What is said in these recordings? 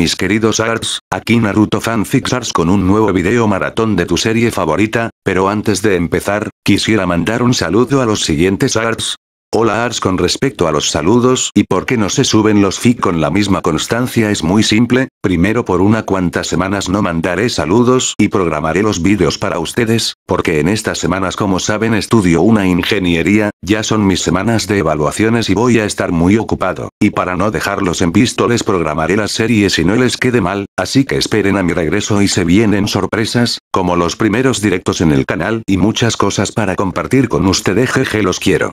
mis queridos Arts, aquí Naruto Fanfics Arts con un nuevo video maratón de tu serie favorita, pero antes de empezar, quisiera mandar un saludo a los siguientes Arts, Hola Ars con respecto a los saludos y por qué no se suben los FIC con la misma constancia es muy simple, primero por una cuantas semanas no mandaré saludos y programaré los vídeos para ustedes, porque en estas semanas como saben estudio una ingeniería, ya son mis semanas de evaluaciones y voy a estar muy ocupado, y para no dejarlos en visto les programaré las series si no les quede mal, así que esperen a mi regreso y se vienen sorpresas, como los primeros directos en el canal y muchas cosas para compartir con ustedes jeje los quiero.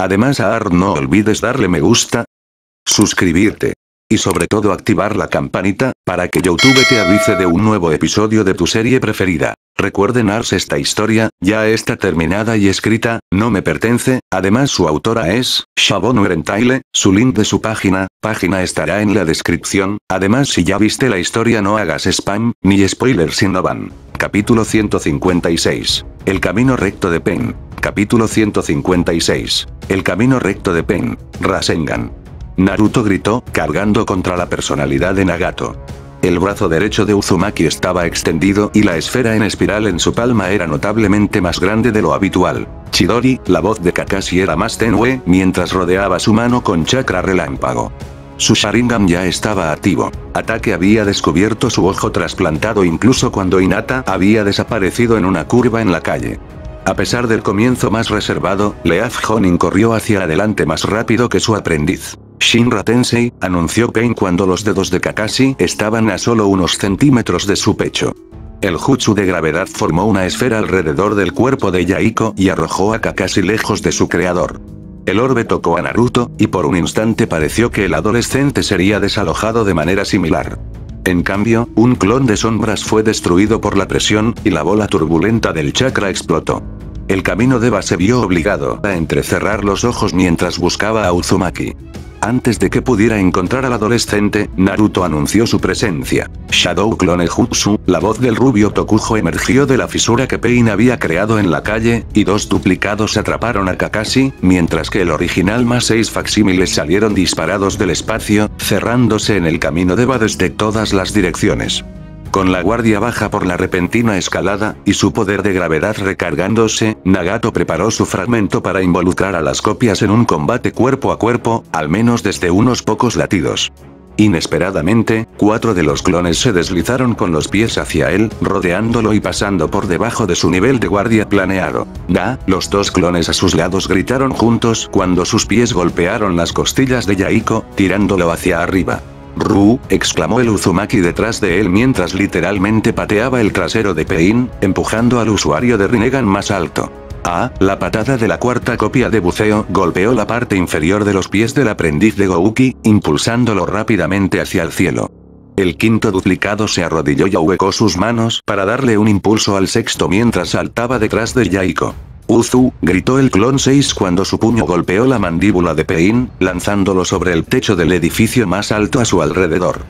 Además a no olvides darle me gusta, suscribirte. Y sobre todo activar la campanita, para que YouTube te avise de un nuevo episodio de tu serie preferida. Recuerden Ars esta historia, ya está terminada y escrita, no me pertenece, además su autora es, Shabon Urentaile, su link de su página, página estará en la descripción, además si ya viste la historia no hagas spam, ni spoilers si no van. Capítulo 156. El camino recto de Pen. Capítulo 156. El camino recto de Pen. Rasengan. Naruto gritó, cargando contra la personalidad de Nagato. El brazo derecho de Uzumaki estaba extendido y la esfera en espiral en su palma era notablemente más grande de lo habitual. Chidori, la voz de Kakashi era más tenue, mientras rodeaba su mano con chakra relámpago. Su Sharingan ya estaba activo. Ataque había descubierto su ojo trasplantado incluso cuando Hinata había desaparecido en una curva en la calle. A pesar del comienzo más reservado, Leaf Honin corrió hacia adelante más rápido que su aprendiz. Shinra Tensei, anunció Pain cuando los dedos de Kakashi estaban a solo unos centímetros de su pecho. El jutsu de gravedad formó una esfera alrededor del cuerpo de Yaiko y arrojó a Kakashi lejos de su creador. El orbe tocó a Naruto, y por un instante pareció que el adolescente sería desalojado de manera similar. En cambio, un clon de sombras fue destruido por la presión, y la bola turbulenta del chakra explotó. El camino de se vio obligado a entrecerrar los ojos mientras buscaba a Uzumaki. Antes de que pudiera encontrar al adolescente, Naruto anunció su presencia. Shadow Clone Jutsu, la voz del rubio Tokujo emergió de la fisura que Pain había creado en la calle, y dos duplicados atraparon a Kakashi, mientras que el original más seis facsímiles salieron disparados del espacio, cerrándose en el camino de Eva desde todas las direcciones. Con la guardia baja por la repentina escalada, y su poder de gravedad recargándose, Nagato preparó su fragmento para involucrar a las copias en un combate cuerpo a cuerpo, al menos desde unos pocos latidos. Inesperadamente, cuatro de los clones se deslizaron con los pies hacia él, rodeándolo y pasando por debajo de su nivel de guardia planeado. Da, los dos clones a sus lados gritaron juntos cuando sus pies golpearon las costillas de Yaiko, tirándolo hacia arriba. Ru, exclamó el Uzumaki detrás de él mientras literalmente pateaba el trasero de Pain, empujando al usuario de Rinnegan más alto. Ah, la patada de la cuarta copia de buceo golpeó la parte inferior de los pies del aprendiz de Gouki, impulsándolo rápidamente hacia el cielo. El quinto duplicado se arrodilló y ahuecó sus manos para darle un impulso al sexto mientras saltaba detrás de Yaiko. Uzu, gritó el clon 6 cuando su puño golpeó la mandíbula de Pain, lanzándolo sobre el techo del edificio más alto a su alrededor.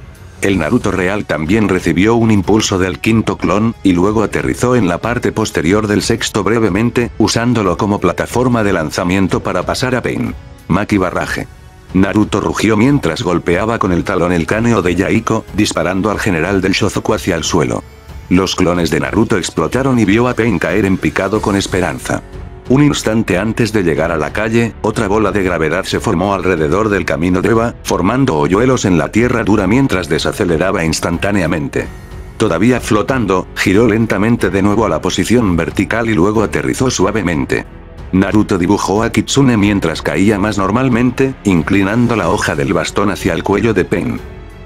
El Naruto real también recibió un impulso del quinto clon, y luego aterrizó en la parte posterior del sexto brevemente, usándolo como plataforma de lanzamiento para pasar a Pain. Maki Barraje. Naruto rugió mientras golpeaba con el talón el caneo de Yaiko, disparando al general del Shozoku hacia el suelo. Los clones de Naruto explotaron y vio a Pain caer en picado con esperanza. Un instante antes de llegar a la calle, otra bola de gravedad se formó alrededor del camino de Eva, formando hoyuelos en la tierra dura mientras desaceleraba instantáneamente. Todavía flotando, giró lentamente de nuevo a la posición vertical y luego aterrizó suavemente. Naruto dibujó a Kitsune mientras caía más normalmente, inclinando la hoja del bastón hacia el cuello de Pen.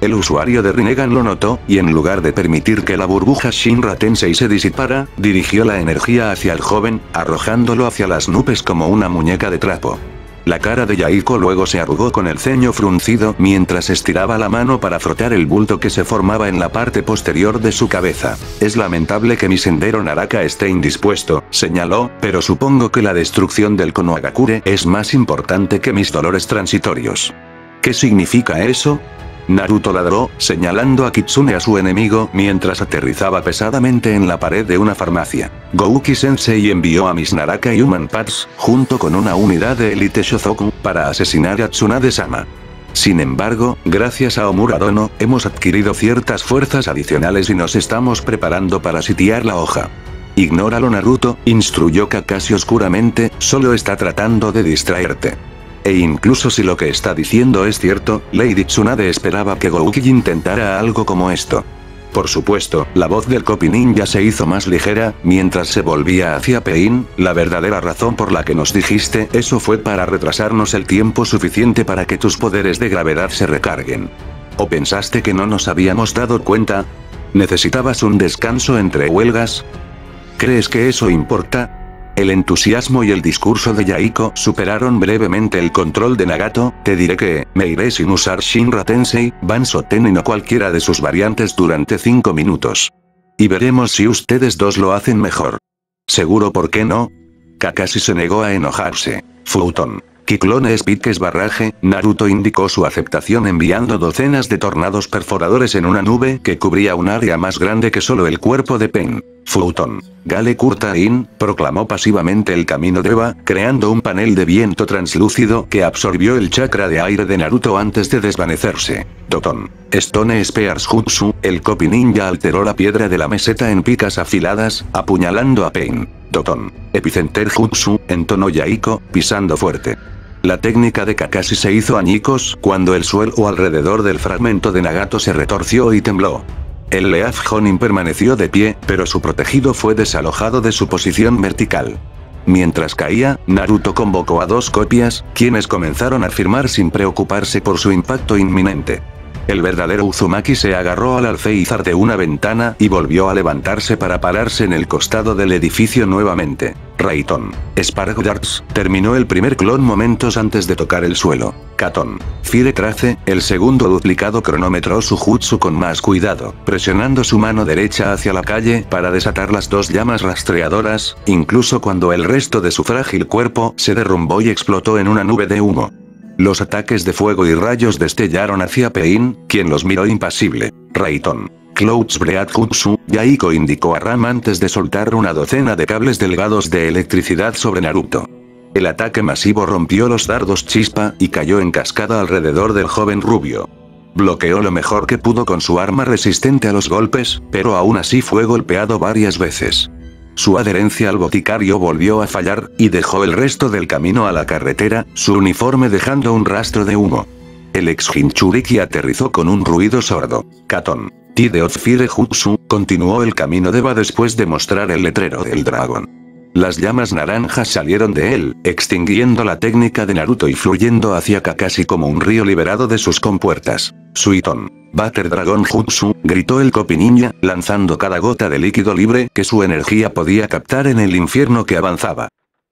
El usuario de Rinnegan lo notó, y en lugar de permitir que la burbuja Shinra Tensei se disipara, dirigió la energía hacia el joven, arrojándolo hacia las nubes como una muñeca de trapo. La cara de Yaiko luego se arrugó con el ceño fruncido mientras estiraba la mano para frotar el bulto que se formaba en la parte posterior de su cabeza. Es lamentable que mi sendero Naraka esté indispuesto, señaló, pero supongo que la destrucción del Konohagakure es más importante que mis dolores transitorios. ¿Qué significa eso? Naruto ladró, señalando a Kitsune a su enemigo mientras aterrizaba pesadamente en la pared de una farmacia. Gouki Sensei envió a mis Naraka y Human Pads, junto con una unidad de Elite Shozoku, para asesinar a Tsunade-sama. Sin embargo, gracias a Omura Dono, hemos adquirido ciertas fuerzas adicionales y nos estamos preparando para sitiar la hoja. Ignóralo Naruto, instruyó Kakashi oscuramente, solo está tratando de distraerte. E incluso si lo que está diciendo es cierto, Lady Tsunade esperaba que Gouki intentara algo como esto. Por supuesto, la voz del Copy Ninja se hizo más ligera, mientras se volvía hacia Pain, la verdadera razón por la que nos dijiste eso fue para retrasarnos el tiempo suficiente para que tus poderes de gravedad se recarguen. ¿O pensaste que no nos habíamos dado cuenta? ¿Necesitabas un descanso entre huelgas? ¿Crees que eso importa? El entusiasmo y el discurso de Yaiko superaron brevemente el control de Nagato, te diré que, me iré sin usar Shinra Tensei, Bansoten y no cualquiera de sus variantes durante 5 minutos. Y veremos si ustedes dos lo hacen mejor. ¿Seguro por qué no? Kakashi se negó a enojarse. Futon. Kiclone Piques Barraje, Naruto indicó su aceptación enviando docenas de tornados perforadores en una nube que cubría un área más grande que solo el cuerpo de Pen. Futon. Gale Kurtain, proclamó pasivamente el camino de Eva, creando un panel de viento translúcido que absorbió el chakra de aire de Naruto antes de desvanecerse. Doton. Stone Spears Jutsu, el Copy Ninja alteró la piedra de la meseta en picas afiladas, apuñalando a Pain. Doton. Epicenter Jutsu, entonó Yaiko, pisando fuerte. La técnica de Kakashi se hizo añicos cuando el suelo alrededor del fragmento de Nagato se retorció y tembló. El Leaf Honin permaneció de pie, pero su protegido fue desalojado de su posición vertical. Mientras caía, Naruto convocó a dos copias, quienes comenzaron a firmar sin preocuparse por su impacto inminente. El verdadero Uzumaki se agarró al alféizar de una ventana y volvió a levantarse para pararse en el costado del edificio nuevamente. Raiton. Spark Darts, terminó el primer clon momentos antes de tocar el suelo. Katon. Fire Trace, el segundo duplicado cronometró su jutsu con más cuidado, presionando su mano derecha hacia la calle para desatar las dos llamas rastreadoras, incluso cuando el resto de su frágil cuerpo se derrumbó y explotó en una nube de humo. Los ataques de fuego y rayos destellaron hacia Pain, quien los miró impasible. Raiton. Clouds Bread Jutsu, Yaiko indicó a Ram antes de soltar una docena de cables delgados de electricidad sobre Naruto. El ataque masivo rompió los dardos chispa y cayó en cascada alrededor del joven rubio. Bloqueó lo mejor que pudo con su arma resistente a los golpes, pero aún así fue golpeado varias veces. Su adherencia al boticario volvió a fallar, y dejó el resto del camino a la carretera, su uniforme dejando un rastro de humo. El ex Hinchuriki aterrizó con un ruido sordo. Katon. Ti de Ozfire Jutsu, continuó el camino de Va después de mostrar el letrero del dragón. Las llamas naranjas salieron de él, extinguiendo la técnica de Naruto y fluyendo hacia Kakashi como un río liberado de sus compuertas. Suiton. Batter Dragon Jutsu, gritó el Copy Ninja, lanzando cada gota de líquido libre que su energía podía captar en el infierno que avanzaba.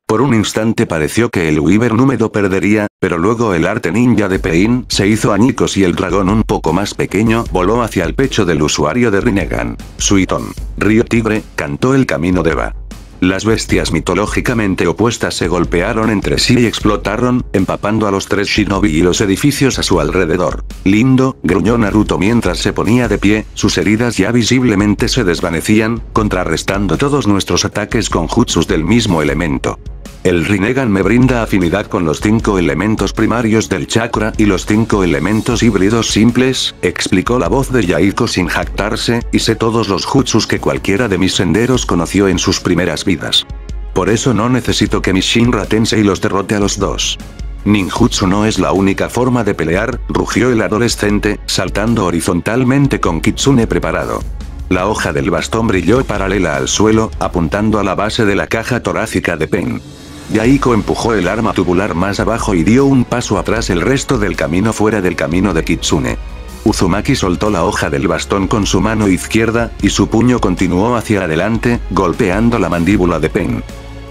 Por un instante pareció que el Weaver húmedo perdería, pero luego el arte ninja de Pain se hizo añicos y el dragón un poco más pequeño voló hacia el pecho del usuario de Rinnegan. Suiton. Río Tigre, cantó el camino de Va. Las bestias mitológicamente opuestas se golpearon entre sí y explotaron, empapando a los tres shinobi y los edificios a su alrededor. Lindo, gruñó Naruto mientras se ponía de pie, sus heridas ya visiblemente se desvanecían, contrarrestando todos nuestros ataques con jutsus del mismo elemento. El Rinnegan me brinda afinidad con los cinco elementos primarios del chakra y los cinco elementos híbridos simples, explicó la voz de Yaiko sin jactarse, y sé todos los jutsus que cualquiera de mis senderos conoció en sus primeras vidas. Por eso no necesito que mi Shinra Tensei los derrote a los dos. Ninjutsu no es la única forma de pelear, rugió el adolescente, saltando horizontalmente con Kitsune preparado. La hoja del bastón brilló paralela al suelo, apuntando a la base de la caja torácica de Pain. Yaiko empujó el arma tubular más abajo y dio un paso atrás el resto del camino fuera del camino de Kitsune. Uzumaki soltó la hoja del bastón con su mano izquierda, y su puño continuó hacia adelante, golpeando la mandíbula de Pen.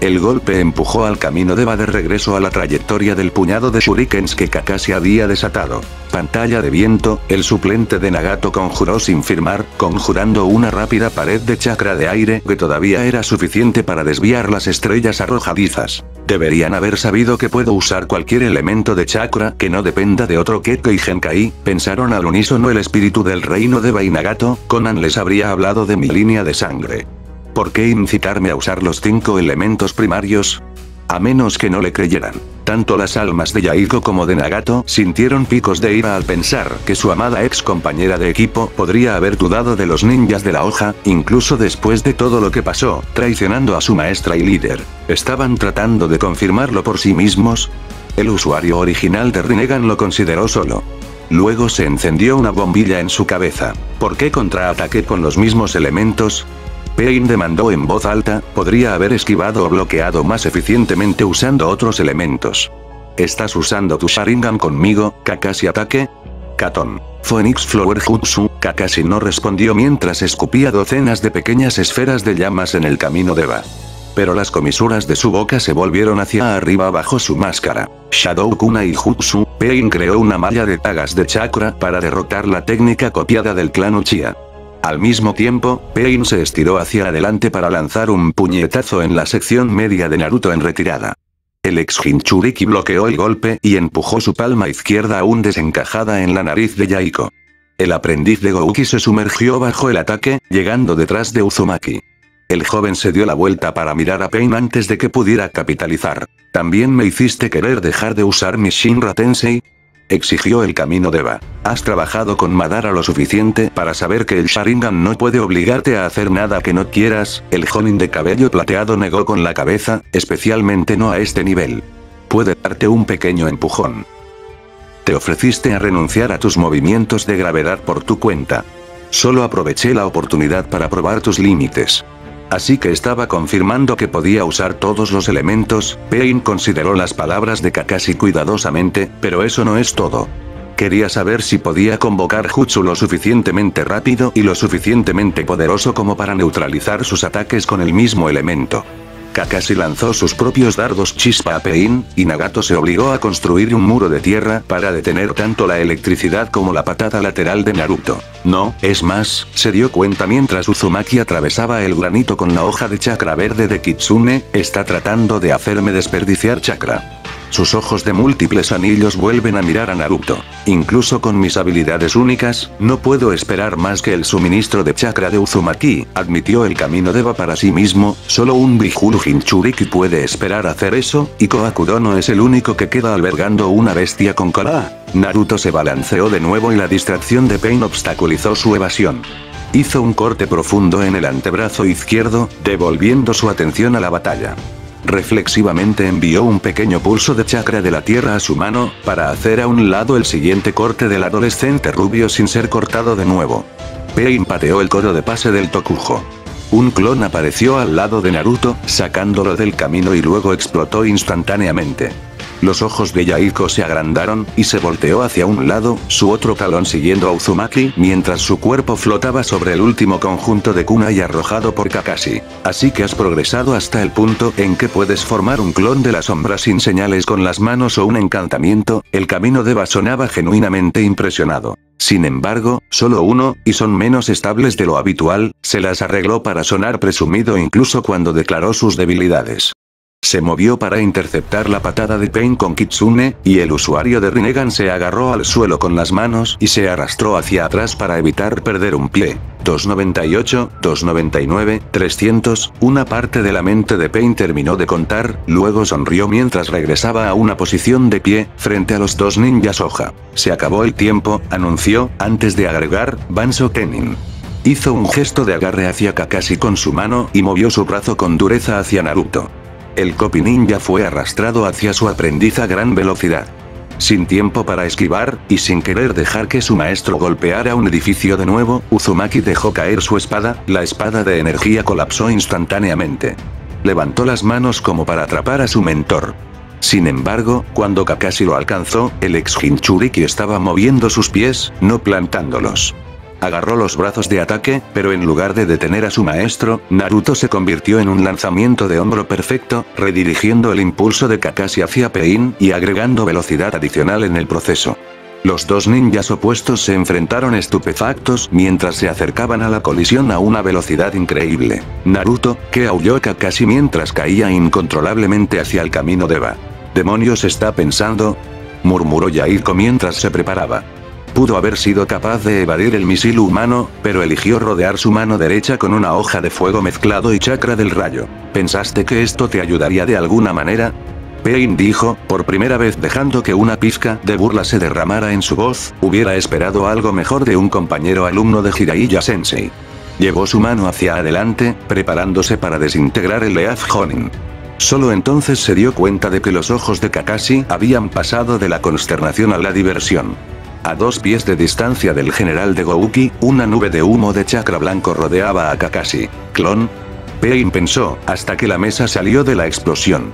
El golpe empujó al camino de Va de regreso a la trayectoria del puñado de shurikens que Kakashi había desatado. Pantalla de viento, el suplente de Nagato conjuró sin firmar, conjurando una rápida pared de chakra de aire que todavía era suficiente para desviar las estrellas arrojadizas. Deberían haber sabido que puedo usar cualquier elemento de chakra que no dependa de otro Keko y Genkai, pensaron al unísono el espíritu del reino de Bainagato, Conan les habría hablado de mi línea de sangre. ¿Por qué incitarme a usar los cinco elementos primarios? A menos que no le creyeran. Tanto las almas de Yaiko como de Nagato sintieron picos de ira al pensar que su amada ex compañera de equipo podría haber dudado de los ninjas de la hoja, incluso después de todo lo que pasó, traicionando a su maestra y líder. ¿Estaban tratando de confirmarlo por sí mismos? El usuario original de Rinnegan lo consideró solo. Luego se encendió una bombilla en su cabeza. ¿Por qué contraataque con los mismos elementos? Pain demandó en voz alta, podría haber esquivado o bloqueado más eficientemente usando otros elementos. ¿Estás usando tu Sharingan conmigo, Kakashi ataque? Katon. Phoenix Flower Jutsu, Kakashi no respondió mientras escupía docenas de pequeñas esferas de llamas en el camino de Ba. Pero las comisuras de su boca se volvieron hacia arriba bajo su máscara. Shadow Kunai Jutsu, Pain creó una malla de tagas de chakra para derrotar la técnica copiada del clan Uchiha. Al mismo tiempo, Pain se estiró hacia adelante para lanzar un puñetazo en la sección media de Naruto en retirada. El ex Hinchuriki bloqueó el golpe y empujó su palma izquierda aún desencajada en la nariz de Yaiko. El aprendiz de Gouki se sumergió bajo el ataque, llegando detrás de Uzumaki. El joven se dio la vuelta para mirar a Pain antes de que pudiera capitalizar. ¿También me hiciste querer dejar de usar mi Shinra Tensei? Exigió el camino de Va. Has trabajado con Madara lo suficiente para saber que el Sharingan no puede obligarte a hacer nada que no quieras, el Jonin de cabello plateado negó con la cabeza, especialmente no a este nivel. Puede darte un pequeño empujón. Te ofreciste a renunciar a tus movimientos de gravedad por tu cuenta. Solo aproveché la oportunidad para probar tus límites. Así que estaba confirmando que podía usar todos los elementos, Pain consideró las palabras de Kakashi cuidadosamente, pero eso no es todo. Quería saber si podía convocar Jutsu lo suficientemente rápido y lo suficientemente poderoso como para neutralizar sus ataques con el mismo elemento. Kakashi lanzó sus propios dardos chispa a Pain, y Nagato se obligó a construir un muro de tierra para detener tanto la electricidad como la patada lateral de Naruto. No, es más, se dio cuenta mientras Uzumaki atravesaba el granito con la hoja de chakra verde de Kitsune, está tratando de hacerme desperdiciar chakra. Sus ojos de múltiples anillos vuelven a mirar a Naruto. Incluso con mis habilidades únicas, no puedo esperar más que el suministro de chakra de Uzumaki, admitió el camino Deva para sí mismo, solo un Bihuru Hinchuriki puede esperar hacer eso, y Koakudo no es el único que queda albergando una bestia con cola. Naruto se balanceó de nuevo y la distracción de Pain obstaculizó su evasión. Hizo un corte profundo en el antebrazo izquierdo, devolviendo su atención a la batalla. Reflexivamente envió un pequeño pulso de chakra de la tierra a su mano, para hacer a un lado el siguiente corte del adolescente rubio sin ser cortado de nuevo. Pain pateó el codo de pase del Tokujo. Un clon apareció al lado de Naruto, sacándolo del camino y luego explotó instantáneamente. Los ojos de Yaiko se agrandaron, y se volteó hacia un lado, su otro talón siguiendo a Uzumaki, mientras su cuerpo flotaba sobre el último conjunto de kunai arrojado por Kakashi. Así que has progresado hasta el punto en que puedes formar un clon de la sombra sin señales con las manos o un encantamiento, el camino de sonaba genuinamente impresionado. Sin embargo, solo uno, y son menos estables de lo habitual, se las arregló para sonar presumido incluso cuando declaró sus debilidades. Se movió para interceptar la patada de Pain con Kitsune, y el usuario de Rinnegan se agarró al suelo con las manos y se arrastró hacia atrás para evitar perder un pie. 298, 299, 300, una parte de la mente de Pain terminó de contar, luego sonrió mientras regresaba a una posición de pie, frente a los dos ninjas hoja. Se acabó el tiempo, anunció, antes de agregar, Banso Kenin. Hizo un gesto de agarre hacia Kakashi con su mano y movió su brazo con dureza hacia Naruto. El copy ninja fue arrastrado hacia su aprendiz a gran velocidad. Sin tiempo para esquivar, y sin querer dejar que su maestro golpeara un edificio de nuevo, Uzumaki dejó caer su espada, la espada de energía colapsó instantáneamente. Levantó las manos como para atrapar a su mentor. Sin embargo, cuando Kakashi lo alcanzó, el ex Hinchuriki estaba moviendo sus pies, no plantándolos. Agarró los brazos de ataque, pero en lugar de detener a su maestro, Naruto se convirtió en un lanzamiento de hombro perfecto, redirigiendo el impulso de Kakashi hacia Pain y agregando velocidad adicional en el proceso. Los dos ninjas opuestos se enfrentaron estupefactos mientras se acercaban a la colisión a una velocidad increíble. Naruto, que aulló Kakashi mientras caía incontrolablemente hacia el camino de Ba. ¿Demonios está pensando? murmuró Yaiko mientras se preparaba. Pudo haber sido capaz de evadir el misil humano, pero eligió rodear su mano derecha con una hoja de fuego mezclado y chakra del rayo. ¿Pensaste que esto te ayudaría de alguna manera? Pain dijo, por primera vez dejando que una pizca de burla se derramara en su voz, hubiera esperado algo mejor de un compañero alumno de Jiraiya Sensei. Llevó su mano hacia adelante, preparándose para desintegrar el Leaf Honin. Solo entonces se dio cuenta de que los ojos de Kakashi habían pasado de la consternación a la diversión. A dos pies de distancia del general de Gouki, una nube de humo de chakra blanco rodeaba a Kakashi. ¿Clon? Pain pensó, hasta que la mesa salió de la explosión.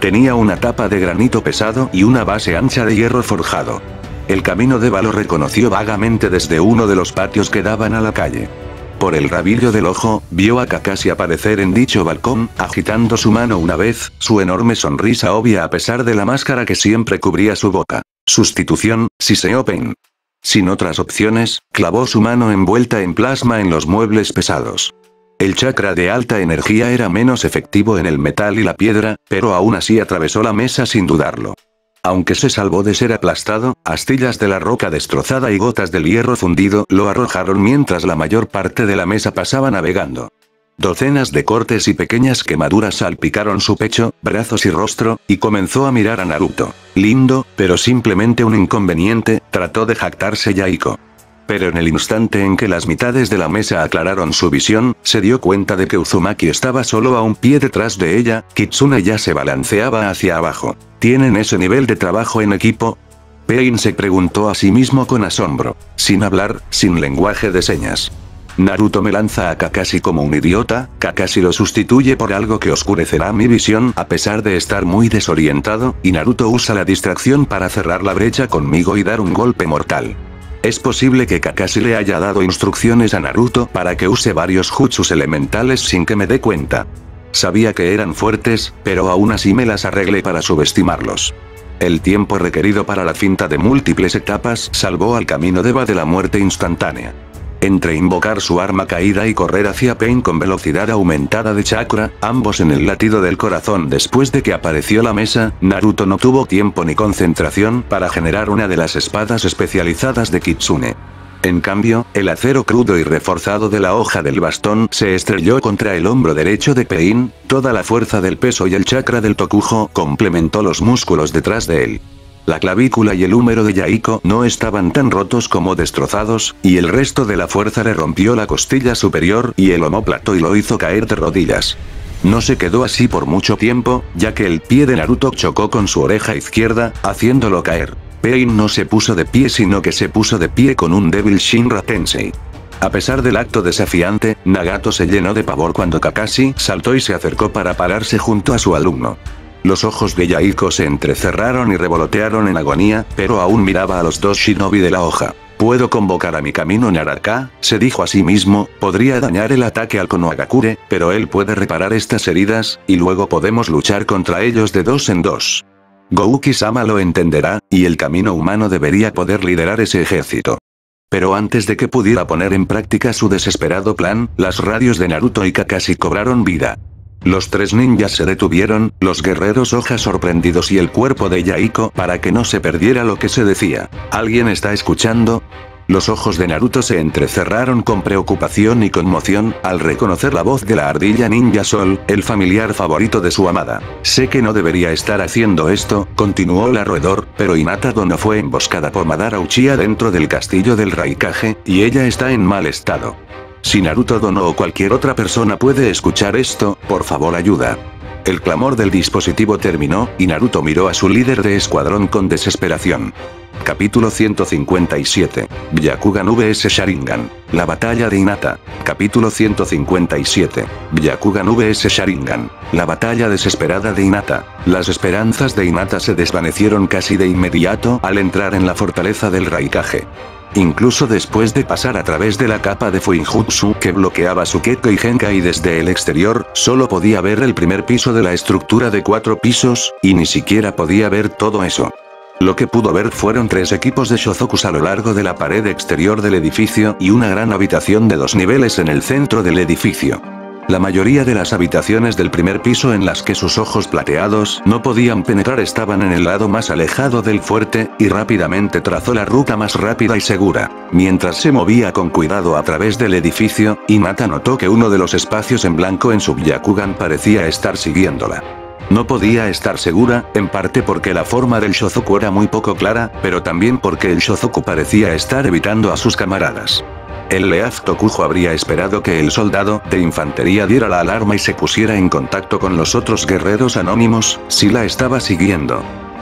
Tenía una tapa de granito pesado y una base ancha de hierro forjado. El camino de lo reconoció vagamente desde uno de los patios que daban a la calle. Por el rabillo del ojo, vio a Kakashi aparecer en dicho balcón, agitando su mano una vez, su enorme sonrisa obvia a pesar de la máscara que siempre cubría su boca. Sustitución, si se open. Sin otras opciones, clavó su mano envuelta en plasma en los muebles pesados. El chakra de alta energía era menos efectivo en el metal y la piedra, pero aún así atravesó la mesa sin dudarlo. Aunque se salvó de ser aplastado, astillas de la roca destrozada y gotas del hierro fundido lo arrojaron mientras la mayor parte de la mesa pasaba navegando. Docenas de cortes y pequeñas quemaduras salpicaron su pecho, brazos y rostro, y comenzó a mirar a Naruto. Lindo, pero simplemente un inconveniente, trató de jactarse Yaiko. Pero en el instante en que las mitades de la mesa aclararon su visión, se dio cuenta de que Uzumaki estaba solo a un pie detrás de ella, Kitsune ya se balanceaba hacia abajo. ¿Tienen ese nivel de trabajo en equipo? Pain se preguntó a sí mismo con asombro. Sin hablar, sin lenguaje de señas. Naruto me lanza a Kakashi como un idiota, Kakashi lo sustituye por algo que oscurecerá mi visión a pesar de estar muy desorientado, y Naruto usa la distracción para cerrar la brecha conmigo y dar un golpe mortal. Es posible que Kakashi le haya dado instrucciones a Naruto para que use varios jutsus elementales sin que me dé cuenta. Sabía que eran fuertes, pero aún así me las arreglé para subestimarlos. El tiempo requerido para la cinta de múltiples etapas salvó al camino de Va de la muerte instantánea. Entre invocar su arma caída y correr hacia Pain con velocidad aumentada de chakra, ambos en el latido del corazón después de que apareció la mesa, Naruto no tuvo tiempo ni concentración para generar una de las espadas especializadas de Kitsune. En cambio, el acero crudo y reforzado de la hoja del bastón se estrelló contra el hombro derecho de Pain, toda la fuerza del peso y el chakra del Tokujo complementó los músculos detrás de él. La clavícula y el húmero de Yaiko no estaban tan rotos como destrozados, y el resto de la fuerza le rompió la costilla superior y el homóplato y lo hizo caer de rodillas. No se quedó así por mucho tiempo, ya que el pie de Naruto chocó con su oreja izquierda, haciéndolo caer. Pain no se puso de pie sino que se puso de pie con un débil Shinra Tensei. A pesar del acto desafiante, Nagato se llenó de pavor cuando Kakashi saltó y se acercó para pararse junto a su alumno. Los ojos de Yaiko se entrecerraron y revolotearon en agonía, pero aún miraba a los dos shinobi de la hoja. Puedo convocar a mi camino Naraka, se dijo a sí mismo, podría dañar el ataque al Konohagakure, pero él puede reparar estas heridas, y luego podemos luchar contra ellos de dos en dos. Gouki-sama lo entenderá, y el camino humano debería poder liderar ese ejército. Pero antes de que pudiera poner en práctica su desesperado plan, las radios de Naruto y Kakashi cobraron vida. Los tres ninjas se detuvieron, los guerreros hojas sorprendidos y el cuerpo de Yaiko para que no se perdiera lo que se decía. ¿Alguien está escuchando? Los ojos de Naruto se entrecerraron con preocupación y conmoción, al reconocer la voz de la ardilla ninja Sol, el familiar favorito de su amada. Sé que no debería estar haciendo esto, continuó la roedor, pero Hinata Dono fue emboscada por Madara Uchiha dentro del castillo del Raikage, y ella está en mal estado. Si Naruto Dono o cualquier otra persona puede escuchar esto, por favor ayuda. El clamor del dispositivo terminó, y Naruto miró a su líder de escuadrón con desesperación. Capítulo 157. Byakugan vs Sharingan. La batalla de Hinata. Capítulo 157. Byakugan vs Sharingan. La batalla desesperada de Hinata. Las esperanzas de Hinata se desvanecieron casi de inmediato al entrar en la fortaleza del Raikage. Incluso después de pasar a través de la capa de Fuinjutsu que bloqueaba su Keto y Genkai desde el exterior, solo podía ver el primer piso de la estructura de cuatro pisos, y ni siquiera podía ver todo eso. Lo que pudo ver fueron tres equipos de Shozokus a lo largo de la pared exterior del edificio y una gran habitación de dos niveles en el centro del edificio. La mayoría de las habitaciones del primer piso en las que sus ojos plateados no podían penetrar estaban en el lado más alejado del fuerte, y rápidamente trazó la ruta más rápida y segura. Mientras se movía con cuidado a través del edificio, Inata notó que uno de los espacios en blanco en su Byakugan parecía estar siguiéndola. No podía estar segura, en parte porque la forma del Shozoku era muy poco clara, pero también porque el Shozoku parecía estar evitando a sus camaradas. El Leaf Tokujo habría esperado que el soldado de infantería diera la alarma y se pusiera en contacto con los otros guerreros anónimos, si la estaba siguiendo.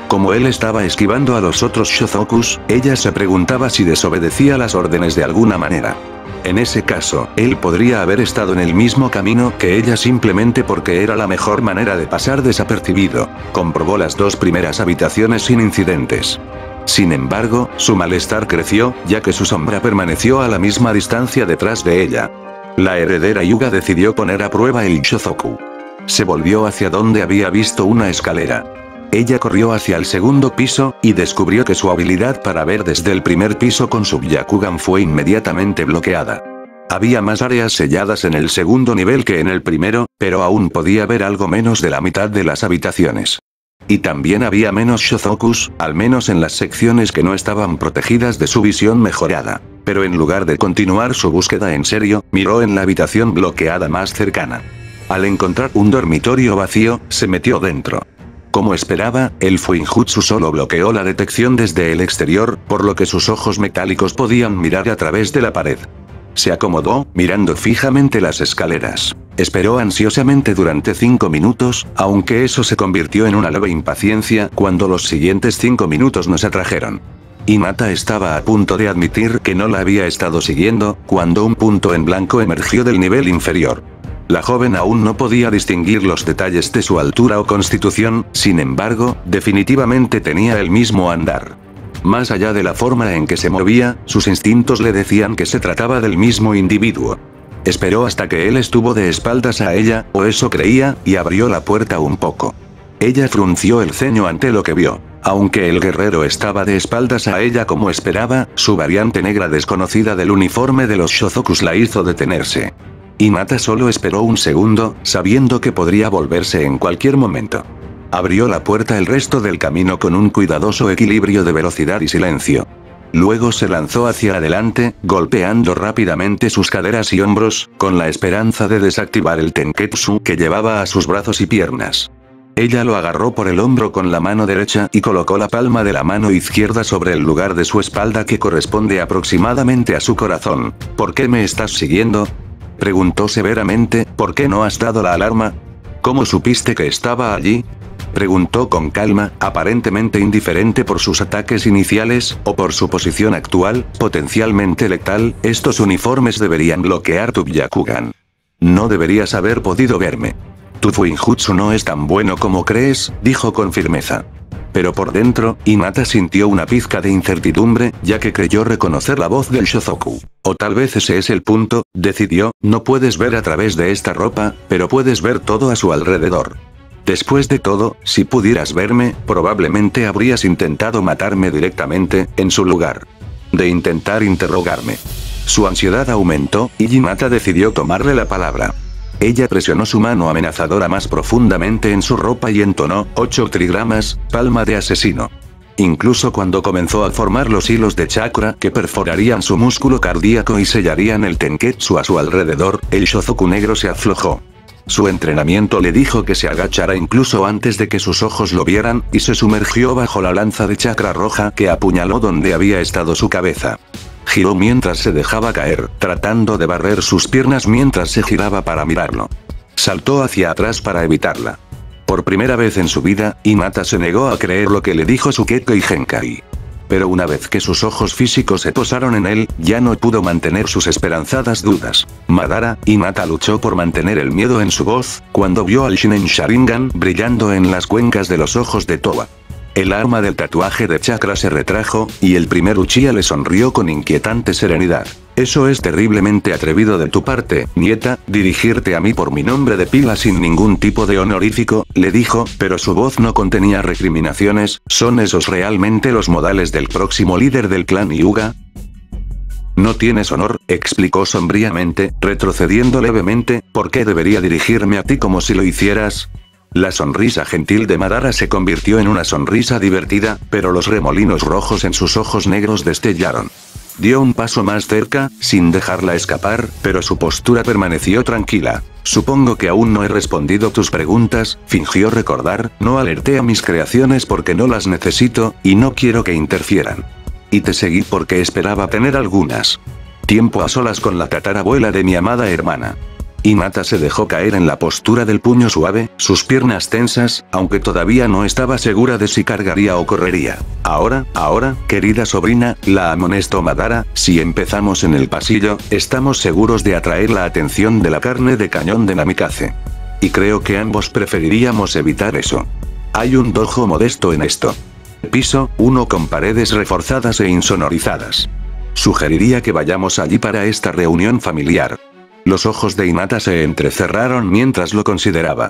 Como él estaba esquivando a los otros Shozokus, ella se preguntaba si desobedecía las órdenes de alguna manera. En ese caso, él podría haber estado en el mismo camino que ella simplemente porque era la mejor manera de pasar desapercibido. Comprobó las dos primeras habitaciones sin incidentes. Sin embargo, su malestar creció, ya que su sombra permaneció a la misma distancia detrás de ella. La heredera Yuga decidió poner a prueba el Shozoku. Se volvió hacia donde había visto una escalera. Ella corrió hacia el segundo piso, y descubrió que su habilidad para ver desde el primer piso con su Byakugan fue inmediatamente bloqueada. Había más áreas selladas en el segundo nivel que en el primero, pero aún podía ver algo menos de la mitad de las habitaciones. Y también había menos Shozokus, al menos en las secciones que no estaban protegidas de su visión mejorada. Pero en lugar de continuar su búsqueda en serio, miró en la habitación bloqueada más cercana. Al encontrar un dormitorio vacío, se metió dentro. Como esperaba, el Fuinjutsu solo bloqueó la detección desde el exterior, por lo que sus ojos metálicos podían mirar a través de la pared. Se acomodó, mirando fijamente las escaleras. Esperó ansiosamente durante cinco minutos, aunque eso se convirtió en una leve impaciencia cuando los siguientes cinco minutos nos atrajeron. Inata estaba a punto de admitir que no la había estado siguiendo, cuando un punto en blanco emergió del nivel inferior. La joven aún no podía distinguir los detalles de su altura o constitución, sin embargo, definitivamente tenía el mismo andar. Más allá de la forma en que se movía, sus instintos le decían que se trataba del mismo individuo. Esperó hasta que él estuvo de espaldas a ella, o eso creía, y abrió la puerta un poco. Ella frunció el ceño ante lo que vio. Aunque el guerrero estaba de espaldas a ella como esperaba, su variante negra desconocida del uniforme de los Shozokus la hizo detenerse. Y Mata solo esperó un segundo, sabiendo que podría volverse en cualquier momento. Abrió la puerta el resto del camino con un cuidadoso equilibrio de velocidad y silencio. Luego se lanzó hacia adelante, golpeando rápidamente sus caderas y hombros, con la esperanza de desactivar el tenketsu que llevaba a sus brazos y piernas. Ella lo agarró por el hombro con la mano derecha y colocó la palma de la mano izquierda sobre el lugar de su espalda que corresponde aproximadamente a su corazón. ¿Por qué me estás siguiendo? Preguntó severamente, ¿por qué no has dado la alarma? ¿Cómo supiste que estaba allí? Preguntó con calma, aparentemente indiferente por sus ataques iniciales, o por su posición actual, potencialmente letal, estos uniformes deberían bloquear tu Byakugan. No deberías haber podido verme. Tu Fuinjutsu no es tan bueno como crees, dijo con firmeza. Pero por dentro, Inata sintió una pizca de incertidumbre, ya que creyó reconocer la voz del Shozoku. O tal vez ese es el punto, decidió, no puedes ver a través de esta ropa, pero puedes ver todo a su alrededor. Después de todo, si pudieras verme, probablemente habrías intentado matarme directamente, en su lugar. de intentar interrogarme. Su ansiedad aumentó, y Hinata decidió tomarle la palabra. Ella presionó su mano amenazadora más profundamente en su ropa y entonó, 8 trigramas, palma de asesino. Incluso cuando comenzó a formar los hilos de chakra que perforarían su músculo cardíaco y sellarían el tenketsu a su alrededor, el shozoku negro se aflojó. Su entrenamiento le dijo que se agachara incluso antes de que sus ojos lo vieran, y se sumergió bajo la lanza de chakra roja que apuñaló donde había estado su cabeza. Giró mientras se dejaba caer, tratando de barrer sus piernas mientras se giraba para mirarlo. Saltó hacia atrás para evitarla. Por primera vez en su vida, Inata se negó a creer lo que le dijo Sukeko y Genkai. Pero una vez que sus ojos físicos se posaron en él, ya no pudo mantener sus esperanzadas dudas. Madara, Inata luchó por mantener el miedo en su voz, cuando vio al Shinen Sharingan brillando en las cuencas de los ojos de Towa. El arma del tatuaje de chakra se retrajo, y el primer Uchiha le sonrió con inquietante serenidad. Eso es terriblemente atrevido de tu parte, nieta, dirigirte a mí por mi nombre de pila sin ningún tipo de honorífico, le dijo, pero su voz no contenía recriminaciones, ¿son esos realmente los modales del próximo líder del clan Yuga? No tienes honor, explicó sombríamente, retrocediendo levemente, ¿por qué debería dirigirme a ti como si lo hicieras? La sonrisa gentil de Madara se convirtió en una sonrisa divertida, pero los remolinos rojos en sus ojos negros destellaron. Dio un paso más cerca, sin dejarla escapar, pero su postura permaneció tranquila. Supongo que aún no he respondido tus preguntas, fingió recordar, no alerté a mis creaciones porque no las necesito, y no quiero que interfieran. Y te seguí porque esperaba tener algunas. Tiempo a solas con la tatarabuela de mi amada hermana. Hinata se dejó caer en la postura del puño suave, sus piernas tensas, aunque todavía no estaba segura de si cargaría o correría. Ahora, ahora, querida sobrina, la amonestó Madara, si empezamos en el pasillo, estamos seguros de atraer la atención de la carne de cañón de Namikaze. Y creo que ambos preferiríamos evitar eso. Hay un dojo modesto en esto. Piso, uno con paredes reforzadas e insonorizadas. Sugeriría que vayamos allí para esta reunión familiar. Los ojos de Inata se entrecerraron mientras lo consideraba.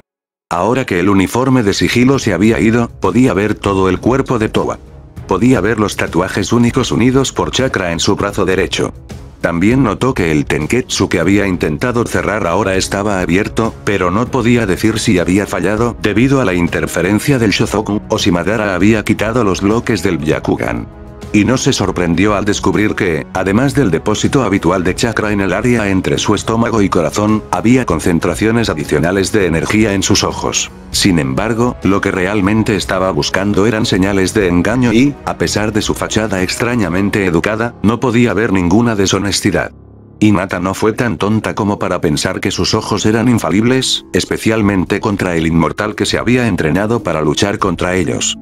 Ahora que el uniforme de sigilo se había ido, podía ver todo el cuerpo de Towa. Podía ver los tatuajes únicos unidos por chakra en su brazo derecho. También notó que el tenketsu que había intentado cerrar ahora estaba abierto, pero no podía decir si había fallado debido a la interferencia del Shozoku, o si Madara había quitado los bloques del Byakugan. Y no se sorprendió al descubrir que, además del depósito habitual de chakra en el área entre su estómago y corazón, había concentraciones adicionales de energía en sus ojos. Sin embargo, lo que realmente estaba buscando eran señales de engaño y, a pesar de su fachada extrañamente educada, no podía ver ninguna deshonestidad. Inata no fue tan tonta como para pensar que sus ojos eran infalibles, especialmente contra el inmortal que se había entrenado para luchar contra ellos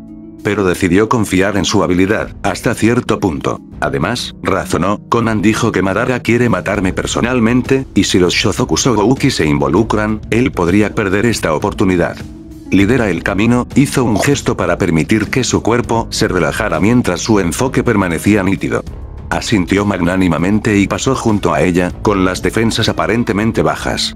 pero decidió confiar en su habilidad, hasta cierto punto. Además, razonó, Conan dijo que Madara quiere matarme personalmente, y si los Shozoku Sogouki se involucran, él podría perder esta oportunidad. Lidera el camino, hizo un gesto para permitir que su cuerpo se relajara mientras su enfoque permanecía nítido. Asintió magnánimamente y pasó junto a ella, con las defensas aparentemente bajas.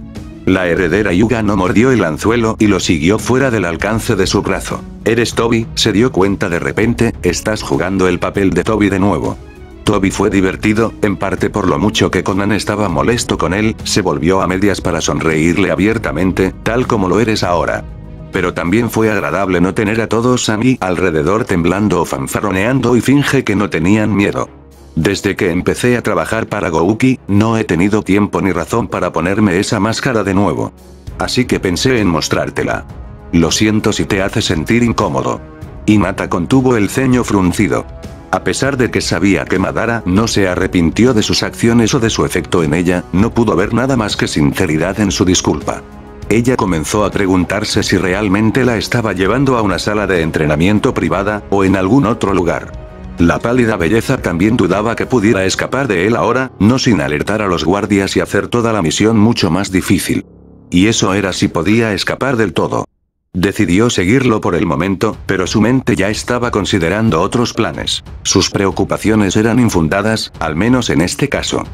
La heredera Yuga no mordió el anzuelo y lo siguió fuera del alcance de su brazo. ¿Eres Toby? Se dio cuenta de repente, estás jugando el papel de Toby de nuevo. Toby fue divertido, en parte por lo mucho que Conan estaba molesto con él, se volvió a medias para sonreírle abiertamente, tal como lo eres ahora. Pero también fue agradable no tener a todos a mí alrededor temblando o fanfarroneando y finge que no tenían miedo. Desde que empecé a trabajar para Gouki, no he tenido tiempo ni razón para ponerme esa máscara de nuevo. Así que pensé en mostrártela. Lo siento si te hace sentir incómodo. Inata contuvo el ceño fruncido. A pesar de que sabía que Madara no se arrepintió de sus acciones o de su efecto en ella, no pudo ver nada más que sinceridad en su disculpa. Ella comenzó a preguntarse si realmente la estaba llevando a una sala de entrenamiento privada, o en algún otro lugar. La pálida belleza también dudaba que pudiera escapar de él ahora, no sin alertar a los guardias y hacer toda la misión mucho más difícil. Y eso era si podía escapar del todo. Decidió seguirlo por el momento, pero su mente ya estaba considerando otros planes. Sus preocupaciones eran infundadas, al menos en este caso.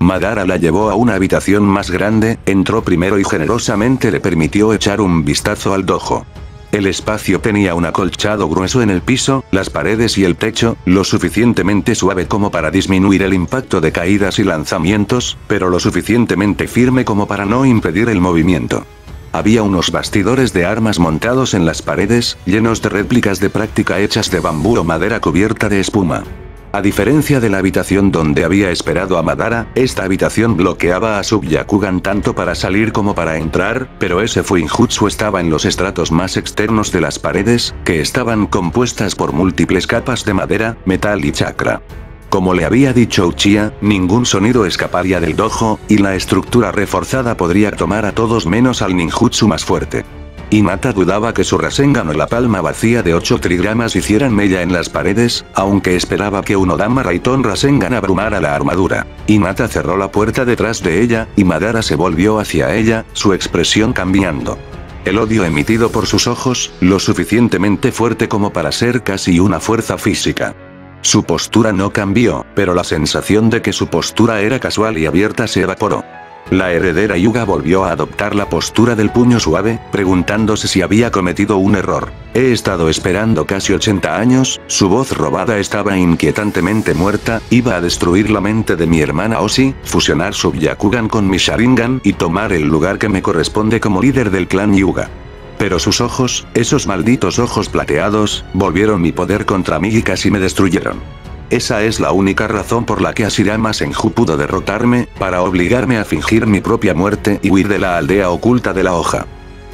Madara la llevó a una habitación más grande, entró primero y generosamente le permitió echar un vistazo al dojo. El espacio tenía un acolchado grueso en el piso, las paredes y el techo, lo suficientemente suave como para disminuir el impacto de caídas y lanzamientos, pero lo suficientemente firme como para no impedir el movimiento. Había unos bastidores de armas montados en las paredes, llenos de réplicas de práctica hechas de bambú o madera cubierta de espuma. A diferencia de la habitación donde había esperado a Madara, esta habitación bloqueaba a Subyakugan tanto para salir como para entrar, pero ese Fuinjutsu estaba en los estratos más externos de las paredes, que estaban compuestas por múltiples capas de madera, metal y chakra. Como le había dicho Uchiha, ningún sonido escaparía del dojo, y la estructura reforzada podría tomar a todos menos al ninjutsu más fuerte. Hinata dudaba que su Rasengan o la palma vacía de 8 trigramas hicieran mella en las paredes, aunque esperaba que un Odama Raiton Rasengan abrumara la armadura. Hinata cerró la puerta detrás de ella, y Madara se volvió hacia ella, su expresión cambiando. El odio emitido por sus ojos, lo suficientemente fuerte como para ser casi una fuerza física. Su postura no cambió, pero la sensación de que su postura era casual y abierta se evaporó. La heredera Yuga volvió a adoptar la postura del puño suave, preguntándose si había cometido un error. He estado esperando casi 80 años, su voz robada estaba inquietantemente muerta, iba a destruir la mente de mi hermana Osi, fusionar su Byakugan con mi Sharingan y tomar el lugar que me corresponde como líder del clan Yuga. Pero sus ojos, esos malditos ojos plateados, volvieron mi poder contra mí y casi me destruyeron. Esa es la única razón por la que Asirama Senju pudo derrotarme, para obligarme a fingir mi propia muerte y huir de la aldea oculta de la hoja.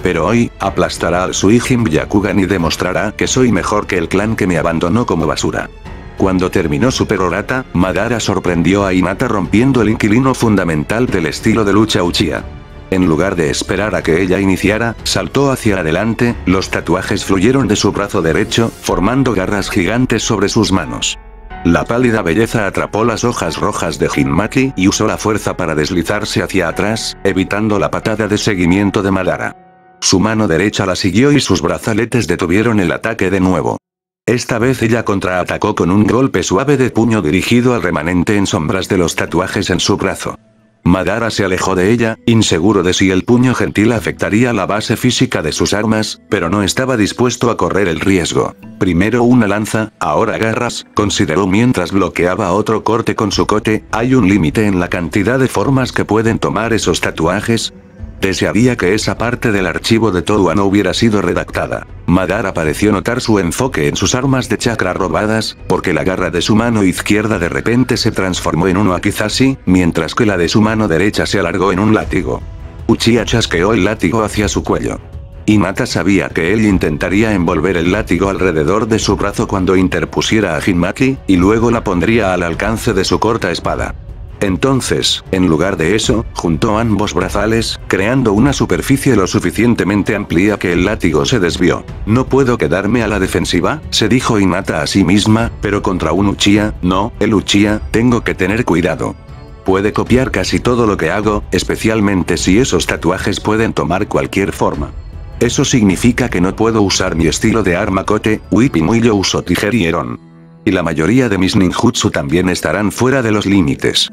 Pero hoy, aplastará al Suijin Byakugan y demostrará que soy mejor que el clan que me abandonó como basura. Cuando terminó su perorata, Madara sorprendió a Hinata rompiendo el inquilino fundamental del estilo de lucha Uchiha. En lugar de esperar a que ella iniciara, saltó hacia adelante, los tatuajes fluyeron de su brazo derecho, formando garras gigantes sobre sus manos. La pálida belleza atrapó las hojas rojas de Hinmaki y usó la fuerza para deslizarse hacia atrás, evitando la patada de seguimiento de Madara. Su mano derecha la siguió y sus brazaletes detuvieron el ataque de nuevo. Esta vez ella contraatacó con un golpe suave de puño dirigido al remanente en sombras de los tatuajes en su brazo. Madara se alejó de ella, inseguro de si el puño gentil afectaría la base física de sus armas, pero no estaba dispuesto a correr el riesgo. Primero una lanza, ahora garras, consideró mientras bloqueaba otro corte con su cote, hay un límite en la cantidad de formas que pueden tomar esos tatuajes, Desearía que esa parte del archivo de Toua no hubiera sido redactada. Madara pareció notar su enfoque en sus armas de chakra robadas, porque la garra de su mano izquierda de repente se transformó en uno Akizashi, mientras que la de su mano derecha se alargó en un látigo. Uchiha chasqueó el látigo hacia su cuello. Hinata sabía que él intentaría envolver el látigo alrededor de su brazo cuando interpusiera a Hinmaki, y luego la pondría al alcance de su corta espada. Entonces, en lugar de eso, juntó ambos brazales, creando una superficie lo suficientemente amplia que el látigo se desvió. No puedo quedarme a la defensiva, se dijo Hinata a sí misma, pero contra un Uchiha, no, el Uchiha, tengo que tener cuidado. Puede copiar casi todo lo que hago, especialmente si esos tatuajes pueden tomar cualquier forma. Eso significa que no puedo usar mi estilo de arma kote, whip y muy uso tijerieron. Y la mayoría de mis ninjutsu también estarán fuera de los límites.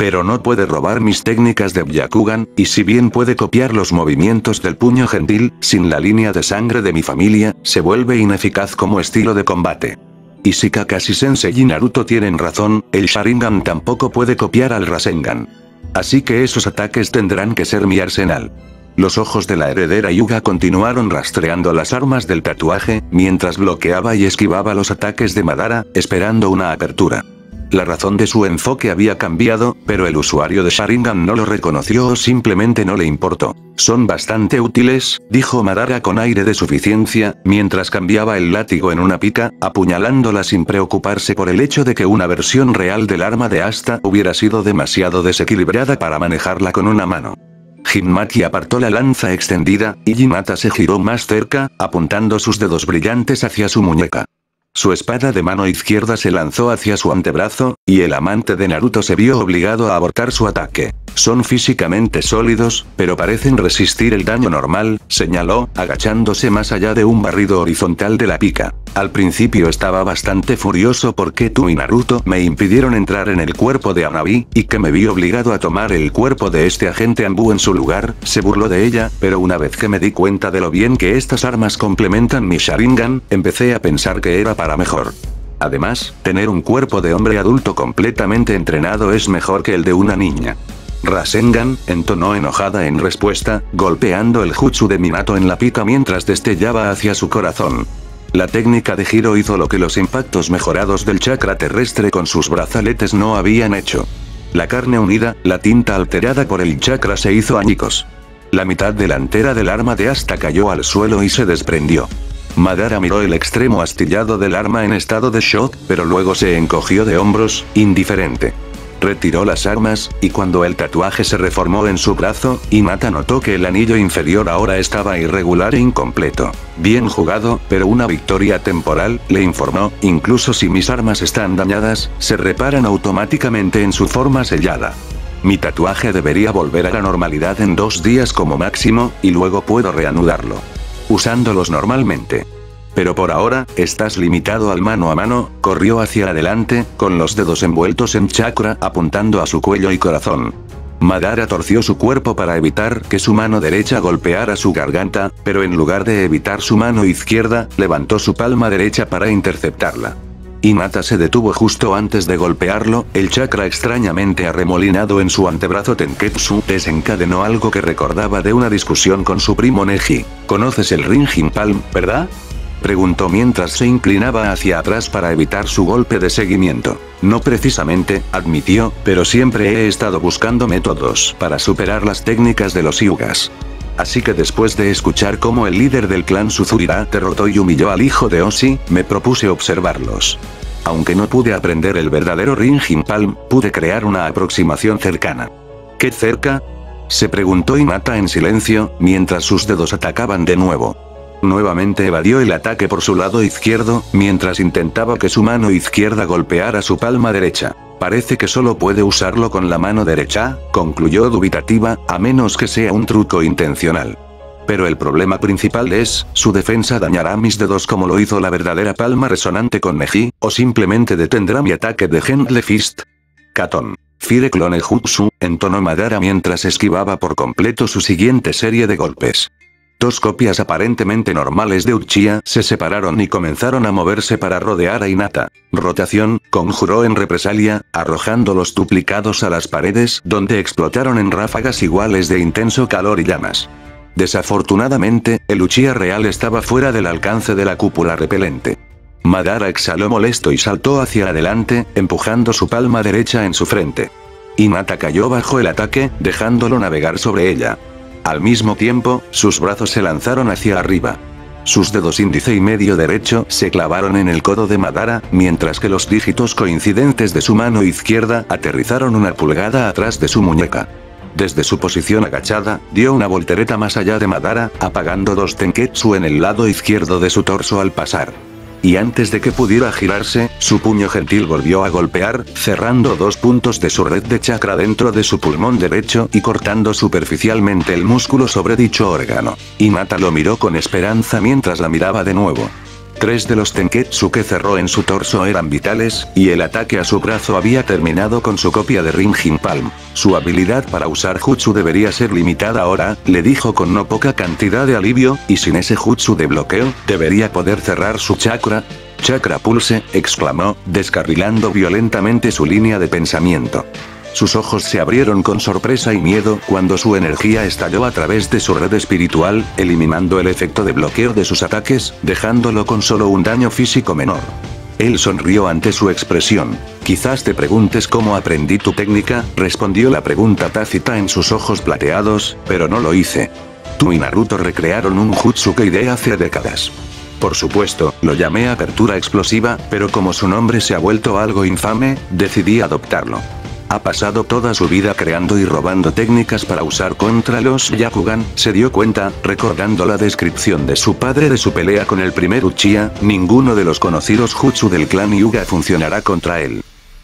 Pero no puede robar mis técnicas de Byakugan, y si bien puede copiar los movimientos del puño gentil, sin la línea de sangre de mi familia, se vuelve ineficaz como estilo de combate. Y si Kakashi Sensei y Naruto tienen razón, el Sharingan tampoco puede copiar al Rasengan. Así que esos ataques tendrán que ser mi arsenal. Los ojos de la heredera Yuga continuaron rastreando las armas del tatuaje, mientras bloqueaba y esquivaba los ataques de Madara, esperando una apertura. La razón de su enfoque había cambiado, pero el usuario de Sharingan no lo reconoció o simplemente no le importó. Son bastante útiles, dijo Madara con aire de suficiencia, mientras cambiaba el látigo en una pica, apuñalándola sin preocuparse por el hecho de que una versión real del arma de Asta hubiera sido demasiado desequilibrada para manejarla con una mano. Hinmaki apartó la lanza extendida, y Hinata se giró más cerca, apuntando sus dedos brillantes hacia su muñeca. Su espada de mano izquierda se lanzó hacia su antebrazo, y el amante de Naruto se vio obligado a abortar su ataque. Son físicamente sólidos, pero parecen resistir el daño normal, señaló, agachándose más allá de un barrido horizontal de la pica. Al principio estaba bastante furioso porque tú y Naruto me impidieron entrar en el cuerpo de Anabi, y que me vi obligado a tomar el cuerpo de este agente Ambu en su lugar, se burló de ella, pero una vez que me di cuenta de lo bien que estas armas complementan mi Sharingan, empecé a pensar que era para mejor. Además, tener un cuerpo de hombre adulto completamente entrenado es mejor que el de una niña. Rasengan, entonó enojada en respuesta, golpeando el jutsu de Minato en la pica mientras destellaba hacia su corazón. La técnica de giro hizo lo que los impactos mejorados del chakra terrestre con sus brazaletes no habían hecho. La carne unida, la tinta alterada por el chakra se hizo añicos. La mitad delantera del arma de asta cayó al suelo y se desprendió. Madara miró el extremo astillado del arma en estado de shock, pero luego se encogió de hombros, indiferente. Retiró las armas, y cuando el tatuaje se reformó en su brazo, Inata notó que el anillo inferior ahora estaba irregular e incompleto. Bien jugado, pero una victoria temporal, le informó, incluso si mis armas están dañadas, se reparan automáticamente en su forma sellada. Mi tatuaje debería volver a la normalidad en dos días como máximo, y luego puedo reanudarlo. Usándolos normalmente. Pero por ahora, estás limitado al mano a mano, corrió hacia adelante, con los dedos envueltos en chakra apuntando a su cuello y corazón. Madara torció su cuerpo para evitar que su mano derecha golpeara su garganta, pero en lugar de evitar su mano izquierda, levantó su palma derecha para interceptarla. Inata se detuvo justo antes de golpearlo, el chakra extrañamente arremolinado en su antebrazo Tenketsu desencadenó algo que recordaba de una discusión con su primo Neji. ¿Conoces el Ringin Palm, verdad? Preguntó mientras se inclinaba hacia atrás para evitar su golpe de seguimiento. No precisamente, admitió, pero siempre he estado buscando métodos para superar las técnicas de los Yugas. Así que después de escuchar cómo el líder del clan Suzurira derrotó y humilló al hijo de Oshi, me propuse observarlos. Aunque no pude aprender el verdadero Ringin Palm, pude crear una aproximación cercana. ¿Qué cerca? Se preguntó Inata en silencio, mientras sus dedos atacaban de nuevo. Nuevamente evadió el ataque por su lado izquierdo, mientras intentaba que su mano izquierda golpeara su palma derecha. Parece que solo puede usarlo con la mano derecha, concluyó dubitativa, a menos que sea un truco intencional. Pero el problema principal es, su defensa dañará mis dedos como lo hizo la verdadera palma resonante con Neji, o simplemente detendrá mi ataque de Gentle Fist. Katon. Fire Clone Jutsu, entonó Madara mientras esquivaba por completo su siguiente serie de golpes. Dos copias aparentemente normales de Uchiha se separaron y comenzaron a moverse para rodear a Inata. Rotación, conjuró en represalia, arrojando los duplicados a las paredes donde explotaron en ráfagas iguales de intenso calor y llamas. Desafortunadamente, el Uchiha real estaba fuera del alcance de la cúpula repelente. Madara exhaló molesto y saltó hacia adelante, empujando su palma derecha en su frente. Inata cayó bajo el ataque, dejándolo navegar sobre ella. Al mismo tiempo, sus brazos se lanzaron hacia arriba. Sus dedos índice y medio derecho se clavaron en el codo de Madara, mientras que los dígitos coincidentes de su mano izquierda aterrizaron una pulgada atrás de su muñeca. Desde su posición agachada, dio una voltereta más allá de Madara, apagando dos tenketsu en el lado izquierdo de su torso al pasar y antes de que pudiera girarse, su puño gentil volvió a golpear, cerrando dos puntos de su red de chakra dentro de su pulmón derecho y cortando superficialmente el músculo sobre dicho órgano. Inata lo miró con esperanza mientras la miraba de nuevo. Tres de los Tenketsu que cerró en su torso eran vitales, y el ataque a su brazo había terminado con su copia de Ringin Palm. Su habilidad para usar Jutsu debería ser limitada ahora, le dijo con no poca cantidad de alivio, y sin ese Jutsu de bloqueo, debería poder cerrar su chakra. Chakra pulse, exclamó, descarrilando violentamente su línea de pensamiento. Sus ojos se abrieron con sorpresa y miedo cuando su energía estalló a través de su red espiritual, eliminando el efecto de bloqueo de sus ataques, dejándolo con solo un daño físico menor. Él sonrió ante su expresión. Quizás te preguntes cómo aprendí tu técnica, respondió la pregunta tácita en sus ojos plateados, pero no lo hice. Tú y Naruto recrearon un jutsu que ideé hace décadas. Por supuesto, lo llamé apertura explosiva, pero como su nombre se ha vuelto algo infame, decidí adoptarlo. Ha pasado toda su vida creando y robando técnicas para usar contra los Yakugan, se dio cuenta, recordando la descripción de su padre de su pelea con el primer Uchiha, ninguno de los conocidos Jutsu del clan Yuga funcionará contra él.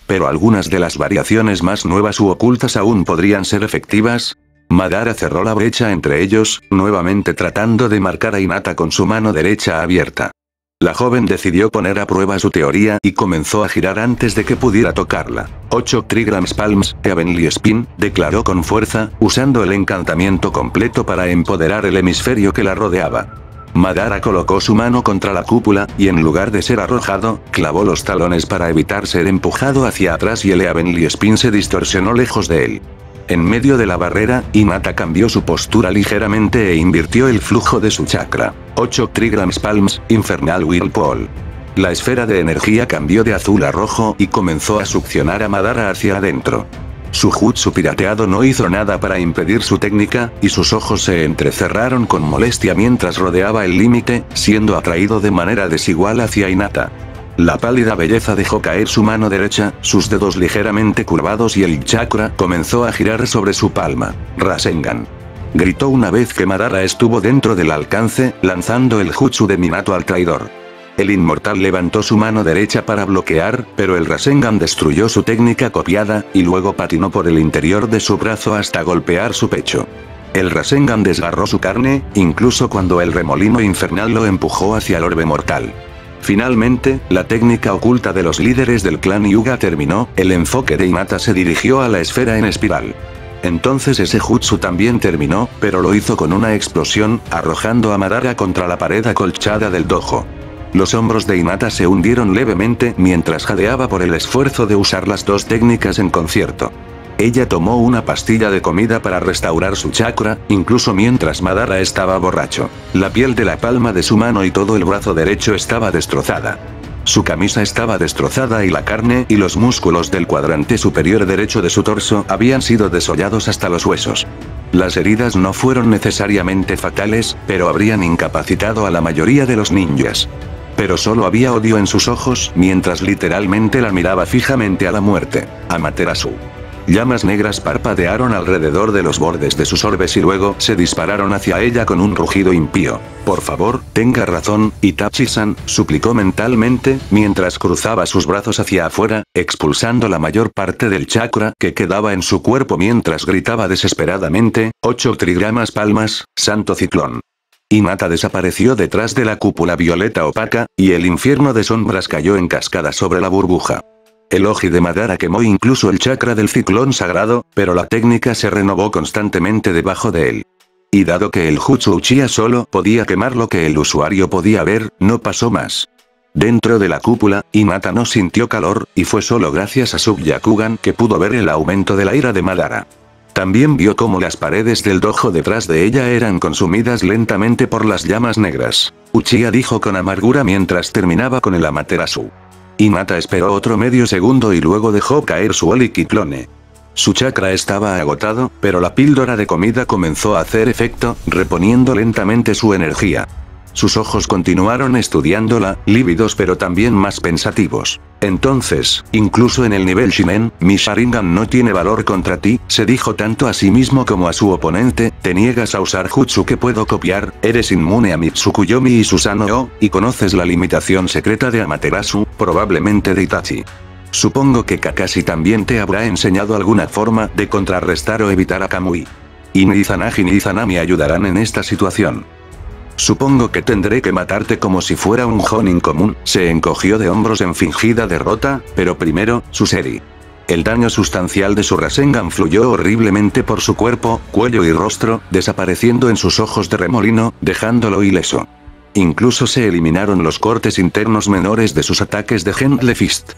Pero algunas de las variaciones más nuevas u ocultas aún podrían ser efectivas, Madara cerró la brecha entre ellos, nuevamente tratando de marcar a Hinata con su mano derecha abierta. La joven decidió poner a prueba su teoría y comenzó a girar antes de que pudiera tocarla. 8 Trigrams Palms, Heavenly Spin, declaró con fuerza, usando el encantamiento completo para empoderar el hemisferio que la rodeaba. Madara colocó su mano contra la cúpula, y en lugar de ser arrojado, clavó los talones para evitar ser empujado hacia atrás y el Heavenly Spin se distorsionó lejos de él. En medio de la barrera, Inata cambió su postura ligeramente e invirtió el flujo de su chakra. 8 Trigrams Palms, Infernal Whirlpool. La esfera de energía cambió de azul a rojo y comenzó a succionar a Madara hacia adentro. Su jutsu pirateado no hizo nada para impedir su técnica, y sus ojos se entrecerraron con molestia mientras rodeaba el límite, siendo atraído de manera desigual hacia Inata. La pálida belleza dejó caer su mano derecha, sus dedos ligeramente curvados y el chakra comenzó a girar sobre su palma. Rasengan. Gritó una vez que Madara estuvo dentro del alcance, lanzando el jutsu de Minato al traidor. El inmortal levantó su mano derecha para bloquear, pero el Rasengan destruyó su técnica copiada, y luego patinó por el interior de su brazo hasta golpear su pecho. El Rasengan desgarró su carne, incluso cuando el remolino infernal lo empujó hacia el orbe mortal. Finalmente, la técnica oculta de los líderes del clan Yuga terminó, el enfoque de Inata se dirigió a la esfera en espiral. Entonces ese jutsu también terminó, pero lo hizo con una explosión, arrojando a Madara contra la pared acolchada del dojo. Los hombros de Inata se hundieron levemente mientras jadeaba por el esfuerzo de usar las dos técnicas en concierto. Ella tomó una pastilla de comida para restaurar su chakra, incluso mientras Madara estaba borracho. La piel de la palma de su mano y todo el brazo derecho estaba destrozada. Su camisa estaba destrozada y la carne y los músculos del cuadrante superior derecho de su torso habían sido desollados hasta los huesos. Las heridas no fueron necesariamente fatales, pero habrían incapacitado a la mayoría de los ninjas. Pero solo había odio en sus ojos, mientras literalmente la miraba fijamente a la muerte. Amaterasu. Llamas negras parpadearon alrededor de los bordes de sus orbes y luego se dispararon hacia ella con un rugido impío. Por favor, tenga razón, Itachi-san, suplicó mentalmente, mientras cruzaba sus brazos hacia afuera, expulsando la mayor parte del chakra que quedaba en su cuerpo mientras gritaba desesperadamente, 8 trigramas palmas, santo ciclón. Inata desapareció detrás de la cúpula violeta opaca, y el infierno de sombras cayó en cascada sobre la burbuja. El oji de Madara quemó incluso el chakra del ciclón sagrado, pero la técnica se renovó constantemente debajo de él. Y dado que el Jutsu Uchiha solo podía quemar lo que el usuario podía ver, no pasó más. Dentro de la cúpula, Inata no sintió calor, y fue solo gracias a Sub-Yakugan que pudo ver el aumento de la ira de Madara. También vio cómo las paredes del dojo detrás de ella eran consumidas lentamente por las llamas negras. Uchiha dijo con amargura mientras terminaba con el Amaterasu. Inata esperó otro medio segundo y luego dejó caer su Clone. Su chakra estaba agotado, pero la píldora de comida comenzó a hacer efecto, reponiendo lentamente su energía. Sus ojos continuaron estudiándola, lívidos pero también más pensativos. Entonces, incluso en el nivel Shinen, mi Sharingan no tiene valor contra ti, se dijo tanto a sí mismo como a su oponente, te niegas a usar Jutsu que puedo copiar, eres inmune a Mitsukuyomi y Susano-o, y conoces la limitación secreta de Amaterasu, probablemente de Itachi. Supongo que Kakashi también te habrá enseñado alguna forma de contrarrestar o evitar a Kamui. Y ni Izanagi ni Izanami ayudarán en esta situación. Supongo que tendré que matarte como si fuera un Jonin común, se encogió de hombros en fingida derrota, pero primero, su seri. El daño sustancial de su Rasengan fluyó horriblemente por su cuerpo, cuello y rostro, desapareciendo en sus ojos de remolino, dejándolo ileso. Incluso se eliminaron los cortes internos menores de sus ataques de Gentle Fist.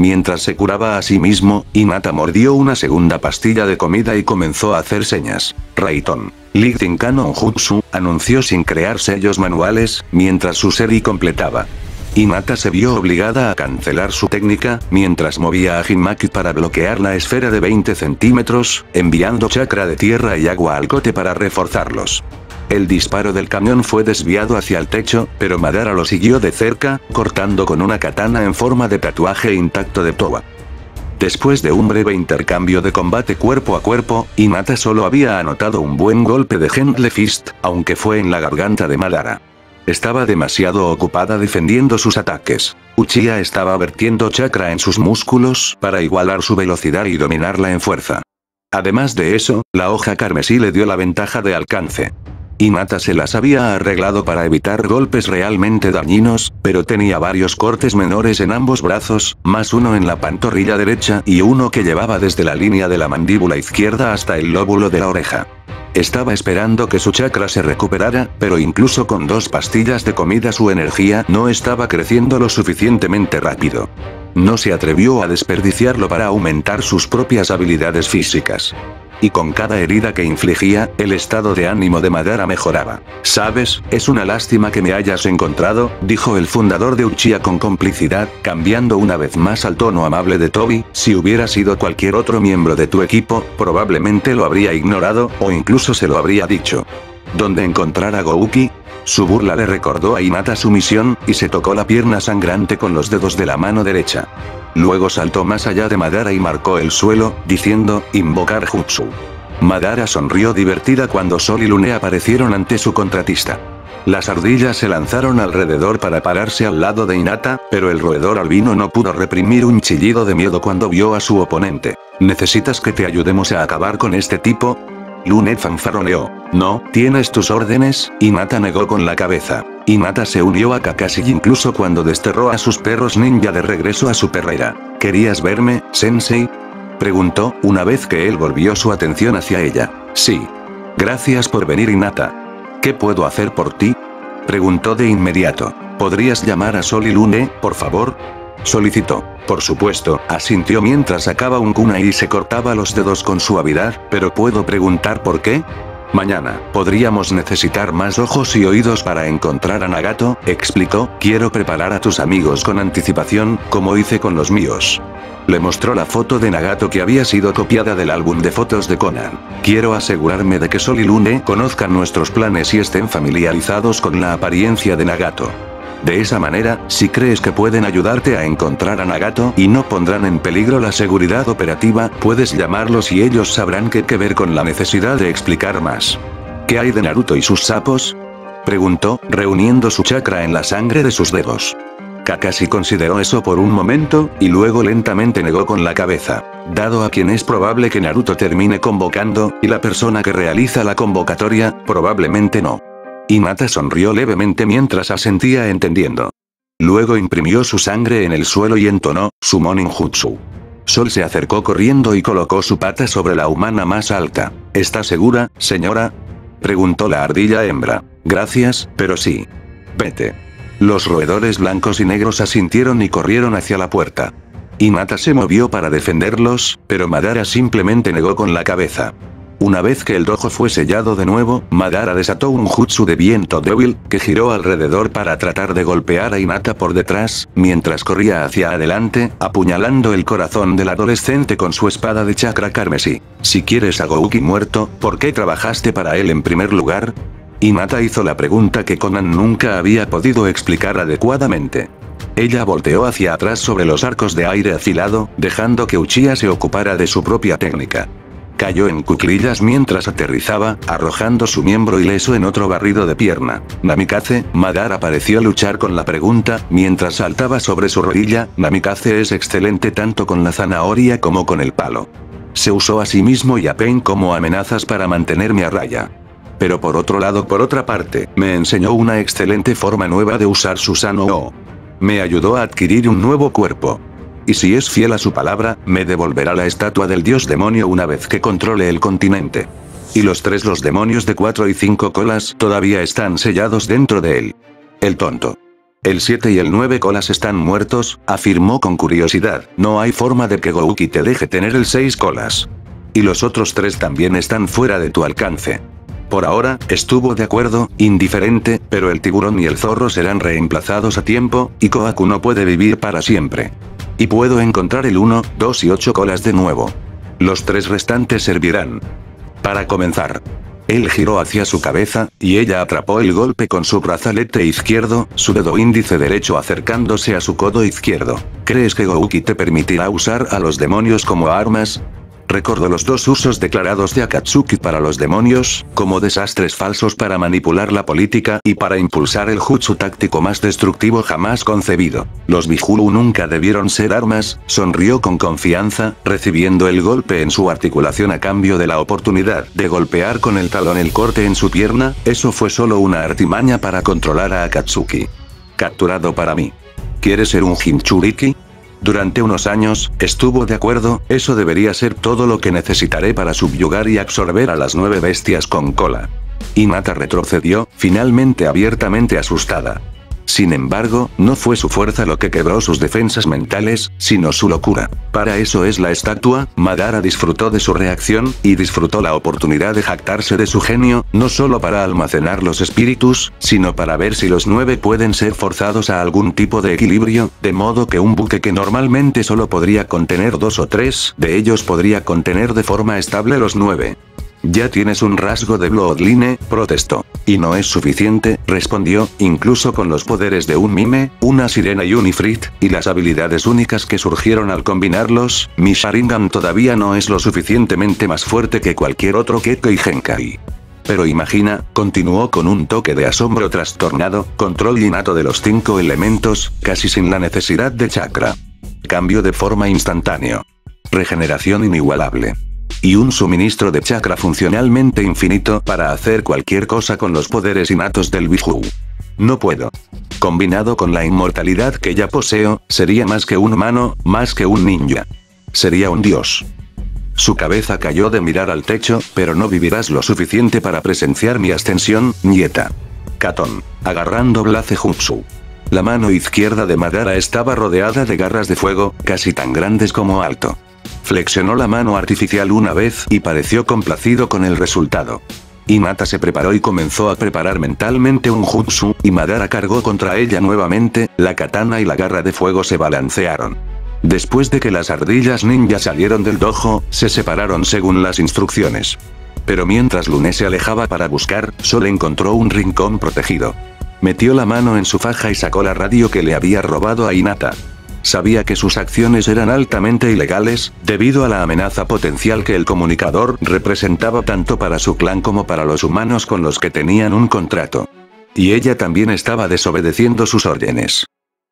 Mientras se curaba a sí mismo, Inata mordió una segunda pastilla de comida y comenzó a hacer señas. Raiton. Lightning Canon Jutsu, anunció sin crear sellos manuales, mientras su serie completaba. Inata se vio obligada a cancelar su técnica, mientras movía a Hinmaki para bloquear la esfera de 20 centímetros, enviando chakra de tierra y agua al cote para reforzarlos. El disparo del camión fue desviado hacia el techo, pero Madara lo siguió de cerca, cortando con una katana en forma de tatuaje intacto de Towa. Después de un breve intercambio de combate cuerpo a cuerpo, Hinata solo había anotado un buen golpe de Gentle Fist, aunque fue en la garganta de Madara. Estaba demasiado ocupada defendiendo sus ataques. Uchiha estaba vertiendo chakra en sus músculos para igualar su velocidad y dominarla en fuerza. Además de eso, la hoja carmesí le dio la ventaja de alcance. Hinata se las había arreglado para evitar golpes realmente dañinos, pero tenía varios cortes menores en ambos brazos, más uno en la pantorrilla derecha y uno que llevaba desde la línea de la mandíbula izquierda hasta el lóbulo de la oreja. Estaba esperando que su chakra se recuperara, pero incluso con dos pastillas de comida su energía no estaba creciendo lo suficientemente rápido. No se atrevió a desperdiciarlo para aumentar sus propias habilidades físicas y con cada herida que infligía, el estado de ánimo de Madara mejoraba. ¿Sabes? Es una lástima que me hayas encontrado, dijo el fundador de Uchiha con complicidad, cambiando una vez más al tono amable de Toby, si hubiera sido cualquier otro miembro de tu equipo, probablemente lo habría ignorado, o incluso se lo habría dicho. ¿Dónde encontrar a Gouki? Su burla le recordó a Hinata su misión, y se tocó la pierna sangrante con los dedos de la mano derecha. Luego saltó más allá de Madara y marcó el suelo, diciendo, invocar Jutsu. Madara sonrió divertida cuando Sol y Lune aparecieron ante su contratista. Las ardillas se lanzaron alrededor para pararse al lado de Hinata, pero el roedor albino no pudo reprimir un chillido de miedo cuando vio a su oponente. ¿Necesitas que te ayudemos a acabar con este tipo? Lune fanfaroneó. No, ¿tienes tus órdenes? Hinata negó con la cabeza. Hinata se unió a Kakashi incluso cuando desterró a sus perros ninja de regreso a su perrera. ¿Querías verme, sensei? Preguntó, una vez que él volvió su atención hacia ella. Sí. Gracias por venir Hinata. ¿Qué puedo hacer por ti? Preguntó de inmediato. ¿Podrías llamar a Sol y Lune, por favor? Solicitó. Por supuesto, asintió mientras sacaba un kunai y se cortaba los dedos con suavidad, pero ¿puedo preguntar por qué? Mañana, podríamos necesitar más ojos y oídos para encontrar a Nagato, explicó, quiero preparar a tus amigos con anticipación, como hice con los míos. Le mostró la foto de Nagato que había sido copiada del álbum de fotos de Conan. Quiero asegurarme de que Sol y Lune conozcan nuestros planes y estén familiarizados con la apariencia de Nagato. De esa manera, si crees que pueden ayudarte a encontrar a Nagato y no pondrán en peligro la seguridad operativa, puedes llamarlos y ellos sabrán qué que ver con la necesidad de explicar más. ¿Qué hay de Naruto y sus sapos? Preguntó, reuniendo su chakra en la sangre de sus dedos. Kakashi consideró eso por un momento, y luego lentamente negó con la cabeza. Dado a quien es probable que Naruto termine convocando, y la persona que realiza la convocatoria, probablemente no. Hinata sonrió levemente mientras asentía entendiendo. Luego imprimió su sangre en el suelo y entonó, Summon Jutsu. Sol se acercó corriendo y colocó su pata sobre la humana más alta. ¿Está segura, señora? Preguntó la ardilla hembra. Gracias, pero sí. Vete. Los roedores blancos y negros asintieron y corrieron hacia la puerta. Hinata se movió para defenderlos, pero Madara simplemente negó con la cabeza. Una vez que el dojo fue sellado de nuevo, Madara desató un jutsu de viento débil, que giró alrededor para tratar de golpear a Hinata por detrás, mientras corría hacia adelante, apuñalando el corazón del adolescente con su espada de chakra carmesí. Si quieres a Gouki muerto, ¿por qué trabajaste para él en primer lugar? Hinata hizo la pregunta que Conan nunca había podido explicar adecuadamente. Ella volteó hacia atrás sobre los arcos de aire afilado, dejando que Uchiha se ocupara de su propia técnica cayó en cuclillas mientras aterrizaba, arrojando su miembro ileso en otro barrido de pierna. Namikaze, Madara pareció luchar con la pregunta, mientras saltaba sobre su rodilla, Namikaze es excelente tanto con la zanahoria como con el palo. Se usó a sí mismo y a Pain como amenazas para mantenerme a raya. Pero por otro lado, por otra parte, me enseñó una excelente forma nueva de usar su sano Me ayudó a adquirir un nuevo cuerpo. Y si es fiel a su palabra, me devolverá la estatua del dios demonio una vez que controle el continente. Y los tres los demonios de cuatro y cinco colas todavía están sellados dentro de él. El tonto. El 7 y el 9 colas están muertos, afirmó con curiosidad, no hay forma de que Gouki te deje tener el 6 colas. Y los otros tres también están fuera de tu alcance. Por ahora, estuvo de acuerdo, indiferente, pero el tiburón y el zorro serán reemplazados a tiempo, y Koaku no puede vivir para siempre. Y puedo encontrar el 1, 2 y 8 colas de nuevo. Los tres restantes servirán. Para comenzar. Él giró hacia su cabeza, y ella atrapó el golpe con su brazalete izquierdo, su dedo índice derecho acercándose a su codo izquierdo. ¿Crees que Gouki te permitirá usar a los demonios como armas? Recordó los dos usos declarados de Akatsuki para los demonios, como desastres falsos para manipular la política y para impulsar el jutsu táctico más destructivo jamás concebido. Los Bihulu nunca debieron ser armas, sonrió con confianza, recibiendo el golpe en su articulación a cambio de la oportunidad de golpear con el talón el corte en su pierna, eso fue solo una artimaña para controlar a Akatsuki. Capturado para mí. ¿Quieres ser un Hinchuriki? Durante unos años, estuvo de acuerdo, eso debería ser todo lo que necesitaré para subyugar y absorber a las nueve bestias con cola. Inata retrocedió, finalmente abiertamente asustada. Sin embargo, no fue su fuerza lo que quebró sus defensas mentales, sino su locura. Para eso es la estatua, Madara disfrutó de su reacción, y disfrutó la oportunidad de jactarse de su genio, no solo para almacenar los espíritus, sino para ver si los nueve pueden ser forzados a algún tipo de equilibrio, de modo que un buque que normalmente solo podría contener dos o tres, de ellos podría contener de forma estable los nueve. Ya tienes un rasgo de Bloodline, protestó. Y no es suficiente, respondió, incluso con los poderes de un mime, una sirena y un ifrit, y las habilidades únicas que surgieron al combinarlos, mi Sharingan todavía no es lo suficientemente más fuerte que cualquier otro Keke y Genkai. Pero imagina, continuó con un toque de asombro trastornado, control innato de los cinco elementos, casi sin la necesidad de chakra. Cambio de forma instantáneo. Regeneración inigualable y un suministro de chakra funcionalmente infinito para hacer cualquier cosa con los poderes innatos del Biju. No puedo. Combinado con la inmortalidad que ya poseo, sería más que un humano, más que un ninja. Sería un dios. Su cabeza cayó de mirar al techo, pero no vivirás lo suficiente para presenciar mi ascensión, nieta. Katon. Agarrando Blaze Jutsu. La mano izquierda de Madara estaba rodeada de garras de fuego, casi tan grandes como alto. Flexionó la mano artificial una vez y pareció complacido con el resultado. Inata se preparó y comenzó a preparar mentalmente un jutsu, y Madara cargó contra ella nuevamente, la katana y la garra de fuego se balancearon. Después de que las ardillas ninja salieron del dojo, se separaron según las instrucciones. Pero mientras Lune se alejaba para buscar, solo encontró un rincón protegido. Metió la mano en su faja y sacó la radio que le había robado a Inata. Sabía que sus acciones eran altamente ilegales, debido a la amenaza potencial que el comunicador representaba tanto para su clan como para los humanos con los que tenían un contrato. Y ella también estaba desobedeciendo sus órdenes.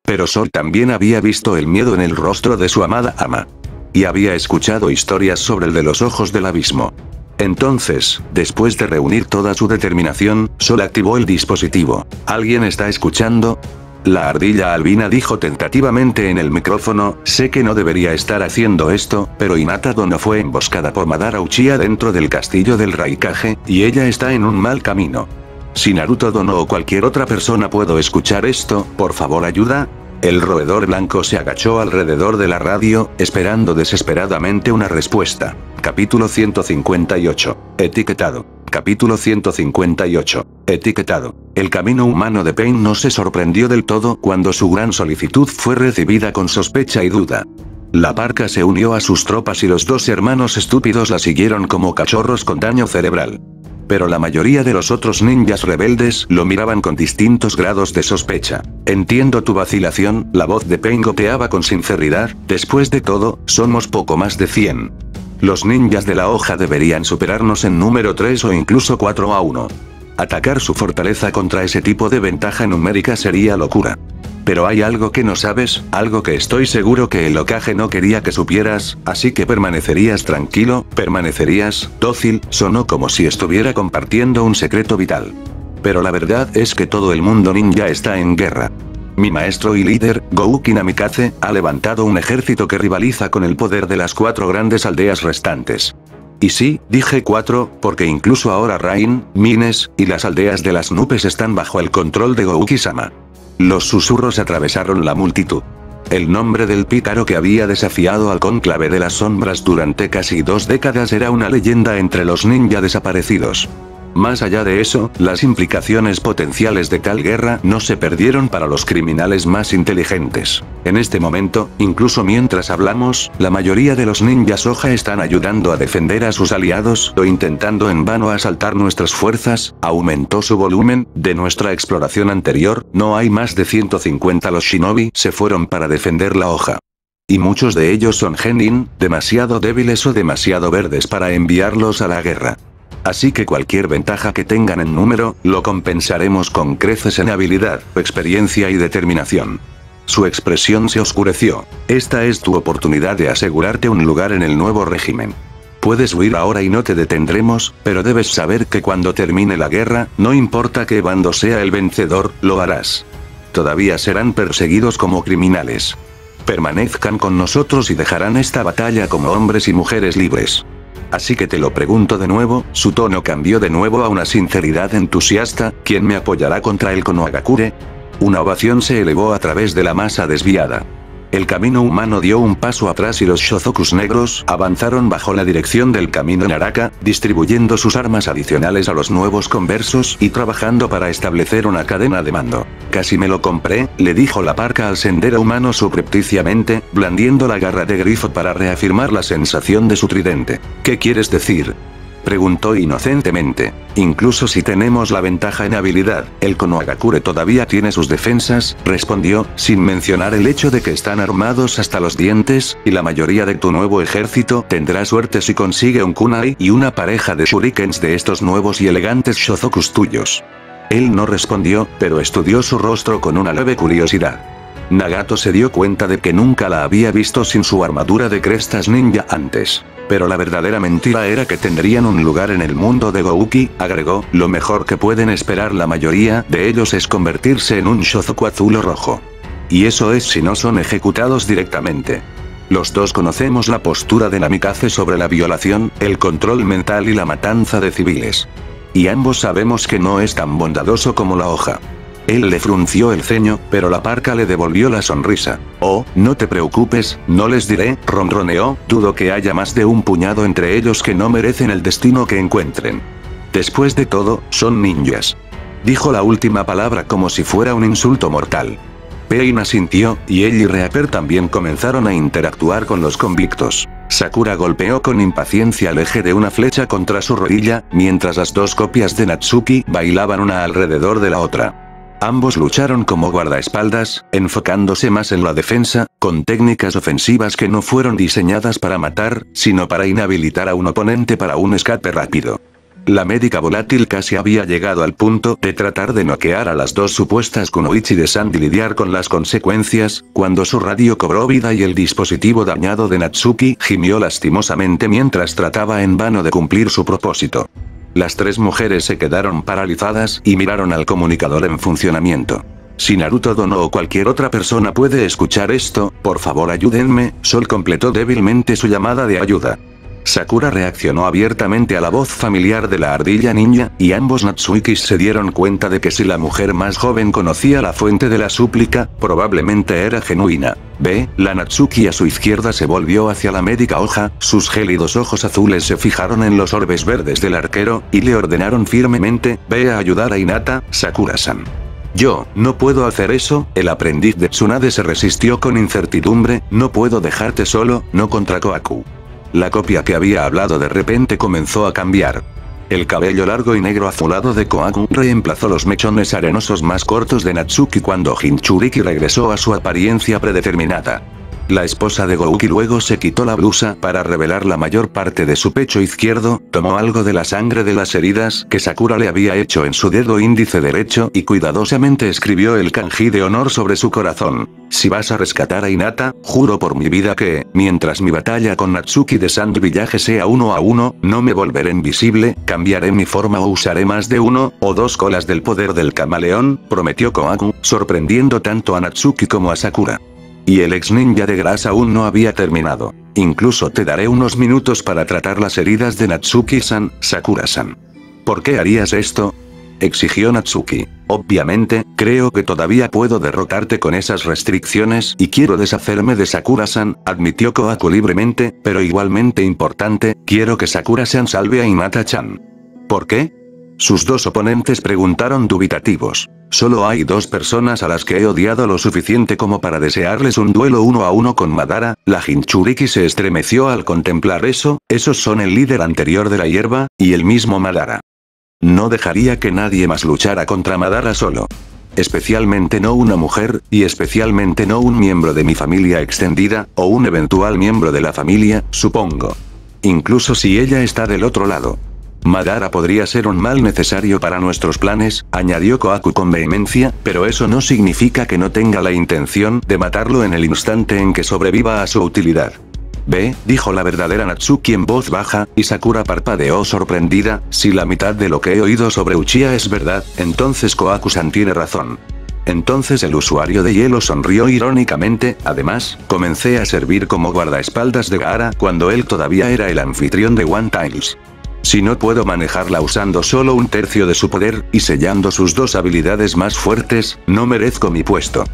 Pero Sol también había visto el miedo en el rostro de su amada ama. Y había escuchado historias sobre el de los ojos del abismo. Entonces, después de reunir toda su determinación, Sol activó el dispositivo. ¿Alguien está escuchando? La ardilla albina dijo tentativamente en el micrófono, sé que no debería estar haciendo esto, pero Inata Dono fue emboscada por Madara Uchiha dentro del castillo del Raikage, y ella está en un mal camino. Si Naruto Dono o cualquier otra persona puedo escuchar esto, por favor ayuda. El roedor blanco se agachó alrededor de la radio, esperando desesperadamente una respuesta. Capítulo 158. Etiquetado. Capítulo 158. Etiquetado. El camino humano de Pain no se sorprendió del todo cuando su gran solicitud fue recibida con sospecha y duda. La parca se unió a sus tropas y los dos hermanos estúpidos la siguieron como cachorros con daño cerebral. Pero la mayoría de los otros ninjas rebeldes lo miraban con distintos grados de sospecha. Entiendo tu vacilación, la voz de Pain goteaba con sinceridad, después de todo, somos poco más de 100. Los ninjas de la hoja deberían superarnos en número 3 o incluso 4 a 1. Atacar su fortaleza contra ese tipo de ventaja numérica sería locura. Pero hay algo que no sabes, algo que estoy seguro que el locaje no quería que supieras, así que permanecerías tranquilo, permanecerías, dócil, sonó como si estuviera compartiendo un secreto vital. Pero la verdad es que todo el mundo ninja está en guerra. Mi maestro y líder, Gouki Namikaze, ha levantado un ejército que rivaliza con el poder de las cuatro grandes aldeas restantes. Y sí, dije cuatro, porque incluso ahora Rain, Mines, y las aldeas de las nubes están bajo el control de Gouki-sama. Los susurros atravesaron la multitud. El nombre del pícaro que había desafiado al cónclave de las sombras durante casi dos décadas era una leyenda entre los ninja desaparecidos. Más allá de eso, las implicaciones potenciales de tal guerra no se perdieron para los criminales más inteligentes. En este momento, incluso mientras hablamos, la mayoría de los ninjas Soja están ayudando a defender a sus aliados o intentando en vano asaltar nuestras fuerzas, aumentó su volumen, de nuestra exploración anterior, no hay más de 150 los shinobi se fueron para defender la hoja. Y muchos de ellos son genin, demasiado débiles o demasiado verdes para enviarlos a la guerra. Así que cualquier ventaja que tengan en número, lo compensaremos con creces en habilidad, experiencia y determinación. Su expresión se oscureció. Esta es tu oportunidad de asegurarte un lugar en el nuevo régimen. Puedes huir ahora y no te detendremos, pero debes saber que cuando termine la guerra, no importa qué bando sea el vencedor, lo harás. Todavía serán perseguidos como criminales. Permanezcan con nosotros y dejarán esta batalla como hombres y mujeres libres. Así que te lo pregunto de nuevo, su tono cambió de nuevo a una sinceridad entusiasta, ¿quién me apoyará contra el Konohagakure? Una ovación se elevó a través de la masa desviada. El camino humano dio un paso atrás y los Shozokus negros avanzaron bajo la dirección del camino Naraka, distribuyendo sus armas adicionales a los nuevos conversos y trabajando para establecer una cadena de mando. Casi me lo compré, le dijo la parca al sendero humano subrepticiamente, blandiendo la garra de grifo para reafirmar la sensación de su tridente. ¿Qué quieres decir? Preguntó inocentemente. Incluso si tenemos la ventaja en habilidad, el Konohagakure todavía tiene sus defensas, respondió, sin mencionar el hecho de que están armados hasta los dientes, y la mayoría de tu nuevo ejército tendrá suerte si consigue un kunai y una pareja de shurikens de estos nuevos y elegantes shozokus tuyos. Él no respondió, pero estudió su rostro con una leve curiosidad. Nagato se dio cuenta de que nunca la había visto sin su armadura de crestas ninja antes. Pero la verdadera mentira era que tendrían un lugar en el mundo de Gouki, agregó, lo mejor que pueden esperar la mayoría de ellos es convertirse en un Shozoku azul o rojo. Y eso es si no son ejecutados directamente. Los dos conocemos la postura de Namikaze sobre la violación, el control mental y la matanza de civiles. Y ambos sabemos que no es tan bondadoso como la hoja. Él le frunció el ceño, pero la parca le devolvió la sonrisa. Oh, no te preocupes, no les diré, ronroneó, dudo que haya más de un puñado entre ellos que no merecen el destino que encuentren. Después de todo, son ninjas. Dijo la última palabra como si fuera un insulto mortal. Pain asintió, y él y Reaper también comenzaron a interactuar con los convictos. Sakura golpeó con impaciencia el eje de una flecha contra su rodilla, mientras las dos copias de Natsuki bailaban una alrededor de la otra. Ambos lucharon como guardaespaldas, enfocándose más en la defensa, con técnicas ofensivas que no fueron diseñadas para matar, sino para inhabilitar a un oponente para un escape rápido. La médica volátil casi había llegado al punto de tratar de noquear a las dos supuestas Kunoichi de Sand y lidiar con las consecuencias, cuando su radio cobró vida y el dispositivo dañado de Natsuki gimió lastimosamente mientras trataba en vano de cumplir su propósito. Las tres mujeres se quedaron paralizadas y miraron al comunicador en funcionamiento. Si Naruto Dono o cualquier otra persona puede escuchar esto, por favor ayúdenme, Sol completó débilmente su llamada de ayuda. Sakura reaccionó abiertamente a la voz familiar de la ardilla niña, y ambos Natsuikis se dieron cuenta de que si la mujer más joven conocía la fuente de la súplica, probablemente era genuina. Ve, la Natsuki a su izquierda se volvió hacia la médica hoja, sus gélidos ojos azules se fijaron en los orbes verdes del arquero, y le ordenaron firmemente, ve a ayudar a Inata, Sakura-san. Yo, no puedo hacer eso, el aprendiz de Tsunade se resistió con incertidumbre, no puedo dejarte solo, no contra Koaku. La copia que había hablado de repente comenzó a cambiar. El cabello largo y negro azulado de Koaku reemplazó los mechones arenosos más cortos de Natsuki cuando Hinchuriki regresó a su apariencia predeterminada. La esposa de Gouki luego se quitó la blusa para revelar la mayor parte de su pecho izquierdo, tomó algo de la sangre de las heridas que Sakura le había hecho en su dedo índice derecho y cuidadosamente escribió el kanji de honor sobre su corazón. Si vas a rescatar a Inata, juro por mi vida que, mientras mi batalla con Natsuki de Sand Village sea uno a uno, no me volveré invisible, cambiaré mi forma o usaré más de uno, o dos colas del poder del camaleón, prometió Koaku, sorprendiendo tanto a Natsuki como a Sakura. Y el ex ninja de Gras aún no había terminado. Incluso te daré unos minutos para tratar las heridas de Natsuki-san, Sakura-san. ¿Por qué harías esto? Exigió Natsuki. Obviamente, creo que todavía puedo derrotarte con esas restricciones y quiero deshacerme de Sakura-san, admitió Koaku libremente, pero igualmente importante, quiero que Sakura-san salve a Inata-chan. ¿Por qué? Sus dos oponentes preguntaron dubitativos. Solo hay dos personas a las que he odiado lo suficiente como para desearles un duelo uno a uno con Madara, la Jinchuriki se estremeció al contemplar eso, esos son el líder anterior de la hierba, y el mismo Madara. No dejaría que nadie más luchara contra Madara solo. Especialmente no una mujer, y especialmente no un miembro de mi familia extendida, o un eventual miembro de la familia, supongo. Incluso si ella está del otro lado. Madara podría ser un mal necesario para nuestros planes, añadió Koaku con vehemencia, pero eso no significa que no tenga la intención de matarlo en el instante en que sobreviva a su utilidad. Ve, dijo la verdadera Natsuki en voz baja, y Sakura parpadeó sorprendida, si la mitad de lo que he oído sobre Uchiha es verdad, entonces Koaku-san tiene razón. Entonces el usuario de hielo sonrió irónicamente, además, comencé a servir como guardaespaldas de Gaara cuando él todavía era el anfitrión de One Tiles. Si no puedo manejarla usando solo un tercio de su poder, y sellando sus dos habilidades más fuertes, no merezco mi puesto.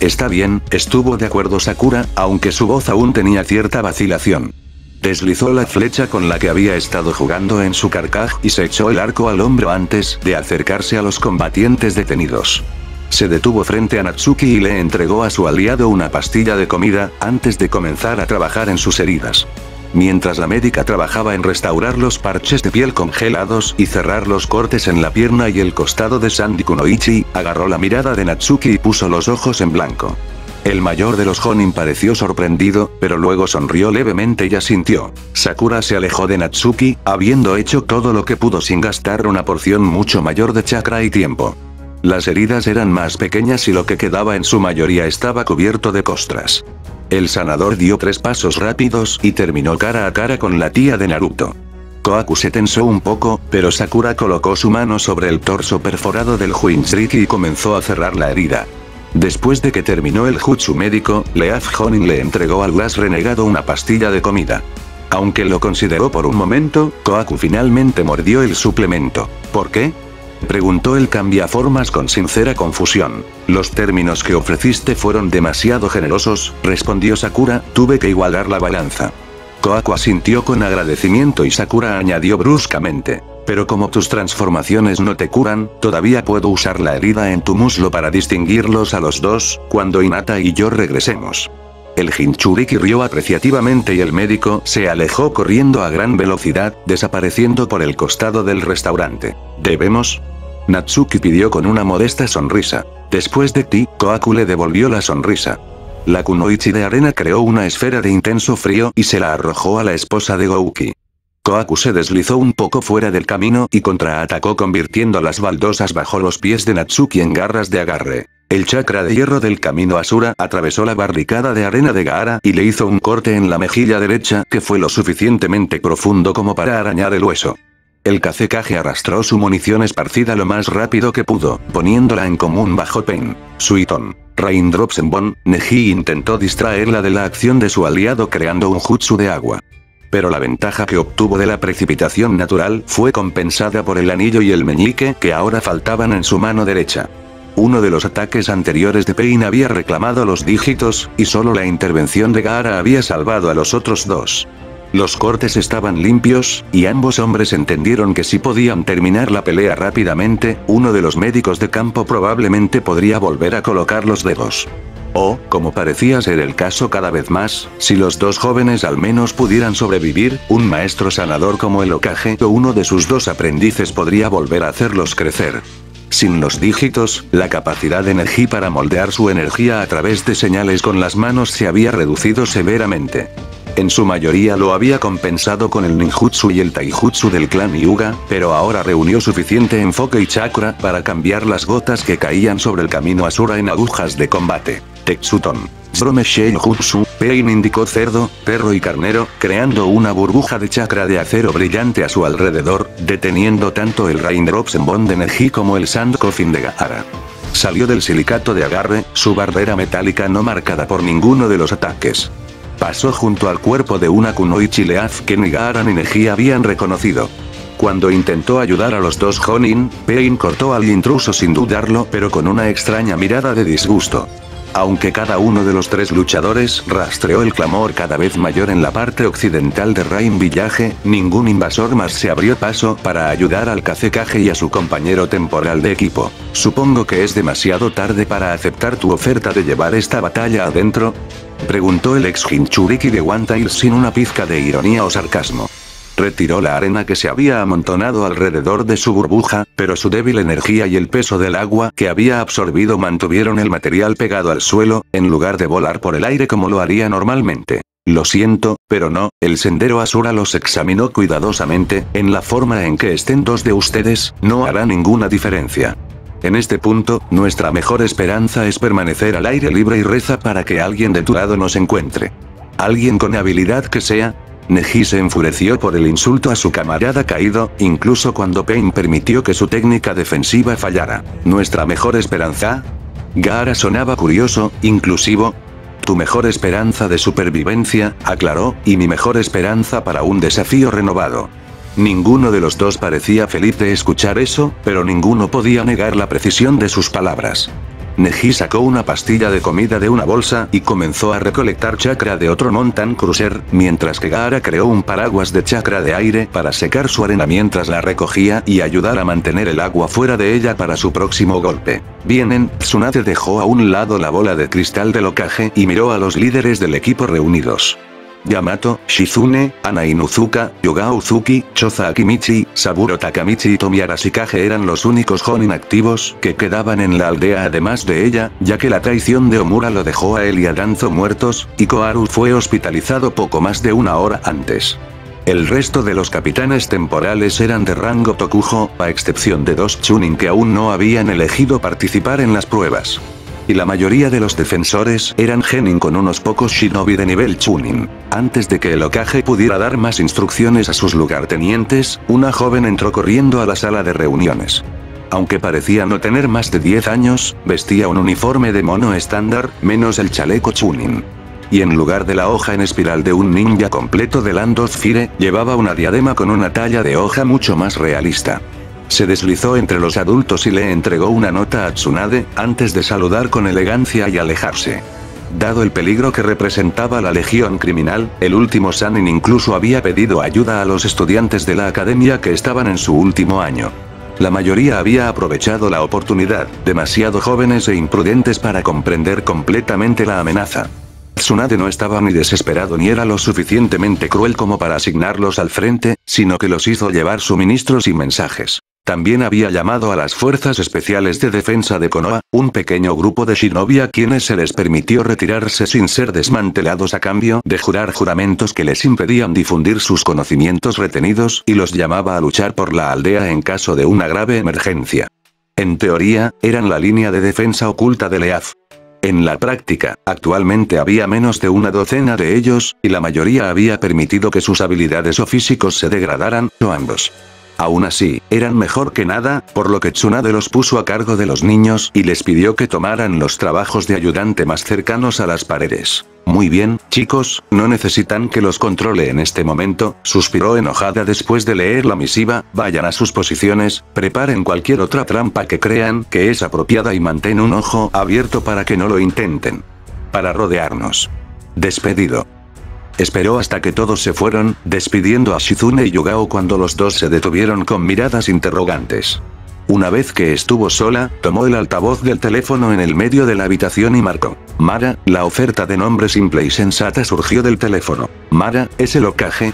Está bien, estuvo de acuerdo Sakura, aunque su voz aún tenía cierta vacilación. Deslizó la flecha con la que había estado jugando en su carcaj y se echó el arco al hombro antes de acercarse a los combatientes detenidos. Se detuvo frente a Natsuki y le entregó a su aliado una pastilla de comida, antes de comenzar a trabajar en sus heridas. Mientras la médica trabajaba en restaurar los parches de piel congelados y cerrar los cortes en la pierna y el costado de Sandy Kunoichi, agarró la mirada de Natsuki y puso los ojos en blanco. El mayor de los Honin pareció sorprendido, pero luego sonrió levemente y asintió. Sakura se alejó de Natsuki, habiendo hecho todo lo que pudo sin gastar una porción mucho mayor de chakra y tiempo. Las heridas eran más pequeñas y lo que quedaba en su mayoría estaba cubierto de costras. El sanador dio tres pasos rápidos y terminó cara a cara con la tía de Naruto. Koaku se tensó un poco, pero Sakura colocó su mano sobre el torso perforado del Huinzriki y comenzó a cerrar la herida. Después de que terminó el jutsu médico, Leaf Honin le entregó al Glass renegado una pastilla de comida. Aunque lo consideró por un momento, Koaku finalmente mordió el suplemento. ¿Por qué? Preguntó el cambiaformas con sincera confusión. Los términos que ofreciste fueron demasiado generosos, respondió Sakura, tuve que igualar la balanza. Koako asintió con agradecimiento y Sakura añadió bruscamente. Pero como tus transformaciones no te curan, todavía puedo usar la herida en tu muslo para distinguirlos a los dos, cuando Inata y yo regresemos. El Jinchuriki rió apreciativamente y el médico se alejó corriendo a gran velocidad, desapareciendo por el costado del restaurante. ¿Debemos? Natsuki pidió con una modesta sonrisa. Después de ti, Koaku le devolvió la sonrisa. La kunoichi de arena creó una esfera de intenso frío y se la arrojó a la esposa de Gouki. Koaku se deslizó un poco fuera del camino y contraatacó convirtiendo las baldosas bajo los pies de Natsuki en garras de agarre. El chakra de hierro del camino Asura atravesó la barricada de arena de Gaara y le hizo un corte en la mejilla derecha que fue lo suficientemente profundo como para arañar el hueso. El Kazekage arrastró su munición esparcida lo más rápido que pudo, poniéndola en común bajo Pain. Suiton. Raindrops en Bon, Neji intentó distraerla de la acción de su aliado creando un jutsu de agua. Pero la ventaja que obtuvo de la precipitación natural fue compensada por el anillo y el meñique que ahora faltaban en su mano derecha. Uno de los ataques anteriores de Pain había reclamado los dígitos, y solo la intervención de Gaara había salvado a los otros dos. Los cortes estaban limpios, y ambos hombres entendieron que si podían terminar la pelea rápidamente, uno de los médicos de campo probablemente podría volver a colocar los dedos. O, como parecía ser el caso cada vez más, si los dos jóvenes al menos pudieran sobrevivir, un maestro sanador como el Okage o uno de sus dos aprendices podría volver a hacerlos crecer. Sin los dígitos, la capacidad de Neji para moldear su energía a través de señales con las manos se había reducido severamente. En su mayoría lo había compensado con el ninjutsu y el taijutsu del clan Hyuga, pero ahora reunió suficiente enfoque y chakra para cambiar las gotas que caían sobre el camino Asura en agujas de combate. Tetsuton. Brome Jutsu, Pain indicó cerdo, perro y carnero, creando una burbuja de chakra de acero brillante a su alrededor, deteniendo tanto el Raindrops en Bond Energy como el Sand Coffin de Gaara. Salió del silicato de agarre, su barrera metálica no marcada por ninguno de los ataques. Pasó junto al cuerpo de una kunoichi Leaf que ni Gaara ni Neji habían reconocido. Cuando intentó ayudar a los dos Honin, Pain cortó al intruso sin dudarlo pero con una extraña mirada de disgusto. Aunque cada uno de los tres luchadores rastreó el clamor cada vez mayor en la parte occidental de Rain Village, ningún invasor más se abrió paso para ayudar al Kazekage y a su compañero temporal de equipo. Supongo que es demasiado tarde para aceptar tu oferta de llevar esta batalla adentro. Preguntó el ex Hinchuriki de One Tail sin una pizca de ironía o sarcasmo. Retiró la arena que se había amontonado alrededor de su burbuja, pero su débil energía y el peso del agua que había absorbido mantuvieron el material pegado al suelo, en lugar de volar por el aire como lo haría normalmente. Lo siento, pero no, el sendero Asura los examinó cuidadosamente, en la forma en que estén dos de ustedes, no hará ninguna diferencia. En este punto, nuestra mejor esperanza es permanecer al aire libre y reza para que alguien de tu lado nos encuentre. Alguien con habilidad que sea, Neji se enfureció por el insulto a su camarada caído, incluso cuando Pain permitió que su técnica defensiva fallara. ¿Nuestra mejor esperanza? Gaara sonaba curioso, inclusivo. Tu mejor esperanza de supervivencia, aclaró, y mi mejor esperanza para un desafío renovado. Ninguno de los dos parecía feliz de escuchar eso, pero ninguno podía negar la precisión de sus palabras. Neji sacó una pastilla de comida de una bolsa y comenzó a recolectar chakra de otro Montan Cruiser, mientras que Gaara creó un paraguas de chakra de aire para secar su arena mientras la recogía y ayudar a mantener el agua fuera de ella para su próximo golpe. Vienen, Tsunade dejó a un lado la bola de cristal del Okage y miró a los líderes del equipo reunidos. Yamato, Shizune, Ana Inuzuka, Yoga Uzuki, Choza Akimichi, Saburo Takamichi y Tomi Arashikage eran los únicos Jonin activos que quedaban en la aldea además de ella, ya que la traición de Omura lo dejó a él y a Danzo muertos, y Koharu fue hospitalizado poco más de una hora antes. El resto de los capitanes temporales eran de rango Tokujo, a excepción de dos Chunin que aún no habían elegido participar en las pruebas y la mayoría de los defensores eran genin con unos pocos shinobi de nivel chunin. Antes de que el Okage pudiera dar más instrucciones a sus lugartenientes, una joven entró corriendo a la sala de reuniones. Aunque parecía no tener más de 10 años, vestía un uniforme de mono estándar, menos el chaleco chunin. Y en lugar de la hoja en espiral de un ninja completo de Landos Fire, llevaba una diadema con una talla de hoja mucho más realista. Se deslizó entre los adultos y le entregó una nota a Tsunade, antes de saludar con elegancia y alejarse. Dado el peligro que representaba la legión criminal, el último Sanin incluso había pedido ayuda a los estudiantes de la academia que estaban en su último año. La mayoría había aprovechado la oportunidad, demasiado jóvenes e imprudentes para comprender completamente la amenaza. Tsunade no estaba ni desesperado ni era lo suficientemente cruel como para asignarlos al frente, sino que los hizo llevar suministros y mensajes. También había llamado a las Fuerzas Especiales de Defensa de Konoha, un pequeño grupo de shinobi a quienes se les permitió retirarse sin ser desmantelados a cambio de jurar juramentos que les impedían difundir sus conocimientos retenidos y los llamaba a luchar por la aldea en caso de una grave emergencia. En teoría, eran la línea de defensa oculta de Leaf. En la práctica, actualmente había menos de una docena de ellos, y la mayoría había permitido que sus habilidades o físicos se degradaran, o ambos. Aún así, eran mejor que nada, por lo que Tsunade los puso a cargo de los niños y les pidió que tomaran los trabajos de ayudante más cercanos a las paredes. Muy bien, chicos, no necesitan que los controle en este momento, suspiró enojada después de leer la misiva, vayan a sus posiciones, preparen cualquier otra trampa que crean que es apropiada y mantén un ojo abierto para que no lo intenten. Para rodearnos. Despedido. Esperó hasta que todos se fueron, despidiendo a Shizune y Yugao cuando los dos se detuvieron con miradas interrogantes. Una vez que estuvo sola, tomó el altavoz del teléfono en el medio de la habitación y marcó. Mara, la oferta de nombre simple y sensata surgió del teléfono. Mara, es el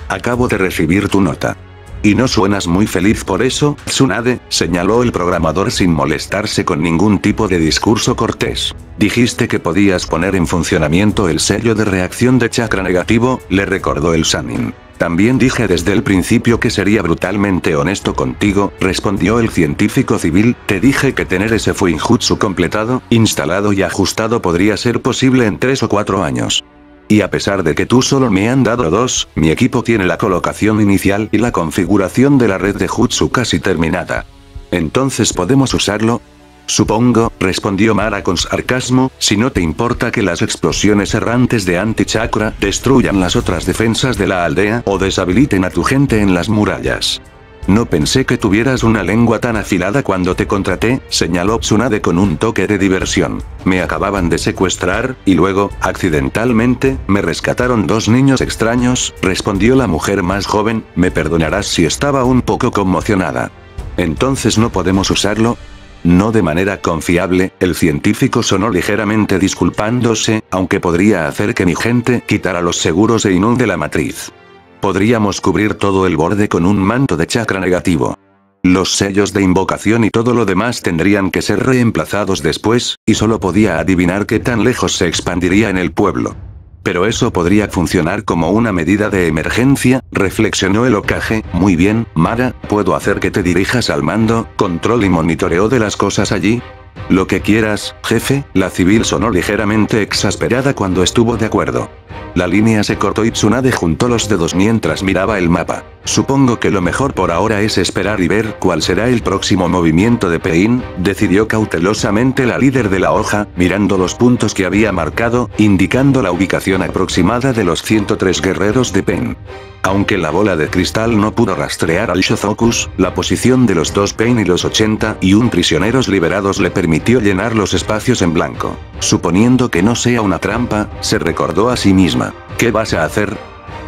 acabo de recibir tu nota. ¿Y no suenas muy feliz por eso, Tsunade? señaló el programador sin molestarse con ningún tipo de discurso cortés. Dijiste que podías poner en funcionamiento el sello de reacción de chakra negativo, le recordó el Sanin. También dije desde el principio que sería brutalmente honesto contigo, respondió el científico civil, te dije que tener ese Fuinjutsu completado, instalado y ajustado podría ser posible en tres o cuatro años. Y a pesar de que tú solo me han dado dos, mi equipo tiene la colocación inicial y la configuración de la red de Jutsu casi terminada. Entonces podemos usarlo, Supongo, respondió Mara con sarcasmo, si no te importa que las explosiones errantes de antichakra destruyan las otras defensas de la aldea o deshabiliten a tu gente en las murallas. No pensé que tuvieras una lengua tan afilada cuando te contraté, señaló Tsunade con un toque de diversión. Me acababan de secuestrar, y luego, accidentalmente, me rescataron dos niños extraños, respondió la mujer más joven, me perdonarás si estaba un poco conmocionada. Entonces no podemos usarlo, no de manera confiable, el científico sonó ligeramente disculpándose, aunque podría hacer que mi gente quitara los seguros e inunde la matriz. Podríamos cubrir todo el borde con un manto de chakra negativo. Los sellos de invocación y todo lo demás tendrían que ser reemplazados después, y solo podía adivinar qué tan lejos se expandiría en el pueblo. Pero eso podría funcionar como una medida de emergencia, reflexionó el ocaje, muy bien, Mara, puedo hacer que te dirijas al mando, control y monitoreo de las cosas allí, lo que quieras, jefe, la civil sonó ligeramente exasperada cuando estuvo de acuerdo. La línea se cortó y Tsunade juntó los dedos mientras miraba el mapa. Supongo que lo mejor por ahora es esperar y ver cuál será el próximo movimiento de Pain, decidió cautelosamente la líder de la hoja, mirando los puntos que había marcado, indicando la ubicación aproximada de los 103 guerreros de Pain. Aunque la bola de cristal no pudo rastrear al Shozokus, la posición de los dos Pain y los 80 y un prisioneros liberados le permitió llenar los espacios en blanco. Suponiendo que no sea una trampa, se recordó a sí misma. ¿Qué vas a hacer?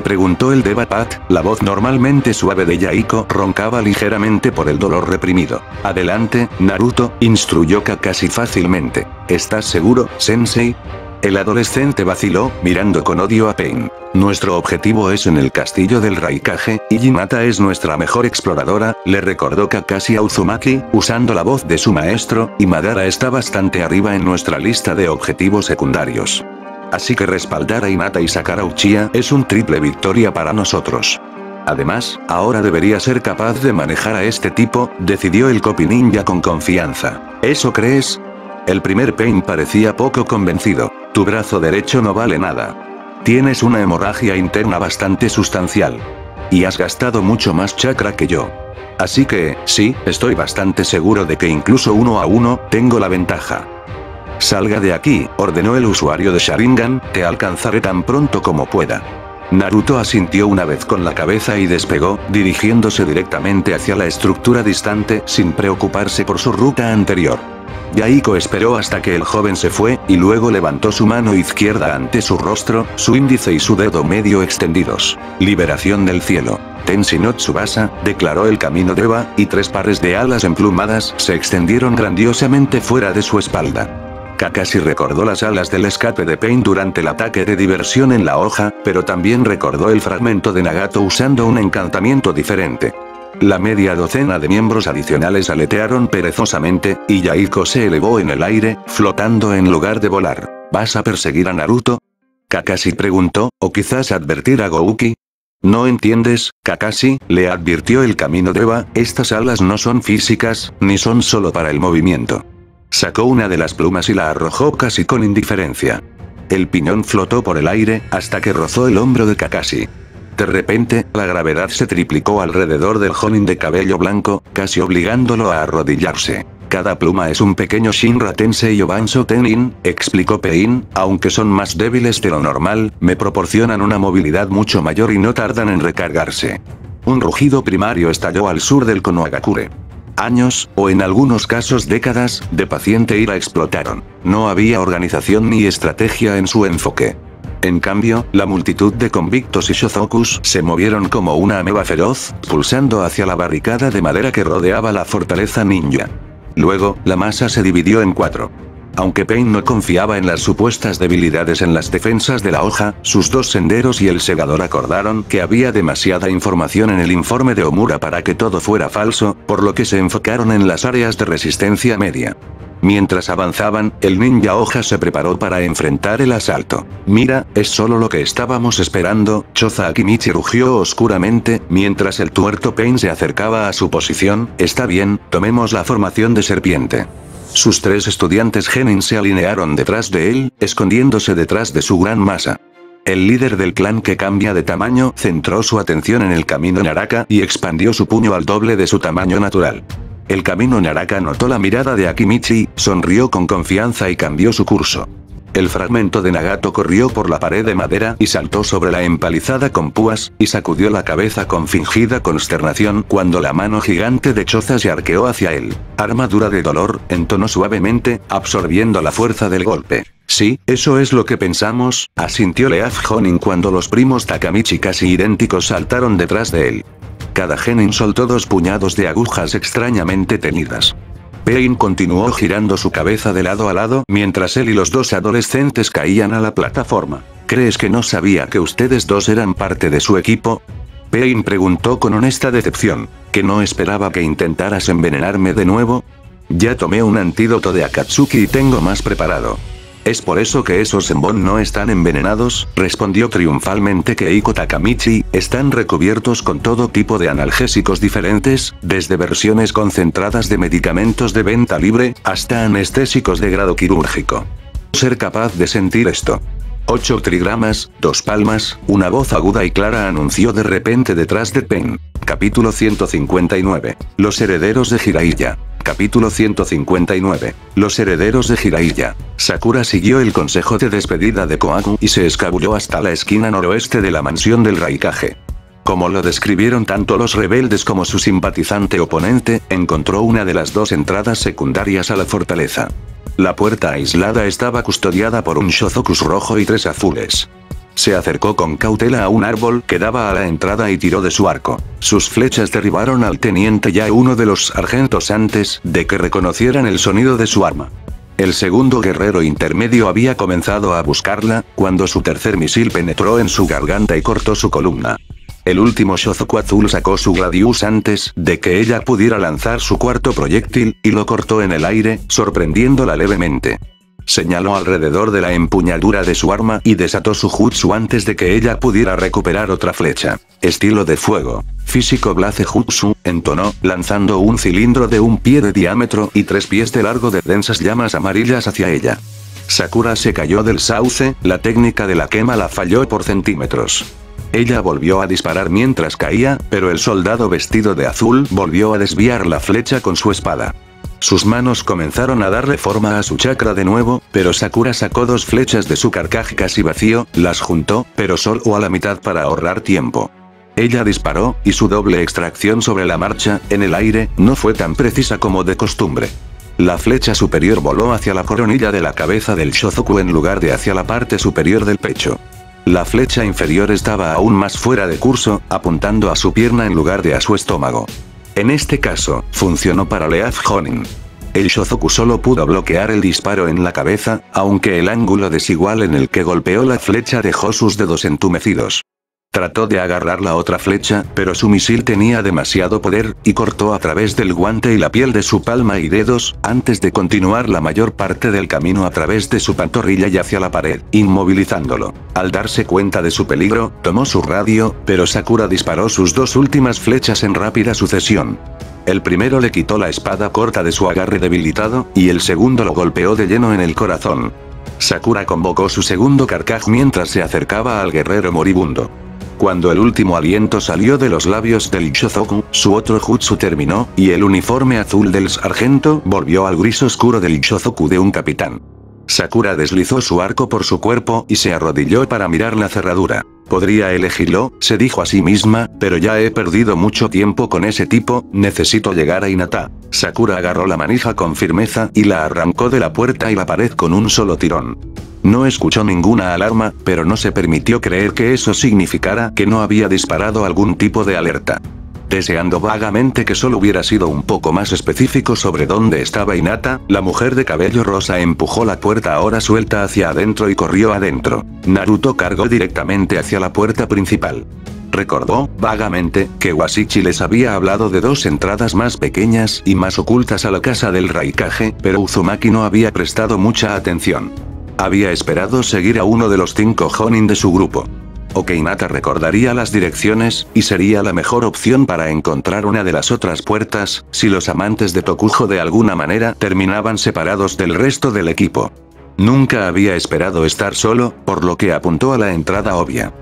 Preguntó el Devapat, la voz normalmente suave de Yaiko roncaba ligeramente por el dolor reprimido. Adelante, Naruto, instruyó Kakashi fácilmente. ¿Estás seguro, sensei? El adolescente vaciló, mirando con odio a Pain. Nuestro objetivo es en el castillo del Raikage, y Hinata es nuestra mejor exploradora, le recordó Kakashi a Uzumaki, usando la voz de su maestro, y Madara está bastante arriba en nuestra lista de objetivos secundarios. Así que respaldar a Hinata y sacar a Uchiha es un triple victoria para nosotros. Además, ahora debería ser capaz de manejar a este tipo, decidió el Copy Ninja con confianza. ¿Eso crees? El primer Pain parecía poco convencido. Tu brazo derecho no vale nada. Tienes una hemorragia interna bastante sustancial. Y has gastado mucho más chakra que yo. Así que, sí, estoy bastante seguro de que incluso uno a uno, tengo la ventaja. Salga de aquí, ordenó el usuario de Sharingan, te alcanzaré tan pronto como pueda. Naruto asintió una vez con la cabeza y despegó, dirigiéndose directamente hacia la estructura distante sin preocuparse por su ruta anterior. Yaiko esperó hasta que el joven se fue, y luego levantó su mano izquierda ante su rostro, su índice y su dedo medio extendidos. Liberación del cielo. Tenshi no Tsubasa, declaró el camino de Eva, y tres pares de alas emplumadas se extendieron grandiosamente fuera de su espalda. Kakashi recordó las alas del escape de Pain durante el ataque de diversión en la hoja, pero también recordó el fragmento de Nagato usando un encantamiento diferente. La media docena de miembros adicionales aletearon perezosamente, y Yaiko se elevó en el aire, flotando en lugar de volar. ¿Vas a perseguir a Naruto? Kakashi preguntó, o quizás advertir a Gouki. No entiendes, Kakashi, le advirtió el camino de Eva, estas alas no son físicas, ni son solo para el movimiento. Sacó una de las plumas y la arrojó casi con indiferencia. El piñón flotó por el aire, hasta que rozó el hombro de Kakashi. De repente, la gravedad se triplicó alrededor del Jonin de cabello blanco, casi obligándolo a arrodillarse. Cada pluma es un pequeño Shinra Tensei o Tenin, explicó Pein, aunque son más débiles de lo normal, me proporcionan una movilidad mucho mayor y no tardan en recargarse. Un rugido primario estalló al sur del Konohagakure. Años, o en algunos casos décadas, de paciente ira explotaron. No había organización ni estrategia en su enfoque. En cambio, la multitud de convictos y Shozokus se movieron como una ameba feroz, pulsando hacia la barricada de madera que rodeaba la fortaleza ninja. Luego, la masa se dividió en cuatro. Aunque Pain no confiaba en las supuestas debilidades en las defensas de la hoja, sus dos senderos y el segador acordaron que había demasiada información en el informe de Omura para que todo fuera falso, por lo que se enfocaron en las áreas de resistencia media. Mientras avanzaban, el ninja hoja se preparó para enfrentar el asalto. Mira, es solo lo que estábamos esperando, Choza Akimichi rugió oscuramente, mientras el tuerto Pain se acercaba a su posición, está bien, tomemos la formación de serpiente. Sus tres estudiantes genin se alinearon detrás de él, escondiéndose detrás de su gran masa. El líder del clan que cambia de tamaño centró su atención en el camino Naraka y expandió su puño al doble de su tamaño natural. El camino Naraka notó la mirada de Akimichi, sonrió con confianza y cambió su curso. El fragmento de Nagato corrió por la pared de madera y saltó sobre la empalizada con púas, y sacudió la cabeza con fingida consternación cuando la mano gigante de Choza se arqueó hacia él. Armadura de dolor, entonó suavemente, absorbiendo la fuerza del golpe. Sí, eso es lo que pensamos, asintió Leaf Honin cuando los primos Takamichi casi idénticos saltaron detrás de él. Cada genin soltó dos puñados de agujas extrañamente tenidas. Pain continuó girando su cabeza de lado a lado mientras él y los dos adolescentes caían a la plataforma. ¿Crees que no sabía que ustedes dos eran parte de su equipo? Pain preguntó con honesta decepción. ¿Que no esperaba que intentaras envenenarme de nuevo? Ya tomé un antídoto de Akatsuki y tengo más preparado. ¿Es por eso que esos Zenbon no están envenenados? Respondió triunfalmente Keiko Takamichi, están recubiertos con todo tipo de analgésicos diferentes, desde versiones concentradas de medicamentos de venta libre, hasta anestésicos de grado quirúrgico. Ser capaz de sentir esto. 8 trigramas, dos palmas, una voz aguda y clara anunció de repente detrás de Pen. Capítulo 159. Los herederos de Jiraiya. Capítulo 159. Los herederos de Jiraiya. Sakura siguió el consejo de despedida de Koaku y se escabulló hasta la esquina noroeste de la mansión del Raikage. Como lo describieron tanto los rebeldes como su simpatizante oponente, encontró una de las dos entradas secundarias a la fortaleza. La puerta aislada estaba custodiada por un Shozokus rojo y tres azules. Se acercó con cautela a un árbol que daba a la entrada y tiró de su arco. Sus flechas derribaron al teniente ya uno de los sargentos antes de que reconocieran el sonido de su arma. El segundo guerrero intermedio había comenzado a buscarla, cuando su tercer misil penetró en su garganta y cortó su columna. El último Shozoku azul sacó su Gladius antes de que ella pudiera lanzar su cuarto proyectil, y lo cortó en el aire, sorprendiéndola levemente. Señaló alrededor de la empuñadura de su arma y desató su jutsu antes de que ella pudiera recuperar otra flecha. Estilo de fuego. Físico Blaze Jutsu, entonó, lanzando un cilindro de un pie de diámetro y tres pies de largo de densas llamas amarillas hacia ella. Sakura se cayó del sauce, la técnica de la quema la falló por centímetros. Ella volvió a disparar mientras caía, pero el soldado vestido de azul volvió a desviar la flecha con su espada. Sus manos comenzaron a darle forma a su chakra de nuevo, pero Sakura sacó dos flechas de su carcaj casi vacío, las juntó, pero solo a la mitad para ahorrar tiempo. Ella disparó, y su doble extracción sobre la marcha, en el aire, no fue tan precisa como de costumbre. La flecha superior voló hacia la coronilla de la cabeza del Shozoku en lugar de hacia la parte superior del pecho. La flecha inferior estaba aún más fuera de curso, apuntando a su pierna en lugar de a su estómago. En este caso, funcionó para Leaf Honin. El Shozoku solo pudo bloquear el disparo en la cabeza, aunque el ángulo desigual en el que golpeó la flecha dejó sus dedos entumecidos. Trató de agarrar la otra flecha, pero su misil tenía demasiado poder, y cortó a través del guante y la piel de su palma y dedos, antes de continuar la mayor parte del camino a través de su pantorrilla y hacia la pared, inmovilizándolo. Al darse cuenta de su peligro, tomó su radio, pero Sakura disparó sus dos últimas flechas en rápida sucesión. El primero le quitó la espada corta de su agarre debilitado, y el segundo lo golpeó de lleno en el corazón. Sakura convocó su segundo carcaj mientras se acercaba al guerrero moribundo. Cuando el último aliento salió de los labios del Shozoku, su otro jutsu terminó, y el uniforme azul del sargento volvió al gris oscuro del Shozoku de un capitán. Sakura deslizó su arco por su cuerpo y se arrodilló para mirar la cerradura. Podría elegirlo, se dijo a sí misma, pero ya he perdido mucho tiempo con ese tipo, necesito llegar a Inata. Sakura agarró la manija con firmeza y la arrancó de la puerta y la pared con un solo tirón. No escuchó ninguna alarma, pero no se permitió creer que eso significara que no había disparado algún tipo de alerta. Deseando vagamente que solo hubiera sido un poco más específico sobre dónde estaba Inata, la mujer de cabello rosa empujó la puerta ahora suelta hacia adentro y corrió adentro. Naruto cargó directamente hacia la puerta principal. Recordó, vagamente, que Wasichi les había hablado de dos entradas más pequeñas y más ocultas a la casa del Raikage, pero Uzumaki no había prestado mucha atención. Había esperado seguir a uno de los cinco Honin de su grupo. O que recordaría las direcciones, y sería la mejor opción para encontrar una de las otras puertas, si los amantes de Tokujo de alguna manera terminaban separados del resto del equipo. Nunca había esperado estar solo, por lo que apuntó a la entrada obvia.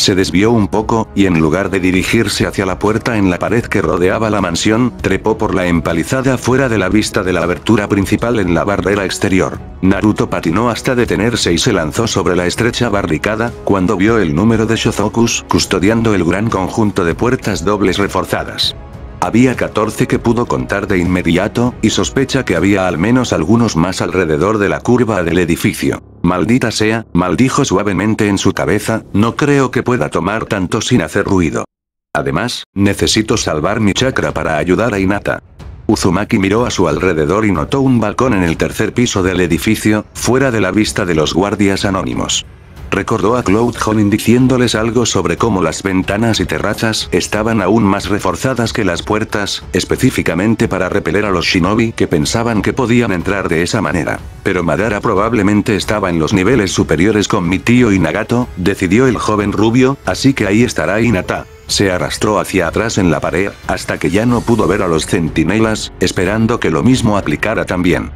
Se desvió un poco, y en lugar de dirigirse hacia la puerta en la pared que rodeaba la mansión, trepó por la empalizada fuera de la vista de la abertura principal en la barrera exterior. Naruto patinó hasta detenerse y se lanzó sobre la estrecha barricada, cuando vio el número de Shozokus custodiando el gran conjunto de puertas dobles reforzadas. Había 14 que pudo contar de inmediato, y sospecha que había al menos algunos más alrededor de la curva del edificio. Maldita sea, maldijo suavemente en su cabeza, no creo que pueda tomar tanto sin hacer ruido. Además, necesito salvar mi chakra para ayudar a Inata. Uzumaki miró a su alrededor y notó un balcón en el tercer piso del edificio, fuera de la vista de los guardias anónimos. Recordó a Cloud Honin diciéndoles algo sobre cómo las ventanas y terrazas estaban aún más reforzadas que las puertas, específicamente para repeler a los shinobi que pensaban que podían entrar de esa manera. Pero Madara probablemente estaba en los niveles superiores con mi tío y Nagato, decidió el joven rubio, así que ahí estará Inata. Se arrastró hacia atrás en la pared, hasta que ya no pudo ver a los centinelas, esperando que lo mismo aplicara también.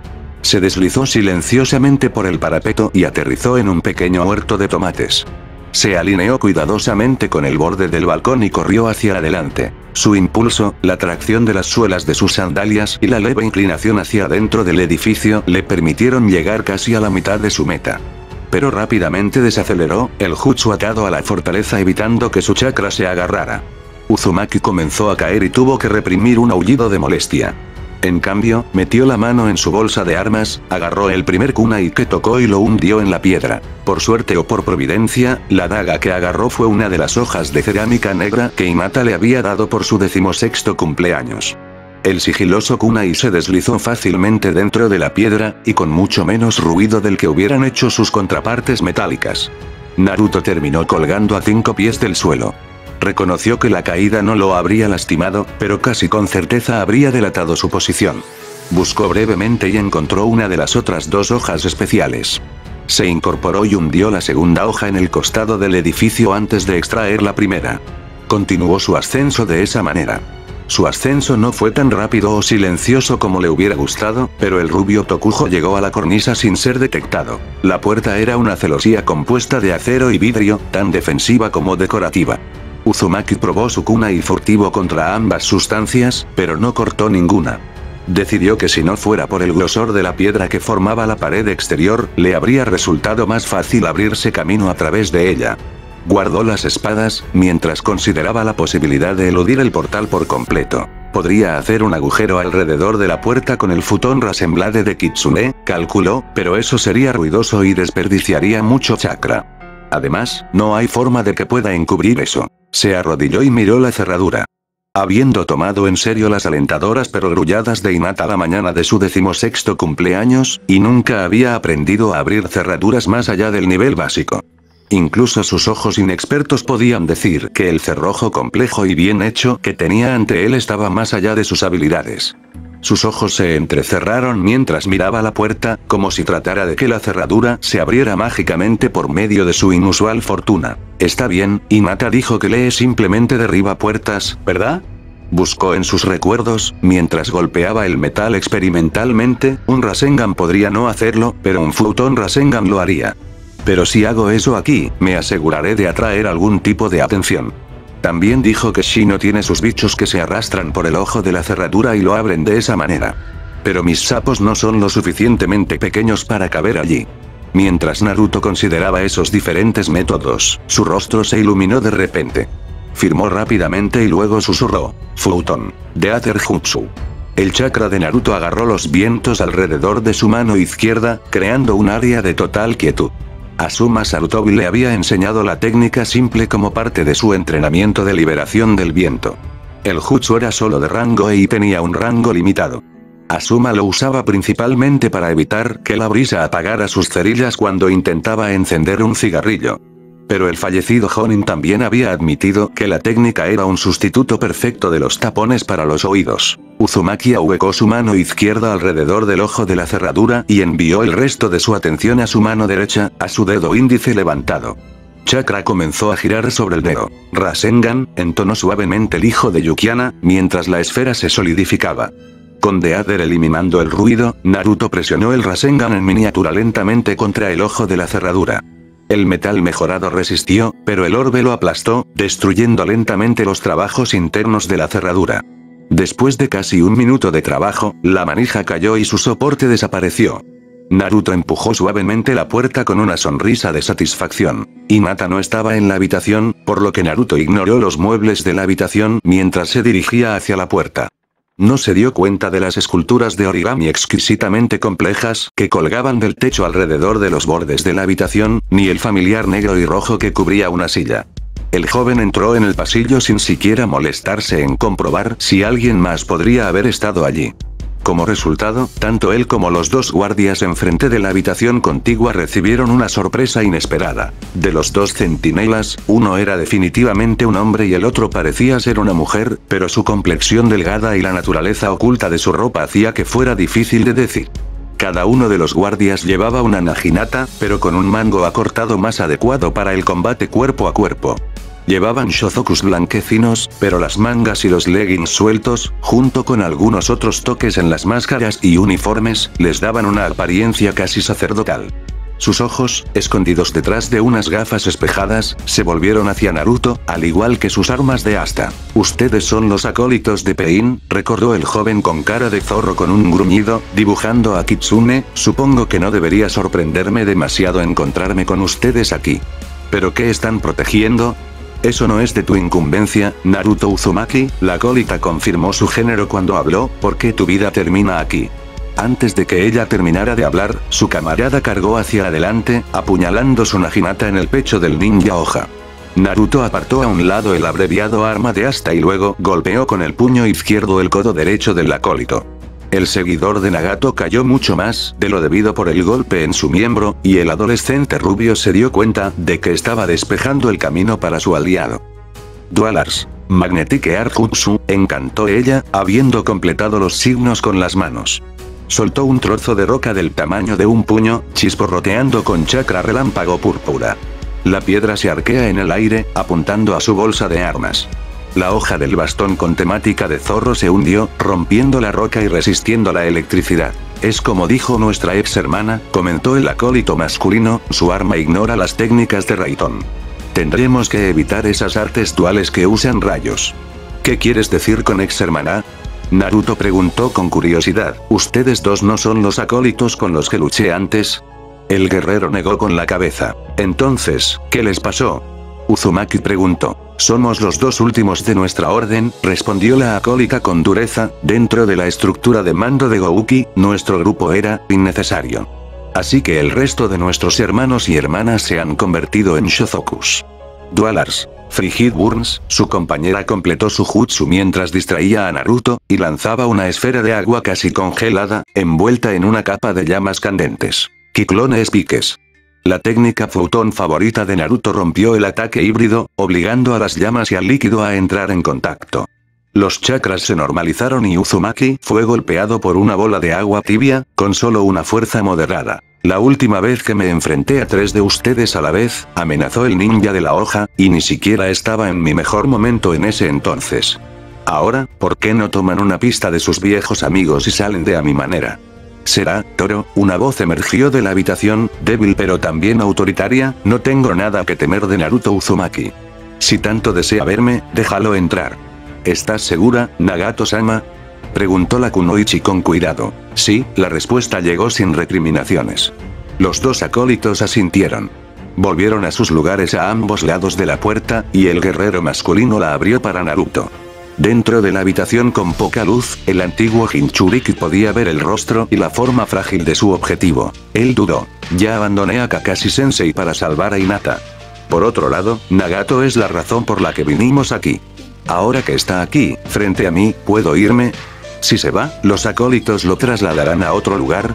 Se deslizó silenciosamente por el parapeto y aterrizó en un pequeño huerto de tomates. Se alineó cuidadosamente con el borde del balcón y corrió hacia adelante. Su impulso, la tracción de las suelas de sus sandalias y la leve inclinación hacia adentro del edificio le permitieron llegar casi a la mitad de su meta. Pero rápidamente desaceleró, el jutsu atado a la fortaleza evitando que su chakra se agarrara. Uzumaki comenzó a caer y tuvo que reprimir un aullido de molestia. En cambio, metió la mano en su bolsa de armas, agarró el primer kunai que tocó y lo hundió en la piedra. Por suerte o por providencia, la daga que agarró fue una de las hojas de cerámica negra que Inata le había dado por su decimosexto cumpleaños. El sigiloso kunai se deslizó fácilmente dentro de la piedra, y con mucho menos ruido del que hubieran hecho sus contrapartes metálicas. Naruto terminó colgando a cinco pies del suelo. Reconoció que la caída no lo habría lastimado, pero casi con certeza habría delatado su posición. Buscó brevemente y encontró una de las otras dos hojas especiales. Se incorporó y hundió la segunda hoja en el costado del edificio antes de extraer la primera. Continuó su ascenso de esa manera. Su ascenso no fue tan rápido o silencioso como le hubiera gustado, pero el rubio Tokujo llegó a la cornisa sin ser detectado. La puerta era una celosía compuesta de acero y vidrio, tan defensiva como decorativa. Uzumaki probó su kunai furtivo contra ambas sustancias, pero no cortó ninguna. Decidió que si no fuera por el grosor de la piedra que formaba la pared exterior, le habría resultado más fácil abrirse camino a través de ella. Guardó las espadas, mientras consideraba la posibilidad de eludir el portal por completo. Podría hacer un agujero alrededor de la puerta con el futón Rasemblade de Kitsune, calculó, pero eso sería ruidoso y desperdiciaría mucho chakra. Además, no hay forma de que pueda encubrir eso. Se arrodilló y miró la cerradura. Habiendo tomado en serio las alentadoras pero grulladas de Inata la mañana de su decimosexto cumpleaños, y nunca había aprendido a abrir cerraduras más allá del nivel básico. Incluso sus ojos inexpertos podían decir que el cerrojo complejo y bien hecho que tenía ante él estaba más allá de sus habilidades. Sus ojos se entrecerraron mientras miraba la puerta, como si tratara de que la cerradura se abriera mágicamente por medio de su inusual fortuna. Está bien, Inata dijo que lee simplemente derriba puertas, ¿verdad? Buscó en sus recuerdos, mientras golpeaba el metal experimentalmente, un Rasengan podría no hacerlo, pero un Futon Rasengan lo haría. Pero si hago eso aquí, me aseguraré de atraer algún tipo de atención. También dijo que Shino tiene sus bichos que se arrastran por el ojo de la cerradura y lo abren de esa manera. Pero mis sapos no son lo suficientemente pequeños para caber allí. Mientras Naruto consideraba esos diferentes métodos, su rostro se iluminó de repente. Firmó rápidamente y luego susurró, Futon, de Aether Jutsu. El chakra de Naruto agarró los vientos alrededor de su mano izquierda, creando un área de total quietud. Asuma Sarutobi le había enseñado la técnica simple como parte de su entrenamiento de liberación del viento. El jutsu era solo de rango E y tenía un rango limitado. Asuma lo usaba principalmente para evitar que la brisa apagara sus cerillas cuando intentaba encender un cigarrillo. Pero el fallecido Honin también había admitido que la técnica era un sustituto perfecto de los tapones para los oídos. Uzumaki ahuecó su mano izquierda alrededor del ojo de la cerradura y envió el resto de su atención a su mano derecha, a su dedo índice levantado. Chakra comenzó a girar sobre el dedo. Rasengan, entonó suavemente el hijo de Yukiana, mientras la esfera se solidificaba. Con Deader eliminando el ruido, Naruto presionó el Rasengan en miniatura lentamente contra el ojo de la cerradura. El metal mejorado resistió, pero el orbe lo aplastó, destruyendo lentamente los trabajos internos de la cerradura. Después de casi un minuto de trabajo, la manija cayó y su soporte desapareció. Naruto empujó suavemente la puerta con una sonrisa de satisfacción. Hinata no estaba en la habitación, por lo que Naruto ignoró los muebles de la habitación mientras se dirigía hacia la puerta. No se dio cuenta de las esculturas de origami exquisitamente complejas que colgaban del techo alrededor de los bordes de la habitación, ni el familiar negro y rojo que cubría una silla. El joven entró en el pasillo sin siquiera molestarse en comprobar si alguien más podría haber estado allí. Como resultado, tanto él como los dos guardias enfrente de la habitación contigua recibieron una sorpresa inesperada. De los dos centinelas, uno era definitivamente un hombre y el otro parecía ser una mujer, pero su complexión delgada y la naturaleza oculta de su ropa hacía que fuera difícil de decir. Cada uno de los guardias llevaba una naginata, pero con un mango acortado más adecuado para el combate cuerpo a cuerpo. Llevaban shozokus blanquecinos, pero las mangas y los leggings sueltos, junto con algunos otros toques en las máscaras y uniformes, les daban una apariencia casi sacerdotal. Sus ojos, escondidos detrás de unas gafas espejadas, se volvieron hacia Naruto, al igual que sus armas de asta. Ustedes son los acólitos de Pain, recordó el joven con cara de zorro con un gruñido, dibujando a Kitsune, supongo que no debería sorprenderme demasiado encontrarme con ustedes aquí. ¿Pero qué están protegiendo? Eso no es de tu incumbencia, Naruto Uzumaki, la acólita confirmó su género cuando habló, porque tu vida termina aquí. Antes de que ella terminara de hablar, su camarada cargó hacia adelante, apuñalando su Naginata en el pecho del ninja hoja. Naruto apartó a un lado el abreviado arma de asta y luego golpeó con el puño izquierdo el codo derecho del acólito. El seguidor de Nagato cayó mucho más de lo debido por el golpe en su miembro, y el adolescente rubio se dio cuenta de que estaba despejando el camino para su aliado. Dualars. Magnetic Earth Jutsu, encantó ella, habiendo completado los signos con las manos. Soltó un trozo de roca del tamaño de un puño, chisporroteando con chakra relámpago púrpura. La piedra se arquea en el aire, apuntando a su bolsa de armas. La hoja del bastón con temática de zorro se hundió, rompiendo la roca y resistiendo la electricidad. Es como dijo nuestra ex hermana, comentó el acólito masculino, su arma ignora las técnicas de Raiton. Tendremos que evitar esas artes duales que usan rayos. ¿Qué quieres decir con ex hermana? Naruto preguntó con curiosidad, ¿ustedes dos no son los acólitos con los que luché antes? El guerrero negó con la cabeza. Entonces, ¿qué les pasó? Uzumaki preguntó. Somos los dos últimos de nuestra orden, respondió la acólita con dureza, dentro de la estructura de mando de Gouki, nuestro grupo era innecesario. Así que el resto de nuestros hermanos y hermanas se han convertido en Shozokus. Dualars. Frigid Burns, su compañera completó su jutsu mientras distraía a Naruto, y lanzaba una esfera de agua casi congelada, envuelta en una capa de llamas candentes. Kiclones piques. La técnica Futon favorita de Naruto rompió el ataque híbrido, obligando a las llamas y al líquido a entrar en contacto. Los chakras se normalizaron y Uzumaki fue golpeado por una bola de agua tibia, con solo una fuerza moderada. La última vez que me enfrenté a tres de ustedes a la vez, amenazó el ninja de la hoja, y ni siquiera estaba en mi mejor momento en ese entonces. Ahora, ¿por qué no toman una pista de sus viejos amigos y salen de a mi manera? ¿Será, Toro? Una voz emergió de la habitación, débil pero también autoritaria, no tengo nada que temer de Naruto Uzumaki. Si tanto desea verme, déjalo entrar. ¿Estás segura, Nagato-sama? Preguntó la Kunoichi con cuidado. Sí, la respuesta llegó sin recriminaciones. Los dos acólitos asintieron. Volvieron a sus lugares a ambos lados de la puerta, y el guerrero masculino la abrió para Naruto. Dentro de la habitación con poca luz, el antiguo Jinchuriki podía ver el rostro y la forma frágil de su objetivo. Él dudó. Ya abandoné a Kakashi Sensei para salvar a Hinata. Por otro lado, Nagato es la razón por la que vinimos aquí. Ahora que está aquí, frente a mí, ¿puedo irme? Si se va, los acólitos lo trasladarán a otro lugar.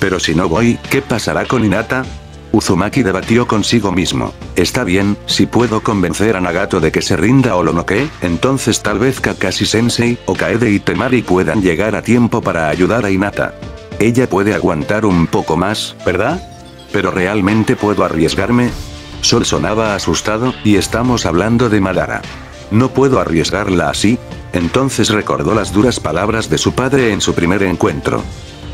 Pero si no voy, ¿qué pasará con Hinata? Uzumaki debatió consigo mismo. Está bien, si puedo convencer a Nagato de que se rinda o lo no que, entonces tal vez Kakashi Sensei, o Kaede y Temari puedan llegar a tiempo para ayudar a Hinata. Ella puede aguantar un poco más, ¿verdad? Pero realmente puedo arriesgarme. Sol sonaba asustado, y estamos hablando de Madara. No puedo arriesgarla así. Entonces recordó las duras palabras de su padre en su primer encuentro.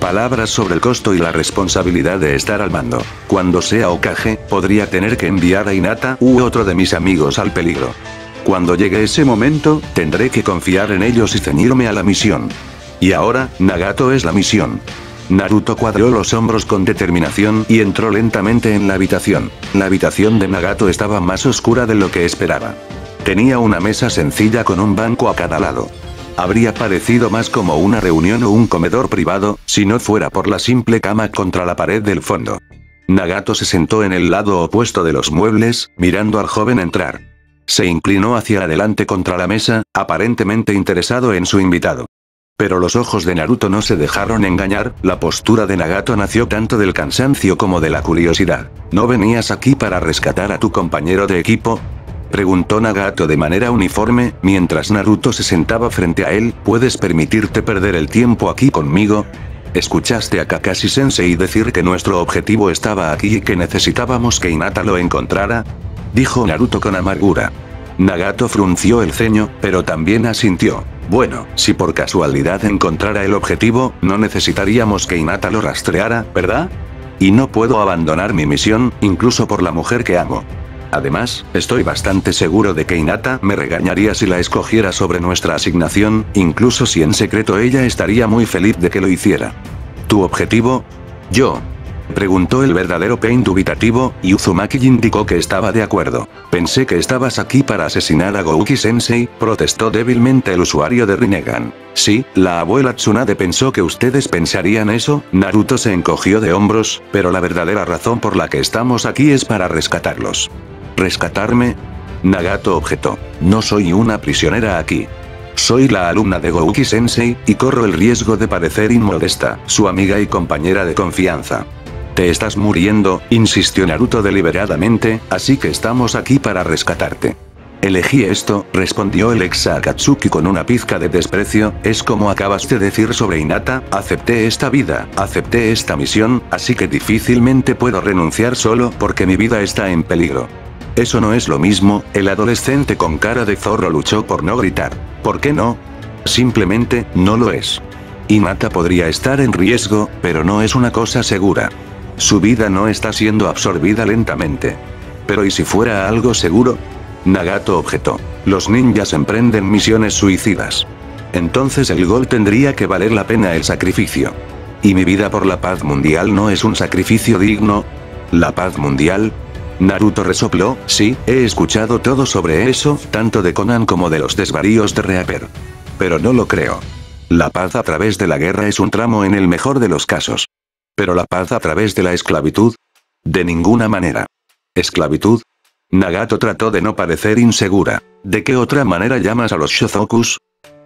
Palabras sobre el costo y la responsabilidad de estar al mando. Cuando sea Okage, podría tener que enviar a Hinata u otro de mis amigos al peligro. Cuando llegue ese momento, tendré que confiar en ellos y ceñirme a la misión. Y ahora, Nagato es la misión. Naruto cuadró los hombros con determinación y entró lentamente en la habitación. La habitación de Nagato estaba más oscura de lo que esperaba. Tenía una mesa sencilla con un banco a cada lado. Habría parecido más como una reunión o un comedor privado, si no fuera por la simple cama contra la pared del fondo. Nagato se sentó en el lado opuesto de los muebles, mirando al joven entrar. Se inclinó hacia adelante contra la mesa, aparentemente interesado en su invitado. Pero los ojos de Naruto no se dejaron engañar, la postura de Nagato nació tanto del cansancio como de la curiosidad. ¿No venías aquí para rescatar a tu compañero de equipo? Preguntó Nagato de manera uniforme, mientras Naruto se sentaba frente a él, ¿puedes permitirte perder el tiempo aquí conmigo? ¿Escuchaste a Kakashi Sensei decir que nuestro objetivo estaba aquí y que necesitábamos que Hinata lo encontrara? Dijo Naruto con amargura. Nagato frunció el ceño, pero también asintió. Bueno, si por casualidad encontrara el objetivo, no necesitaríamos que Hinata lo rastreara, ¿verdad? Y no puedo abandonar mi misión, incluso por la mujer que amo. Además, estoy bastante seguro de que Inata me regañaría si la escogiera sobre nuestra asignación, incluso si en secreto ella estaría muy feliz de que lo hiciera. ¿Tu objetivo? Yo. Preguntó el verdadero Pain dubitativo, y Uzumaki indicó que estaba de acuerdo. Pensé que estabas aquí para asesinar a Gouki Sensei, protestó débilmente el usuario de Rinnegan. Sí, la abuela Tsunade pensó que ustedes pensarían eso, Naruto se encogió de hombros, pero la verdadera razón por la que estamos aquí es para rescatarlos. ¿Rescatarme? Nagato objetó. No soy una prisionera aquí. Soy la alumna de Gouki Sensei, y corro el riesgo de parecer inmodesta, su amiga y compañera de confianza. Te estás muriendo, insistió Naruto deliberadamente, así que estamos aquí para rescatarte. Elegí esto, respondió el ex Akatsuki con una pizca de desprecio, es como acabas de decir sobre Hinata, acepté esta vida, acepté esta misión, así que difícilmente puedo renunciar solo porque mi vida está en peligro. Eso no es lo mismo, el adolescente con cara de zorro luchó por no gritar. ¿Por qué no? Simplemente, no lo es. Hinata podría estar en riesgo, pero no es una cosa segura. Su vida no está siendo absorbida lentamente. Pero ¿y si fuera algo seguro? Nagato objetó. Los ninjas emprenden misiones suicidas. Entonces el gol tendría que valer la pena el sacrificio. ¿Y mi vida por la paz mundial no es un sacrificio digno? ¿La paz mundial? Naruto resopló, sí, he escuchado todo sobre eso, tanto de Conan como de los desvaríos de Reaper. Pero no lo creo. La paz a través de la guerra es un tramo en el mejor de los casos. Pero la paz a través de la esclavitud? De ninguna manera. ¿Esclavitud? Nagato trató de no parecer insegura. ¿De qué otra manera llamas a los Shozokus?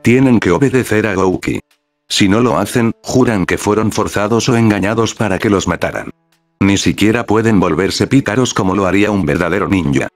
Tienen que obedecer a Gouki. Si no lo hacen, juran que fueron forzados o engañados para que los mataran. Ni siquiera pueden volverse pícaros como lo haría un verdadero ninja.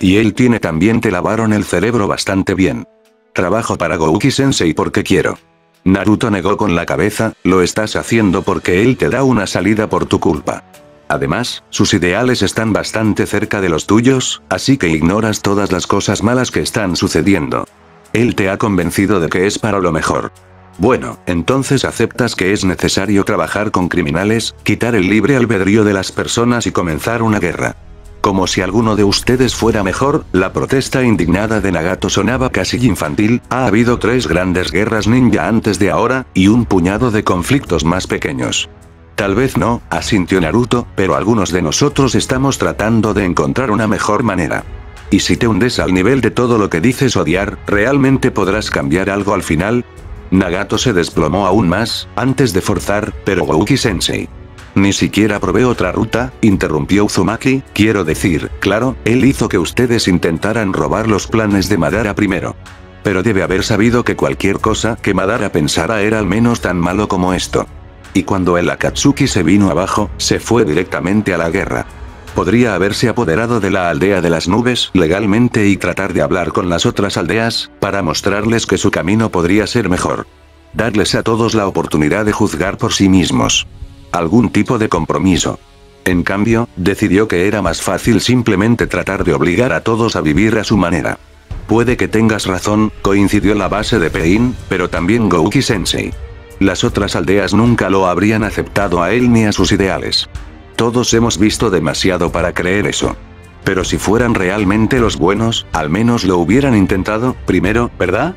Y él tiene también te lavaron el cerebro bastante bien. Trabajo para Gouki Sensei porque quiero. Naruto negó con la cabeza, lo estás haciendo porque él te da una salida por tu culpa. Además, sus ideales están bastante cerca de los tuyos, así que ignoras todas las cosas malas que están sucediendo. Él te ha convencido de que es para lo mejor. Bueno, entonces aceptas que es necesario trabajar con criminales, quitar el libre albedrío de las personas y comenzar una guerra. Como si alguno de ustedes fuera mejor, la protesta indignada de Nagato sonaba casi infantil, ha habido tres grandes guerras ninja antes de ahora, y un puñado de conflictos más pequeños. Tal vez no, asintió Naruto, pero algunos de nosotros estamos tratando de encontrar una mejor manera. Y si te hundes al nivel de todo lo que dices odiar, ¿realmente podrás cambiar algo al final? Nagato se desplomó aún más, antes de forzar, pero Gouki-sensei. Ni siquiera probé otra ruta, interrumpió Uzumaki, quiero decir, claro, él hizo que ustedes intentaran robar los planes de Madara primero. Pero debe haber sabido que cualquier cosa que Madara pensara era al menos tan malo como esto. Y cuando el Akatsuki se vino abajo, se fue directamente a la guerra. Podría haberse apoderado de la aldea de las nubes legalmente y tratar de hablar con las otras aldeas, para mostrarles que su camino podría ser mejor. Darles a todos la oportunidad de juzgar por sí mismos. Algún tipo de compromiso. En cambio, decidió que era más fácil simplemente tratar de obligar a todos a vivir a su manera. Puede que tengas razón, coincidió la base de Pain, pero también Gouki Sensei. las otras aldeas nunca lo habrían aceptado a él ni a sus ideales. Todos hemos visto demasiado para creer eso. Pero si fueran realmente los buenos, al menos lo hubieran intentado, primero, ¿verdad?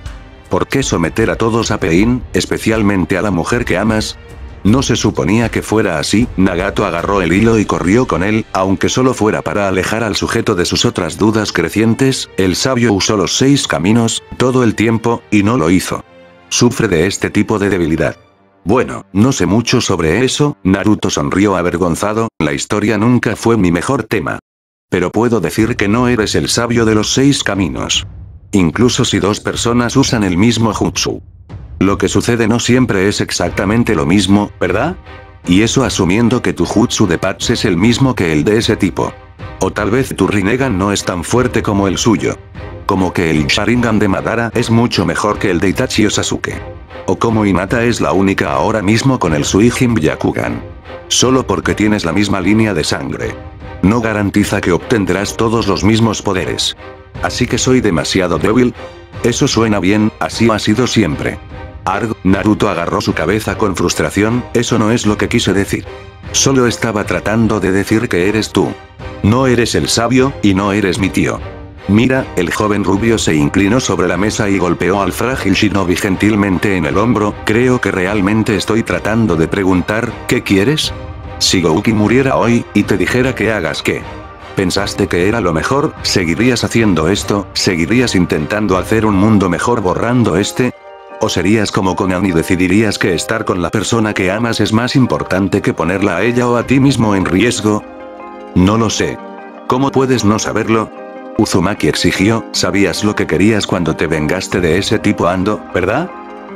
¿Por qué someter a todos a Pein, especialmente a la mujer que amas? No se suponía que fuera así, Nagato agarró el hilo y corrió con él, aunque solo fuera para alejar al sujeto de sus otras dudas crecientes, el sabio usó los seis caminos, todo el tiempo, y no lo hizo. Sufre de este tipo de debilidad. Bueno, no sé mucho sobre eso, Naruto sonrió avergonzado, la historia nunca fue mi mejor tema. Pero puedo decir que no eres el sabio de los seis caminos. Incluso si dos personas usan el mismo jutsu. Lo que sucede no siempre es exactamente lo mismo, ¿verdad? Y eso asumiendo que tu jutsu de Pats es el mismo que el de ese tipo. O tal vez tu Rinnegan no es tan fuerte como el suyo. Como que el Sharingan de Madara es mucho mejor que el de Itachi o Sasuke. O como Hinata es la única ahora mismo con el Suijin Byakugan. Solo porque tienes la misma línea de sangre. No garantiza que obtendrás todos los mismos poderes. Así que soy demasiado débil. Eso suena bien, así ha sido siempre. Arg, Naruto agarró su cabeza con frustración, eso no es lo que quise decir. Solo estaba tratando de decir que eres tú. No eres el sabio, y no eres mi tío. Mira, el joven rubio se inclinó sobre la mesa y golpeó al frágil Shinobi gentilmente en el hombro, creo que realmente estoy tratando de preguntar, ¿qué quieres? Si Gouki muriera hoy, y te dijera que hagas qué. ¿Pensaste que era lo mejor? ¿Seguirías haciendo esto? ¿Seguirías intentando hacer un mundo mejor borrando este? ¿O serías como Conan y decidirías que estar con la persona que amas es más importante que ponerla a ella o a ti mismo en riesgo? No lo sé. ¿Cómo puedes no saberlo? Uzumaki exigió, sabías lo que querías cuando te vengaste de ese tipo Ando, ¿verdad?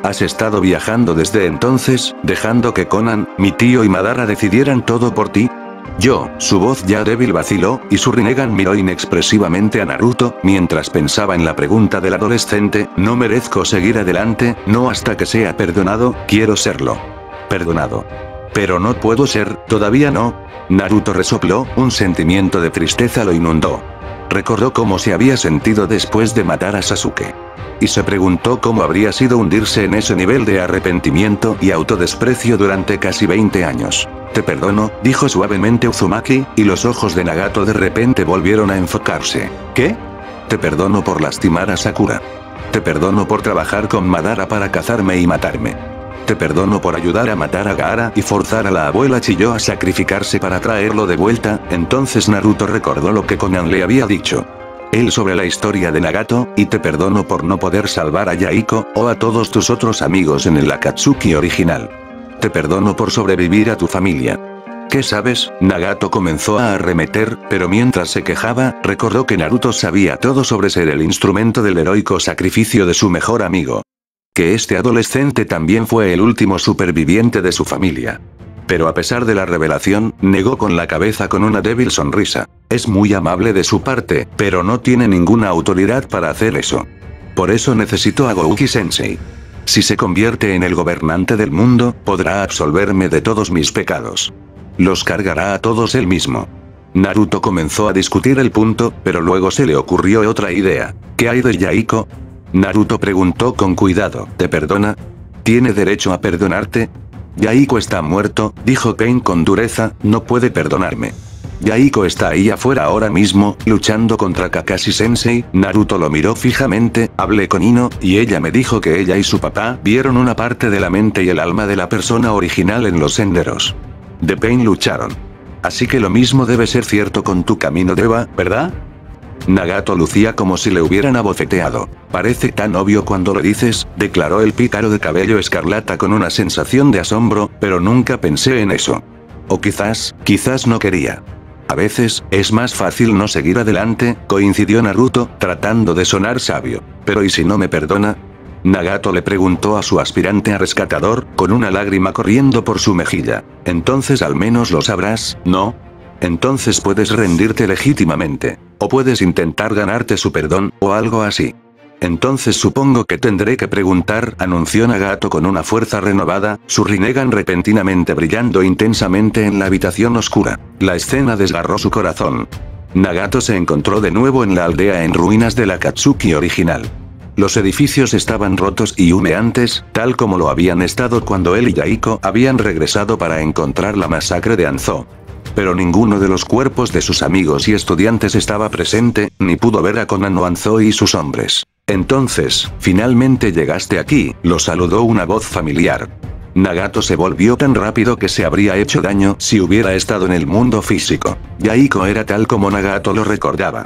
Has estado viajando desde entonces, dejando que Conan, mi tío y Madara decidieran todo por ti. Yo, su voz ya débil vaciló, y su Rinnegan miró inexpresivamente a Naruto, mientras pensaba en la pregunta del adolescente, no merezco seguir adelante, no hasta que sea perdonado, quiero serlo. Perdonado. Pero no puedo ser, todavía no. Naruto resopló, un sentimiento de tristeza lo inundó. Recordó cómo se había sentido después de matar a Sasuke. Y se preguntó cómo habría sido hundirse en ese nivel de arrepentimiento y autodesprecio durante casi 20 años. Te perdono, dijo suavemente Uzumaki, y los ojos de Nagato de repente volvieron a enfocarse. ¿Qué? Te perdono por lastimar a Sakura. Te perdono por trabajar con Madara para cazarme y matarme. Te perdono por ayudar a matar a Gaara y forzar a la abuela Chiyo a sacrificarse para traerlo de vuelta, entonces Naruto recordó lo que Conan le había dicho. Él sobre la historia de Nagato, y te perdono por no poder salvar a Yaiko, o a todos tus otros amigos en el Akatsuki original. Te perdono por sobrevivir a tu familia. ¿Qué sabes? Nagato comenzó a arremeter, pero mientras se quejaba, recordó que Naruto sabía todo sobre ser el instrumento del heroico sacrificio de su mejor amigo que este adolescente también fue el último superviviente de su familia. Pero a pesar de la revelación, negó con la cabeza con una débil sonrisa. Es muy amable de su parte, pero no tiene ninguna autoridad para hacer eso. Por eso necesito a Gouki Sensei. Si se convierte en el gobernante del mundo, podrá absolverme de todos mis pecados. Los cargará a todos él mismo. Naruto comenzó a discutir el punto, pero luego se le ocurrió otra idea. ¿Qué hay de Yaiko? Naruto preguntó con cuidado, ¿te perdona? ¿Tiene derecho a perdonarte? Yaiko está muerto, dijo Pain con dureza, no puede perdonarme. Yaiko está ahí afuera ahora mismo, luchando contra Kakashi Sensei, Naruto lo miró fijamente, hablé con Ino, y ella me dijo que ella y su papá vieron una parte de la mente y el alma de la persona original en los senderos. De Pain lucharon. Así que lo mismo debe ser cierto con tu camino de Eva, ¿verdad? Nagato lucía como si le hubieran abofeteado. Parece tan obvio cuando lo dices, declaró el pícaro de cabello escarlata con una sensación de asombro, pero nunca pensé en eso. O quizás, quizás no quería. A veces, es más fácil no seguir adelante, coincidió Naruto, tratando de sonar sabio. Pero ¿y si no me perdona? Nagato le preguntó a su aspirante a rescatador, con una lágrima corriendo por su mejilla. Entonces al menos lo sabrás, ¿no? Entonces puedes rendirte legítimamente. O puedes intentar ganarte su perdón, o algo así. Entonces supongo que tendré que preguntar, anunció Nagato con una fuerza renovada, su Rinnegan repentinamente brillando intensamente en la habitación oscura. La escena desgarró su corazón. Nagato se encontró de nuevo en la aldea en ruinas de la Katsuki original. Los edificios estaban rotos y humeantes, tal como lo habían estado cuando él y Yaiko habían regresado para encontrar la masacre de Anzo. Pero ninguno de los cuerpos de sus amigos y estudiantes estaba presente, ni pudo ver a Conan o y sus hombres. Entonces, finalmente llegaste aquí, lo saludó una voz familiar. Nagato se volvió tan rápido que se habría hecho daño si hubiera estado en el mundo físico. Yaiko era tal como Nagato lo recordaba.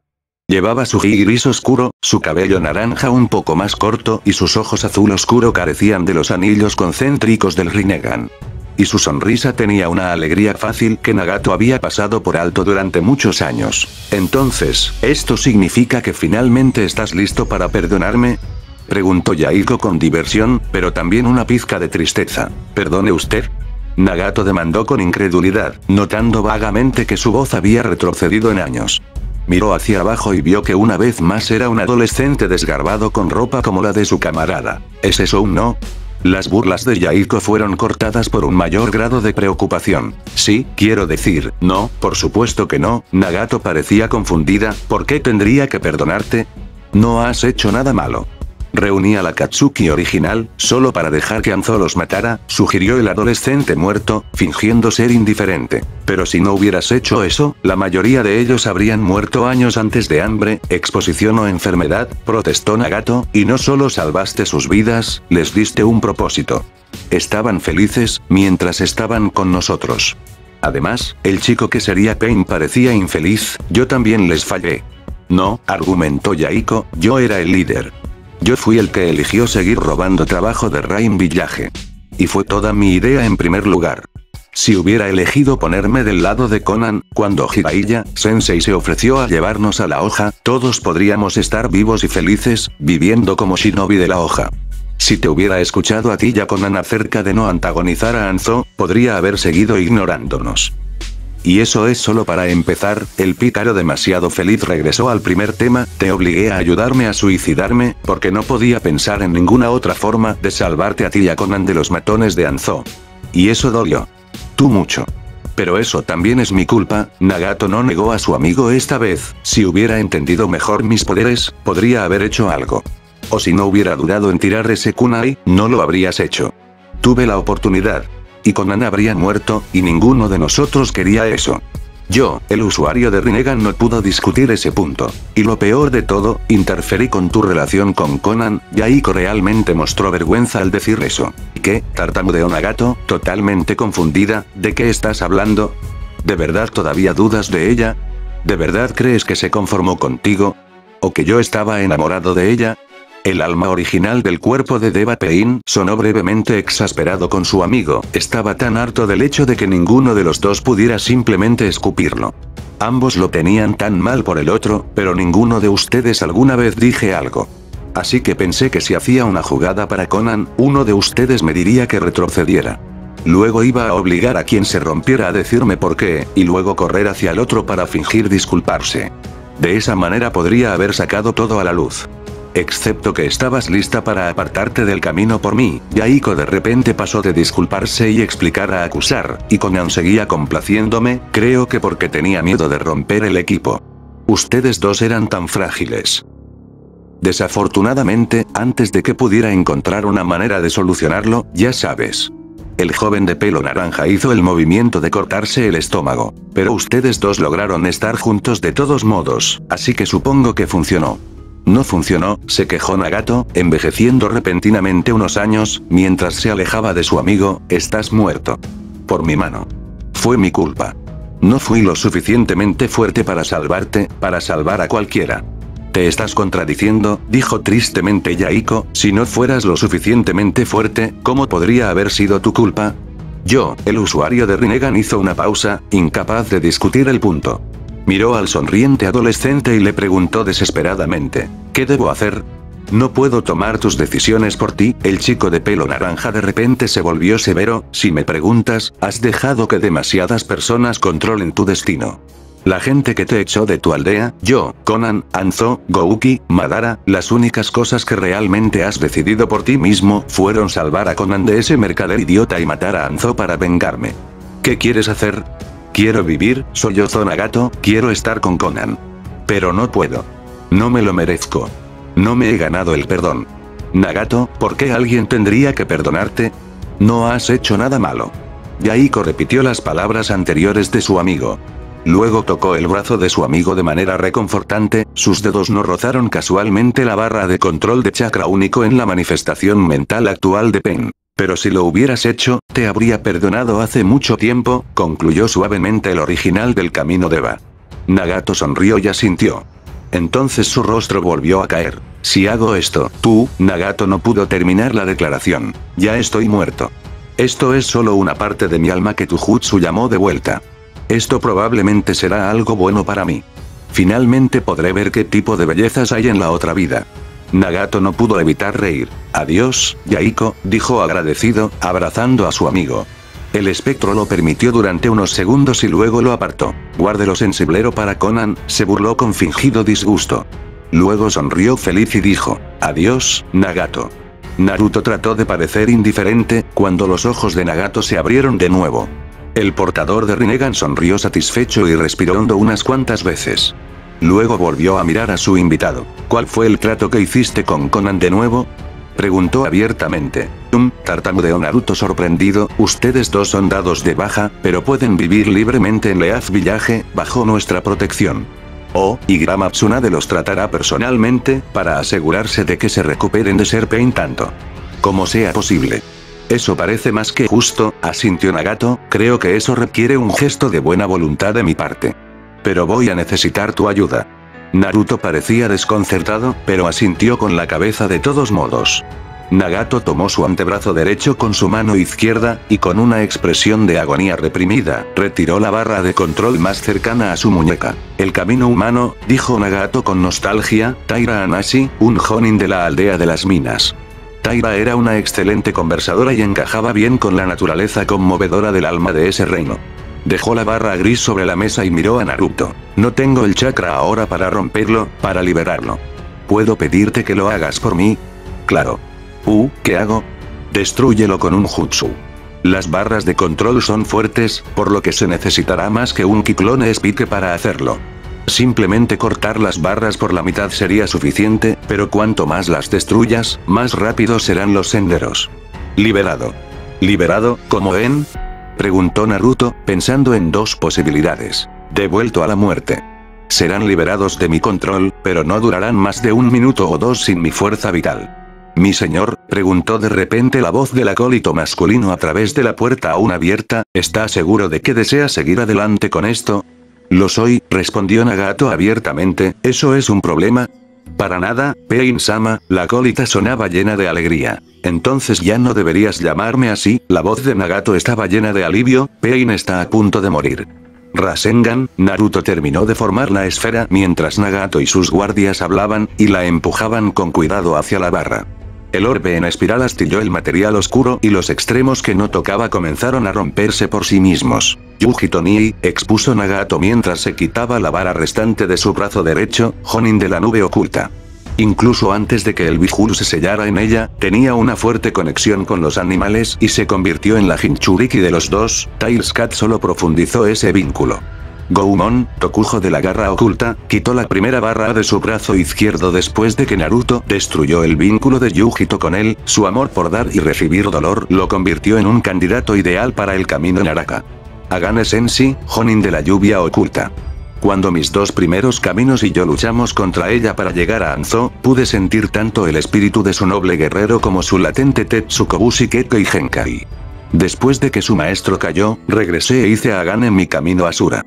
Llevaba su gris oscuro, su cabello naranja un poco más corto y sus ojos azul oscuro carecían de los anillos concéntricos del Rinnegan. Y su sonrisa tenía una alegría fácil que Nagato había pasado por alto durante muchos años. Entonces, ¿esto significa que finalmente estás listo para perdonarme? Preguntó Yaiko con diversión, pero también una pizca de tristeza. ¿Perdone usted? Nagato demandó con incredulidad, notando vagamente que su voz había retrocedido en años. Miró hacia abajo y vio que una vez más era un adolescente desgarbado con ropa como la de su camarada. ¿Es eso un no? Las burlas de Yaiko fueron cortadas por un mayor grado de preocupación. Sí, quiero decir, no, por supuesto que no, Nagato parecía confundida, ¿por qué tendría que perdonarte? No has hecho nada malo. Reunía la Katsuki original, solo para dejar que Anzo los matara, sugirió el adolescente muerto, fingiendo ser indiferente. Pero si no hubieras hecho eso, la mayoría de ellos habrían muerto años antes de hambre, exposición o enfermedad, protestó Nagato, y no solo salvaste sus vidas, les diste un propósito. Estaban felices, mientras estaban con nosotros. Además, el chico que sería Pain parecía infeliz, yo también les fallé. No, argumentó Yaiko, yo era el líder. Yo fui el que eligió seguir robando trabajo de Rain Village. Y fue toda mi idea en primer lugar. Si hubiera elegido ponerme del lado de Conan, cuando Hiraiya, Sensei se ofreció a llevarnos a la hoja, todos podríamos estar vivos y felices, viviendo como shinobi de la hoja. Si te hubiera escuchado a ti ya Conan acerca de no antagonizar a Anzo, podría haber seguido ignorándonos. Y eso es solo para empezar, el pícaro demasiado feliz regresó al primer tema, te obligué a ayudarme a suicidarme, porque no podía pensar en ninguna otra forma de salvarte a ti y a Conan de los matones de Anzo. Y eso dolió. Tú mucho. Pero eso también es mi culpa, Nagato no negó a su amigo esta vez, si hubiera entendido mejor mis poderes, podría haber hecho algo. O si no hubiera dudado en tirar ese kunai, no lo habrías hecho. Tuve la oportunidad, y Conan habría muerto, y ninguno de nosotros quería eso. Yo, el usuario de Rinnegan no pudo discutir ese punto. Y lo peor de todo, interferí con tu relación con Conan, Yaiko realmente mostró vergüenza al decir eso. ¿Qué? Tartamudeó Nagato, totalmente confundida, ¿de qué estás hablando? ¿De verdad todavía dudas de ella? ¿De verdad crees que se conformó contigo? ¿O que yo estaba enamorado de ella? El alma original del cuerpo de Deva Pein sonó brevemente exasperado con su amigo, estaba tan harto del hecho de que ninguno de los dos pudiera simplemente escupirlo. Ambos lo tenían tan mal por el otro, pero ninguno de ustedes alguna vez dije algo. Así que pensé que si hacía una jugada para Conan, uno de ustedes me diría que retrocediera. Luego iba a obligar a quien se rompiera a decirme por qué, y luego correr hacia el otro para fingir disculparse. De esa manera podría haber sacado todo a la luz. Excepto que estabas lista para apartarte del camino por mí, Yaiko de repente pasó de disculparse y explicar a acusar, y Conan seguía complaciéndome, creo que porque tenía miedo de romper el equipo. Ustedes dos eran tan frágiles. Desafortunadamente, antes de que pudiera encontrar una manera de solucionarlo, ya sabes. El joven de pelo naranja hizo el movimiento de cortarse el estómago. Pero ustedes dos lograron estar juntos de todos modos, así que supongo que funcionó. No funcionó, se quejó Nagato, envejeciendo repentinamente unos años, mientras se alejaba de su amigo, estás muerto. Por mi mano. Fue mi culpa. No fui lo suficientemente fuerte para salvarte, para salvar a cualquiera. Te estás contradiciendo, dijo tristemente Yaiko, si no fueras lo suficientemente fuerte, ¿cómo podría haber sido tu culpa? Yo, el usuario de Rinnegan hizo una pausa, incapaz de discutir el punto. Miró al sonriente adolescente y le preguntó desesperadamente, ¿qué debo hacer? No puedo tomar tus decisiones por ti, el chico de pelo naranja de repente se volvió severo, si me preguntas, has dejado que demasiadas personas controlen tu destino. La gente que te echó de tu aldea, yo, Conan, Anzo, Gouki, Madara, las únicas cosas que realmente has decidido por ti mismo, fueron salvar a Conan de ese mercader idiota y matar a Anzo para vengarme. ¿Qué quieres hacer? Quiero vivir, soy Ozonagato, quiero estar con Conan. Pero no puedo. No me lo merezco. No me he ganado el perdón. Nagato, ¿por qué alguien tendría que perdonarte? No has hecho nada malo. Yaiko repitió las palabras anteriores de su amigo. Luego tocó el brazo de su amigo de manera reconfortante, sus dedos no rozaron casualmente la barra de control de chakra único en la manifestación mental actual de Pen. Pero si lo hubieras hecho, te habría perdonado hace mucho tiempo, concluyó suavemente el original del camino de Va. Nagato sonrió y asintió. Entonces su rostro volvió a caer. Si hago esto, tú, Nagato no pudo terminar la declaración. Ya estoy muerto. Esto es solo una parte de mi alma que tu Jutsu llamó de vuelta. Esto probablemente será algo bueno para mí. Finalmente podré ver qué tipo de bellezas hay en la otra vida. Nagato no pudo evitar reír. Adiós, Yaiko, dijo agradecido, abrazando a su amigo. El espectro lo permitió durante unos segundos y luego lo apartó. Guárdelo sensiblero para Conan, se burló con fingido disgusto. Luego sonrió feliz y dijo, adiós, Nagato. Naruto trató de parecer indiferente, cuando los ojos de Nagato se abrieron de nuevo. El portador de Rinnegan sonrió satisfecho y respiró hondo unas cuantas veces. Luego volvió a mirar a su invitado. ¿Cuál fue el trato que hiciste con Conan de nuevo? Preguntó abiertamente. Um, tartamudeó Naruto sorprendido, ustedes dos son dados de baja, pero pueden vivir libremente en Leaf Village, bajo nuestra protección. O, y Grama Tsunade los tratará personalmente, para asegurarse de que se recuperen de ser Pain tanto como sea posible. Eso parece más que justo, asintió Nagato, creo que eso requiere un gesto de buena voluntad de mi parte. Pero voy a necesitar tu ayuda. Naruto parecía desconcertado, pero asintió con la cabeza de todos modos. Nagato tomó su antebrazo derecho con su mano izquierda, y con una expresión de agonía reprimida, retiró la barra de control más cercana a su muñeca. El camino humano, dijo Nagato con nostalgia, Taira Anashi, un jonin de la aldea de las minas. Taira era una excelente conversadora y encajaba bien con la naturaleza conmovedora del alma de ese reino. Dejó la barra gris sobre la mesa y miró a Naruto. No tengo el chakra ahora para romperlo, para liberarlo. ¿Puedo pedirte que lo hagas por mí? Claro. Uh, ¿qué hago? Destrúyelo con un jutsu. Las barras de control son fuertes, por lo que se necesitará más que un Kiclone Speed para hacerlo. Simplemente cortar las barras por la mitad sería suficiente, pero cuanto más las destruyas, más rápidos serán los senderos. Liberado. ¿Liberado, como en? Preguntó Naruto, pensando en dos posibilidades. Devuelto a la muerte. Serán liberados de mi control, pero no durarán más de un minuto o dos sin mi fuerza vital. Mi señor, preguntó de repente la voz del acólito masculino a través de la puerta aún abierta, ¿está seguro de que desea seguir adelante con esto? Lo soy, respondió Nagato abiertamente, ¿eso es un problema? Para nada, Pain-sama, la acólita sonaba llena de alegría. Entonces ya no deberías llamarme así, la voz de Nagato estaba llena de alivio, Pain está a punto de morir. Rasengan, Naruto terminó de formar la esfera mientras Nagato y sus guardias hablaban, y la empujaban con cuidado hacia la barra. El orbe en espiral astilló el material oscuro y los extremos que no tocaba comenzaron a romperse por sí mismos. Yuji Tonii, expuso Nagato mientras se quitaba la vara restante de su brazo derecho, Jonin de la nube oculta. Incluso antes de que el Bijul se sellara en ella, tenía una fuerte conexión con los animales y se convirtió en la Jinchuriki de los dos, Tails Cat solo profundizó ese vínculo. Goumon, Tokujo de la garra oculta, quitó la primera barra de su brazo izquierdo después de que Naruto destruyó el vínculo de Yujito con él, su amor por dar y recibir dolor lo convirtió en un candidato ideal para el camino Naraka. Agane Sensi, Jonin de la lluvia oculta. Cuando mis dos primeros caminos y yo luchamos contra ella para llegar a Anzo, pude sentir tanto el espíritu de su noble guerrero como su latente Tetsukobushi Kekko y Genkai. Después de que su maestro cayó, regresé e hice a Agane en mi camino Asura.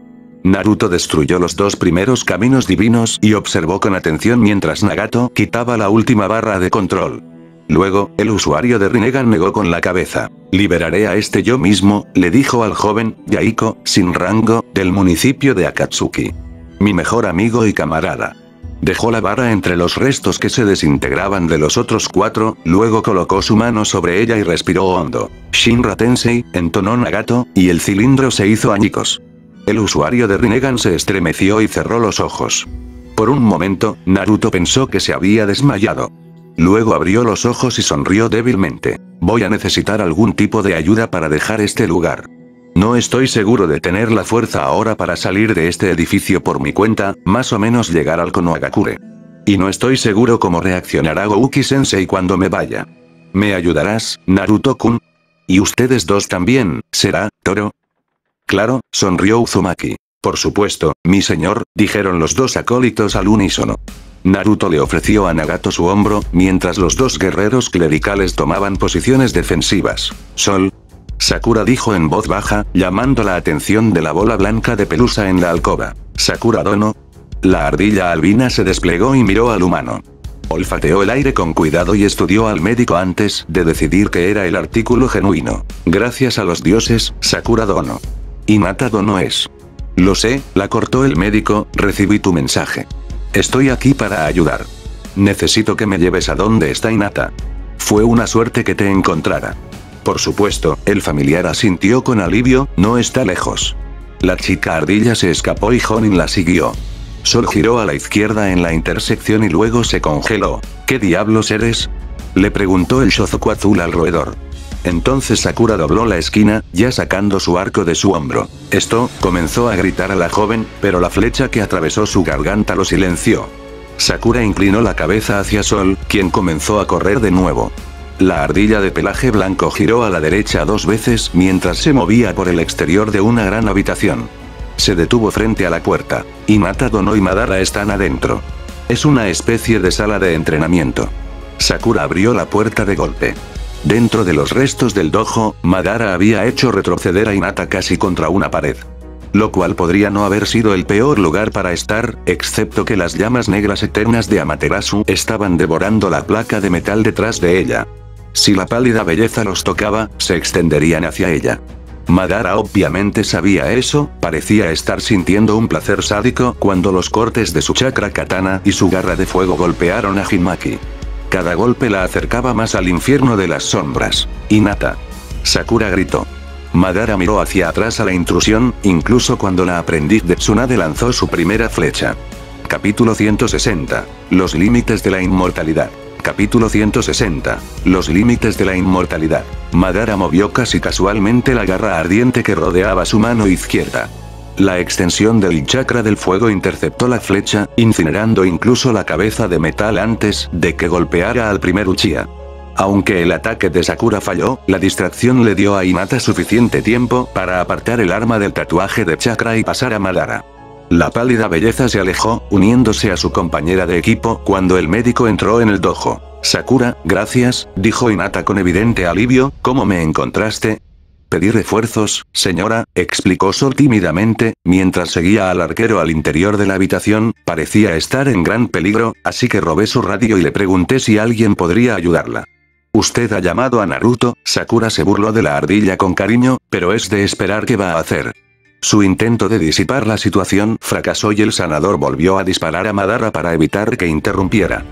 Naruto destruyó los dos primeros caminos divinos y observó con atención mientras Nagato quitaba la última barra de control. Luego, el usuario de Rinnegan negó con la cabeza. Liberaré a este yo mismo, le dijo al joven, Yaiko, sin rango, del municipio de Akatsuki. Mi mejor amigo y camarada. Dejó la barra entre los restos que se desintegraban de los otros cuatro, luego colocó su mano sobre ella y respiró hondo. Shinra Tensei, entonó Nagato, y el cilindro se hizo añicos. El usuario de Rinnegan se estremeció y cerró los ojos. Por un momento, Naruto pensó que se había desmayado. Luego abrió los ojos y sonrió débilmente. Voy a necesitar algún tipo de ayuda para dejar este lugar. No estoy seguro de tener la fuerza ahora para salir de este edificio por mi cuenta, más o menos llegar al Konohagakure. Y no estoy seguro cómo reaccionará Gouki-sensei cuando me vaya. ¿Me ayudarás, Naruto-kun? Y ustedes dos también, ¿será, Toro? Claro, sonrió Uzumaki. Por supuesto, mi señor, dijeron los dos acólitos al unísono. Naruto le ofreció a Nagato su hombro, mientras los dos guerreros clericales tomaban posiciones defensivas. Sol. Sakura dijo en voz baja, llamando la atención de la bola blanca de pelusa en la alcoba. Sakura Dono. La ardilla albina se desplegó y miró al humano. Olfateó el aire con cuidado y estudió al médico antes de decidir que era el artículo genuino. Gracias a los dioses, Sakura Dono. Y Mata Dono es. Lo sé, la cortó el médico, recibí tu mensaje. Estoy aquí para ayudar. Necesito que me lleves a donde está Inata. Fue una suerte que te encontrara. Por supuesto, el familiar asintió con alivio, no está lejos. La chica ardilla se escapó y Jonin la siguió. Sol giró a la izquierda en la intersección y luego se congeló. ¿Qué diablos eres? Le preguntó el Shozoku azul al roedor. Entonces Sakura dobló la esquina, ya sacando su arco de su hombro. Esto, comenzó a gritar a la joven, pero la flecha que atravesó su garganta lo silenció. Sakura inclinó la cabeza hacia Sol, quien comenzó a correr de nuevo. La ardilla de pelaje blanco giró a la derecha dos veces mientras se movía por el exterior de una gran habitación. Se detuvo frente a la puerta. Y Mata Dono y Madara están adentro. Es una especie de sala de entrenamiento. Sakura abrió la puerta de golpe. Dentro de los restos del dojo, Madara había hecho retroceder a Inata casi contra una pared. Lo cual podría no haber sido el peor lugar para estar, excepto que las llamas negras eternas de Amaterasu estaban devorando la placa de metal detrás de ella. Si la pálida belleza los tocaba, se extenderían hacia ella. Madara obviamente sabía eso, parecía estar sintiendo un placer sádico cuando los cortes de su chakra katana y su garra de fuego golpearon a Hinmaki. Cada golpe la acercaba más al infierno de las sombras. Inata. Sakura gritó. Madara miró hacia atrás a la intrusión, incluso cuando la aprendiz de Tsunade lanzó su primera flecha. Capítulo 160. Los límites de la inmortalidad. Capítulo 160. Los límites de la inmortalidad. Madara movió casi casualmente la garra ardiente que rodeaba su mano izquierda. La extensión del chakra del fuego interceptó la flecha, incinerando incluso la cabeza de metal antes de que golpeara al primer Uchiha. Aunque el ataque de Sakura falló, la distracción le dio a Inata suficiente tiempo para apartar el arma del tatuaje de chakra y pasar a Madara. La pálida belleza se alejó, uniéndose a su compañera de equipo cuando el médico entró en el dojo. Sakura, gracias, dijo Inata con evidente alivio, ¿cómo me encontraste? Pedí refuerzos, señora, explicó Sol tímidamente, mientras seguía al arquero al interior de la habitación, parecía estar en gran peligro, así que robé su radio y le pregunté si alguien podría ayudarla. Usted ha llamado a Naruto, Sakura se burló de la ardilla con cariño, pero es de esperar qué va a hacer. Su intento de disipar la situación fracasó y el sanador volvió a disparar a Madara para evitar que interrumpiera.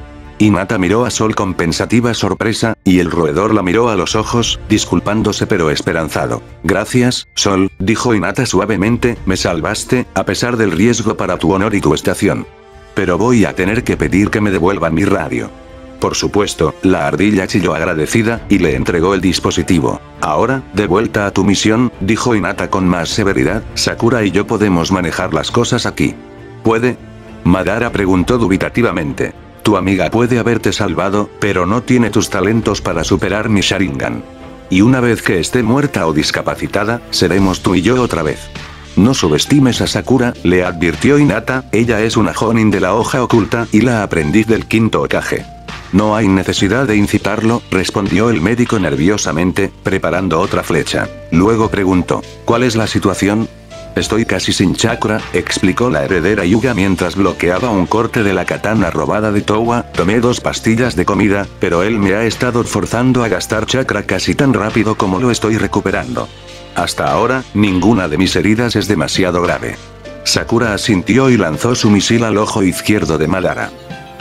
Inata miró a Sol con pensativa sorpresa, y el roedor la miró a los ojos, disculpándose pero esperanzado. Gracias, Sol, dijo Inata suavemente, me salvaste, a pesar del riesgo para tu honor y tu estación. Pero voy a tener que pedir que me devuelvan mi radio. Por supuesto, la ardilla chilló agradecida, y le entregó el dispositivo. Ahora, de vuelta a tu misión, dijo Inata con más severidad, Sakura y yo podemos manejar las cosas aquí. ¿Puede? Madara preguntó dubitativamente. Tu amiga puede haberte salvado, pero no tiene tus talentos para superar mi Sharingan. Y una vez que esté muerta o discapacitada, seremos tú y yo otra vez. No subestimes a Sakura, le advirtió Inata, ella es una Jonin de la hoja oculta y la aprendiz del quinto Okage. No hay necesidad de incitarlo, respondió el médico nerviosamente, preparando otra flecha. Luego preguntó, ¿cuál es la situación? Estoy casi sin chakra, explicó la heredera Yuga mientras bloqueaba un corte de la katana robada de Towa, tomé dos pastillas de comida, pero él me ha estado forzando a gastar chakra casi tan rápido como lo estoy recuperando. Hasta ahora, ninguna de mis heridas es demasiado grave. Sakura asintió y lanzó su misil al ojo izquierdo de Madara.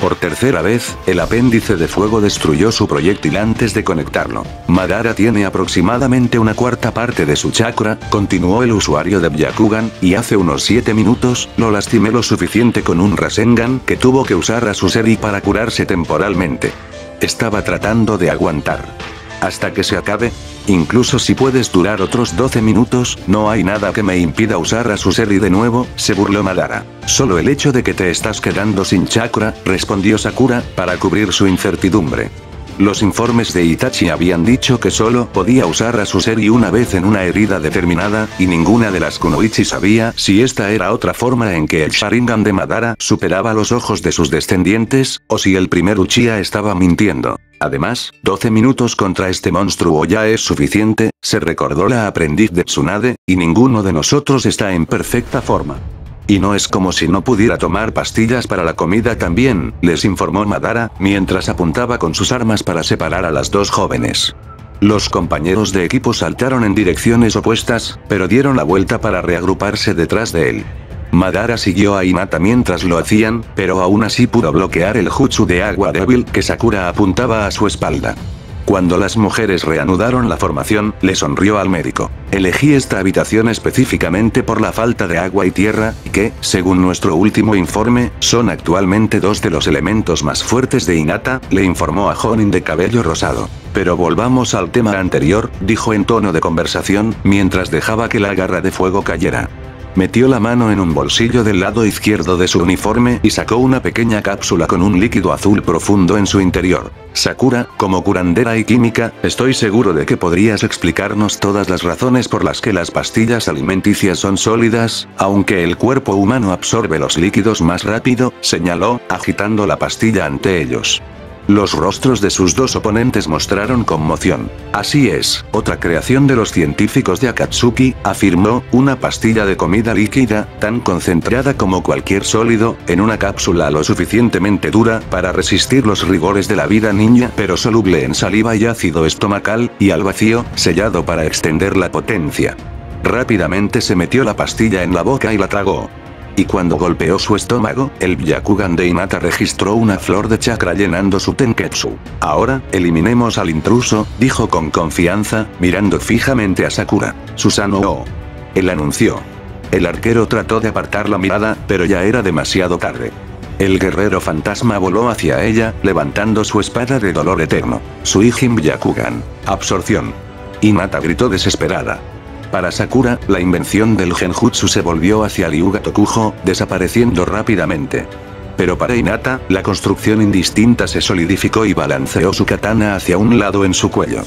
Por tercera vez, el apéndice de fuego destruyó su proyectil antes de conectarlo. Madara tiene aproximadamente una cuarta parte de su chakra, continuó el usuario de Byakugan, y hace unos 7 minutos, lo lastimé lo suficiente con un Rasengan que tuvo que usar a su seri para curarse temporalmente. Estaba tratando de aguantar. Hasta que se acabe, Incluso si puedes durar otros 12 minutos, no hay nada que me impida usar a Suseri de nuevo, se burló Madara. Solo el hecho de que te estás quedando sin chakra, respondió Sakura, para cubrir su incertidumbre. Los informes de Itachi habían dicho que solo podía usar a Suseri una vez en una herida determinada, y ninguna de las Kunoichi sabía si esta era otra forma en que el Sharingan de Madara superaba los ojos de sus descendientes, o si el primer Uchiha estaba mintiendo. Además, 12 minutos contra este monstruo ya es suficiente, se recordó la aprendiz de Tsunade, y ninguno de nosotros está en perfecta forma. Y no es como si no pudiera tomar pastillas para la comida también, les informó Madara, mientras apuntaba con sus armas para separar a las dos jóvenes. Los compañeros de equipo saltaron en direcciones opuestas, pero dieron la vuelta para reagruparse detrás de él. Madara siguió a Hinata mientras lo hacían, pero aún así pudo bloquear el jutsu de agua débil que Sakura apuntaba a su espalda. Cuando las mujeres reanudaron la formación, le sonrió al médico. Elegí esta habitación específicamente por la falta de agua y tierra, que, según nuestro último informe, son actualmente dos de los elementos más fuertes de Inata, le informó a Jonin de cabello rosado. Pero volvamos al tema anterior, dijo en tono de conversación, mientras dejaba que la garra de fuego cayera. Metió la mano en un bolsillo del lado izquierdo de su uniforme y sacó una pequeña cápsula con un líquido azul profundo en su interior. Sakura, como curandera y química, estoy seguro de que podrías explicarnos todas las razones por las que las pastillas alimenticias son sólidas, aunque el cuerpo humano absorbe los líquidos más rápido, señaló, agitando la pastilla ante ellos. Los rostros de sus dos oponentes mostraron conmoción. Así es, otra creación de los científicos de Akatsuki, afirmó, una pastilla de comida líquida, tan concentrada como cualquier sólido, en una cápsula lo suficientemente dura para resistir los rigores de la vida niña, pero soluble en saliva y ácido estomacal, y al vacío, sellado para extender la potencia. Rápidamente se metió la pastilla en la boca y la tragó. Y cuando golpeó su estómago, el Byakugan de Inata registró una flor de chakra llenando su tenketsu. Ahora, eliminemos al intruso, dijo con confianza, mirando fijamente a Sakura. Susano. Él anunció. El arquero trató de apartar la mirada, pero ya era demasiado tarde. El guerrero fantasma voló hacia ella, levantando su espada de dolor eterno. Suijin Byakugan. Absorción. Inata gritó desesperada. Para Sakura, la invención del genjutsu se volvió hacia Ryuga Tokujo, desapareciendo rápidamente. Pero para Hinata, la construcción indistinta se solidificó y balanceó su katana hacia un lado en su cuello.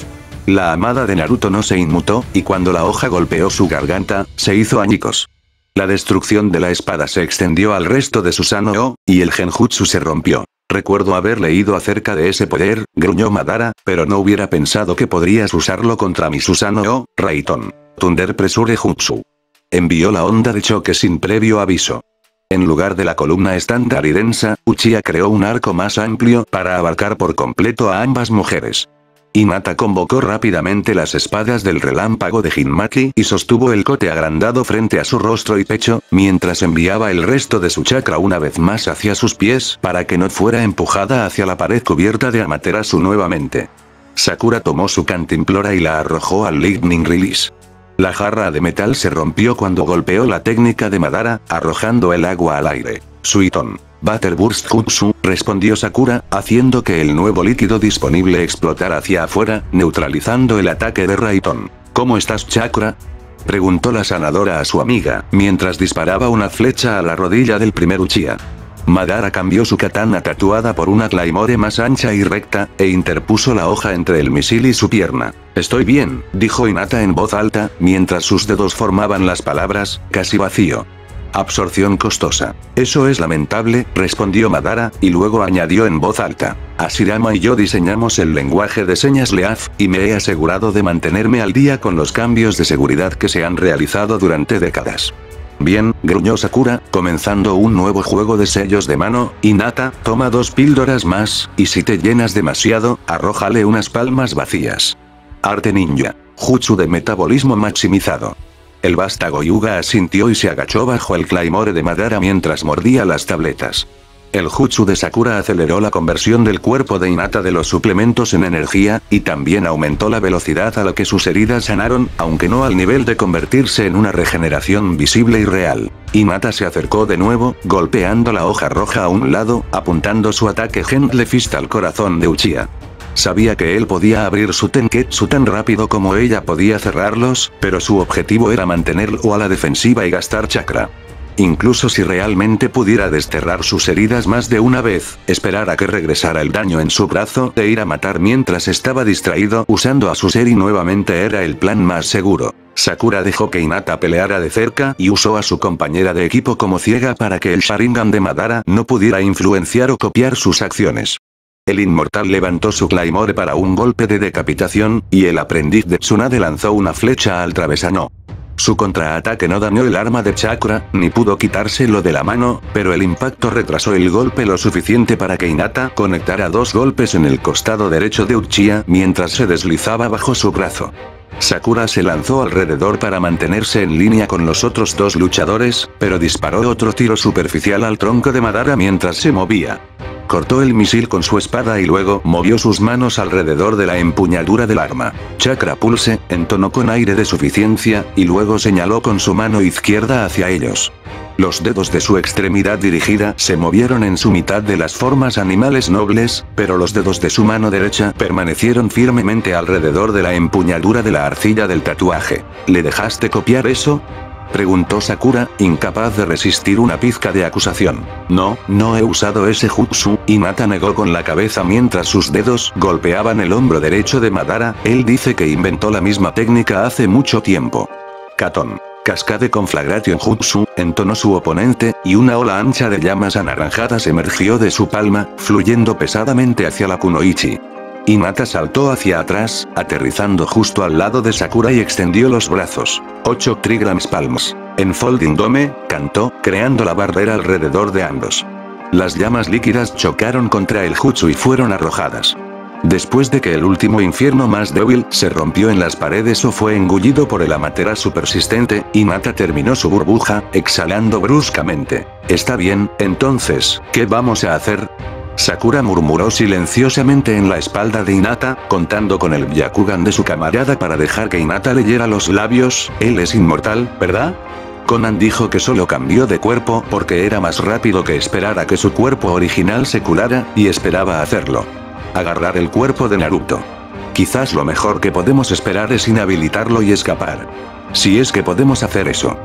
La amada de Naruto no se inmutó, y cuando la hoja golpeó su garganta, se hizo añicos. La destrucción de la espada se extendió al resto de Susano-o, y el genjutsu se rompió. Recuerdo haber leído acerca de ese poder, gruñó Madara, pero no hubiera pensado que podrías usarlo contra mi Susano-o, Raiton. Thunder Pressure Jutsu. Envió la onda de choque sin previo aviso. En lugar de la columna estándar y densa, Uchiha creó un arco más amplio para abarcar por completo a ambas mujeres. Inata convocó rápidamente las espadas del relámpago de Hinmaki y sostuvo el cote agrandado frente a su rostro y pecho, mientras enviaba el resto de su chakra una vez más hacia sus pies para que no fuera empujada hacia la pared cubierta de Amaterasu nuevamente. Sakura tomó su cantimplora y la arrojó al Lightning Release. La jarra de metal se rompió cuando golpeó la técnica de Madara, arrojando el agua al aire. Suiton. Butterburst Jutsu, respondió Sakura, haciendo que el nuevo líquido disponible explotara hacia afuera, neutralizando el ataque de Raiton. ¿Cómo estás chakra? Preguntó la sanadora a su amiga, mientras disparaba una flecha a la rodilla del primer Uchiha. Madara cambió su katana tatuada por una claymore más ancha y recta, e interpuso la hoja entre el misil y su pierna. Estoy bien, dijo Inata en voz alta, mientras sus dedos formaban las palabras, casi vacío. Absorción costosa. Eso es lamentable, respondió Madara, y luego añadió en voz alta. Asirama y yo diseñamos el lenguaje de señas Leaf, y me he asegurado de mantenerme al día con los cambios de seguridad que se han realizado durante décadas. Bien, gruñó Sakura, comenzando un nuevo juego de sellos de mano, Nata, toma dos píldoras más, y si te llenas demasiado, arrójale unas palmas vacías. Arte ninja. Jutsu de metabolismo maximizado. El vástago Yuga asintió y se agachó bajo el Claymore de Madara mientras mordía las tabletas. El jutsu de Sakura aceleró la conversión del cuerpo de Inata de los suplementos en energía, y también aumentó la velocidad a la que sus heridas sanaron, aunque no al nivel de convertirse en una regeneración visible y real. Inata se acercó de nuevo, golpeando la hoja roja a un lado, apuntando su ataque Gentle Fist al corazón de Uchiha. Sabía que él podía abrir su Tenketsu tan rápido como ella podía cerrarlos, pero su objetivo era mantenerlo a la defensiva y gastar chakra. Incluso si realmente pudiera desterrar sus heridas más de una vez, esperar a que regresara el daño en su brazo e ir a matar mientras estaba distraído usando a su Seri nuevamente era el plan más seguro. Sakura dejó que Hinata peleara de cerca y usó a su compañera de equipo como ciega para que el Sharingan de Madara no pudiera influenciar o copiar sus acciones. El inmortal levantó su Claymore para un golpe de decapitación, y el aprendiz de Tsunade lanzó una flecha al travesano. Su contraataque no dañó el arma de chakra, ni pudo quitárselo de la mano, pero el impacto retrasó el golpe lo suficiente para que Hinata conectara dos golpes en el costado derecho de Uchiha mientras se deslizaba bajo su brazo. Sakura se lanzó alrededor para mantenerse en línea con los otros dos luchadores, pero disparó otro tiro superficial al tronco de Madara mientras se movía. Cortó el misil con su espada y luego movió sus manos alrededor de la empuñadura del arma. Chakra pulse, entonó con aire de suficiencia, y luego señaló con su mano izquierda hacia ellos. Los dedos de su extremidad dirigida se movieron en su mitad de las formas animales nobles, pero los dedos de su mano derecha permanecieron firmemente alrededor de la empuñadura de la arcilla del tatuaje. ¿Le dejaste copiar eso? Preguntó Sakura, incapaz de resistir una pizca de acusación. No, no he usado ese jutsu, y Mata negó con la cabeza mientras sus dedos golpeaban el hombro derecho de Madara, él dice que inventó la misma técnica hace mucho tiempo. Katon. Cascade Conflagration Jutsu, entonó su oponente, y una ola ancha de llamas anaranjadas emergió de su palma, fluyendo pesadamente hacia la kunoichi. Hinata saltó hacia atrás, aterrizando justo al lado de Sakura y extendió los brazos. 8 trigrams palms. En Folding Dome, cantó, creando la barrera alrededor de ambos. Las llamas líquidas chocaron contra el Jutsu y fueron arrojadas. Después de que el último infierno más débil se rompió en las paredes o fue engullido por el amaterasu persistente, Hinata terminó su burbuja, exhalando bruscamente. Está bien, entonces, ¿qué vamos a hacer? Sakura murmuró silenciosamente en la espalda de Hinata, contando con el Byakugan de su camarada para dejar que Hinata leyera los labios, él es inmortal, ¿verdad? Conan dijo que solo cambió de cuerpo porque era más rápido que esperar a que su cuerpo original se curara, y esperaba hacerlo. Agarrar el cuerpo de Naruto. Quizás lo mejor que podemos esperar es inhabilitarlo y escapar. Si es que podemos hacer eso.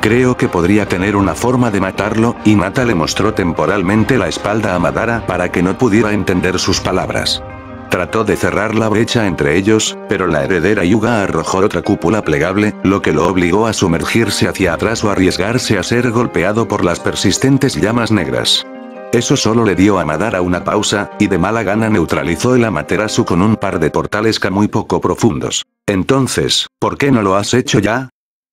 Creo que podría tener una forma de matarlo, y Mata le mostró temporalmente la espalda a Madara para que no pudiera entender sus palabras. Trató de cerrar la brecha entre ellos, pero la heredera Yuga arrojó otra cúpula plegable, lo que lo obligó a sumergirse hacia atrás o arriesgarse a ser golpeado por las persistentes llamas negras. Eso solo le dio a Madara una pausa, y de mala gana neutralizó el Amaterasu con un par de portales muy poco profundos. Entonces, ¿por qué no lo has hecho ya?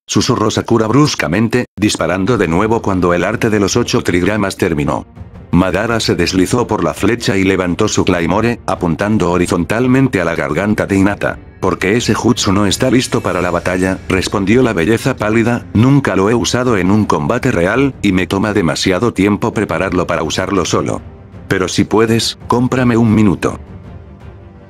Susurró Sakura bruscamente, disparando de nuevo cuando el arte de los ocho trigramas terminó. Madara se deslizó por la flecha y levantó su Claymore, apuntando horizontalmente a la garganta de Hinata. Porque ese jutsu no está listo para la batalla, respondió la belleza pálida, nunca lo he usado en un combate real, y me toma demasiado tiempo prepararlo para usarlo solo. Pero si puedes, cómprame un minuto.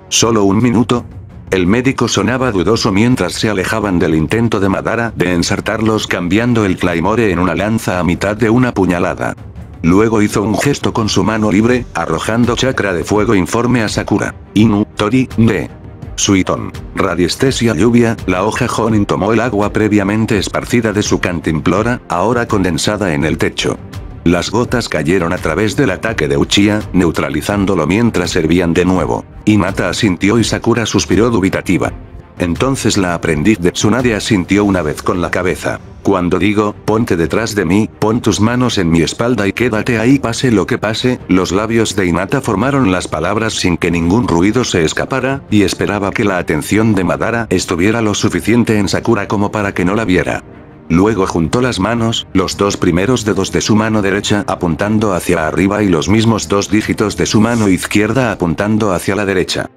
¿Solo un minuto? El médico sonaba dudoso mientras se alejaban del intento de Madara de ensartarlos cambiando el Claymore en una lanza a mitad de una puñalada. Luego hizo un gesto con su mano libre, arrojando chakra de fuego informe a Sakura. Inu, Tori, Ne. Suiton. Radiestesia lluvia, la hoja Jonin tomó el agua previamente esparcida de su cantimplora, ahora condensada en el techo. Las gotas cayeron a través del ataque de Uchiha, neutralizándolo mientras servían de nuevo. Hinata asintió y Sakura suspiró dubitativa. Entonces la aprendiz de Tsunade asintió una vez con la cabeza. Cuando digo, ponte detrás de mí, pon tus manos en mi espalda y quédate ahí pase lo que pase, los labios de Hinata formaron las palabras sin que ningún ruido se escapara, y esperaba que la atención de Madara estuviera lo suficiente en Sakura como para que no la viera. Luego juntó las manos, los dos primeros dedos de su mano derecha apuntando hacia arriba y los mismos dos dígitos de su mano izquierda apuntando hacia la derecha.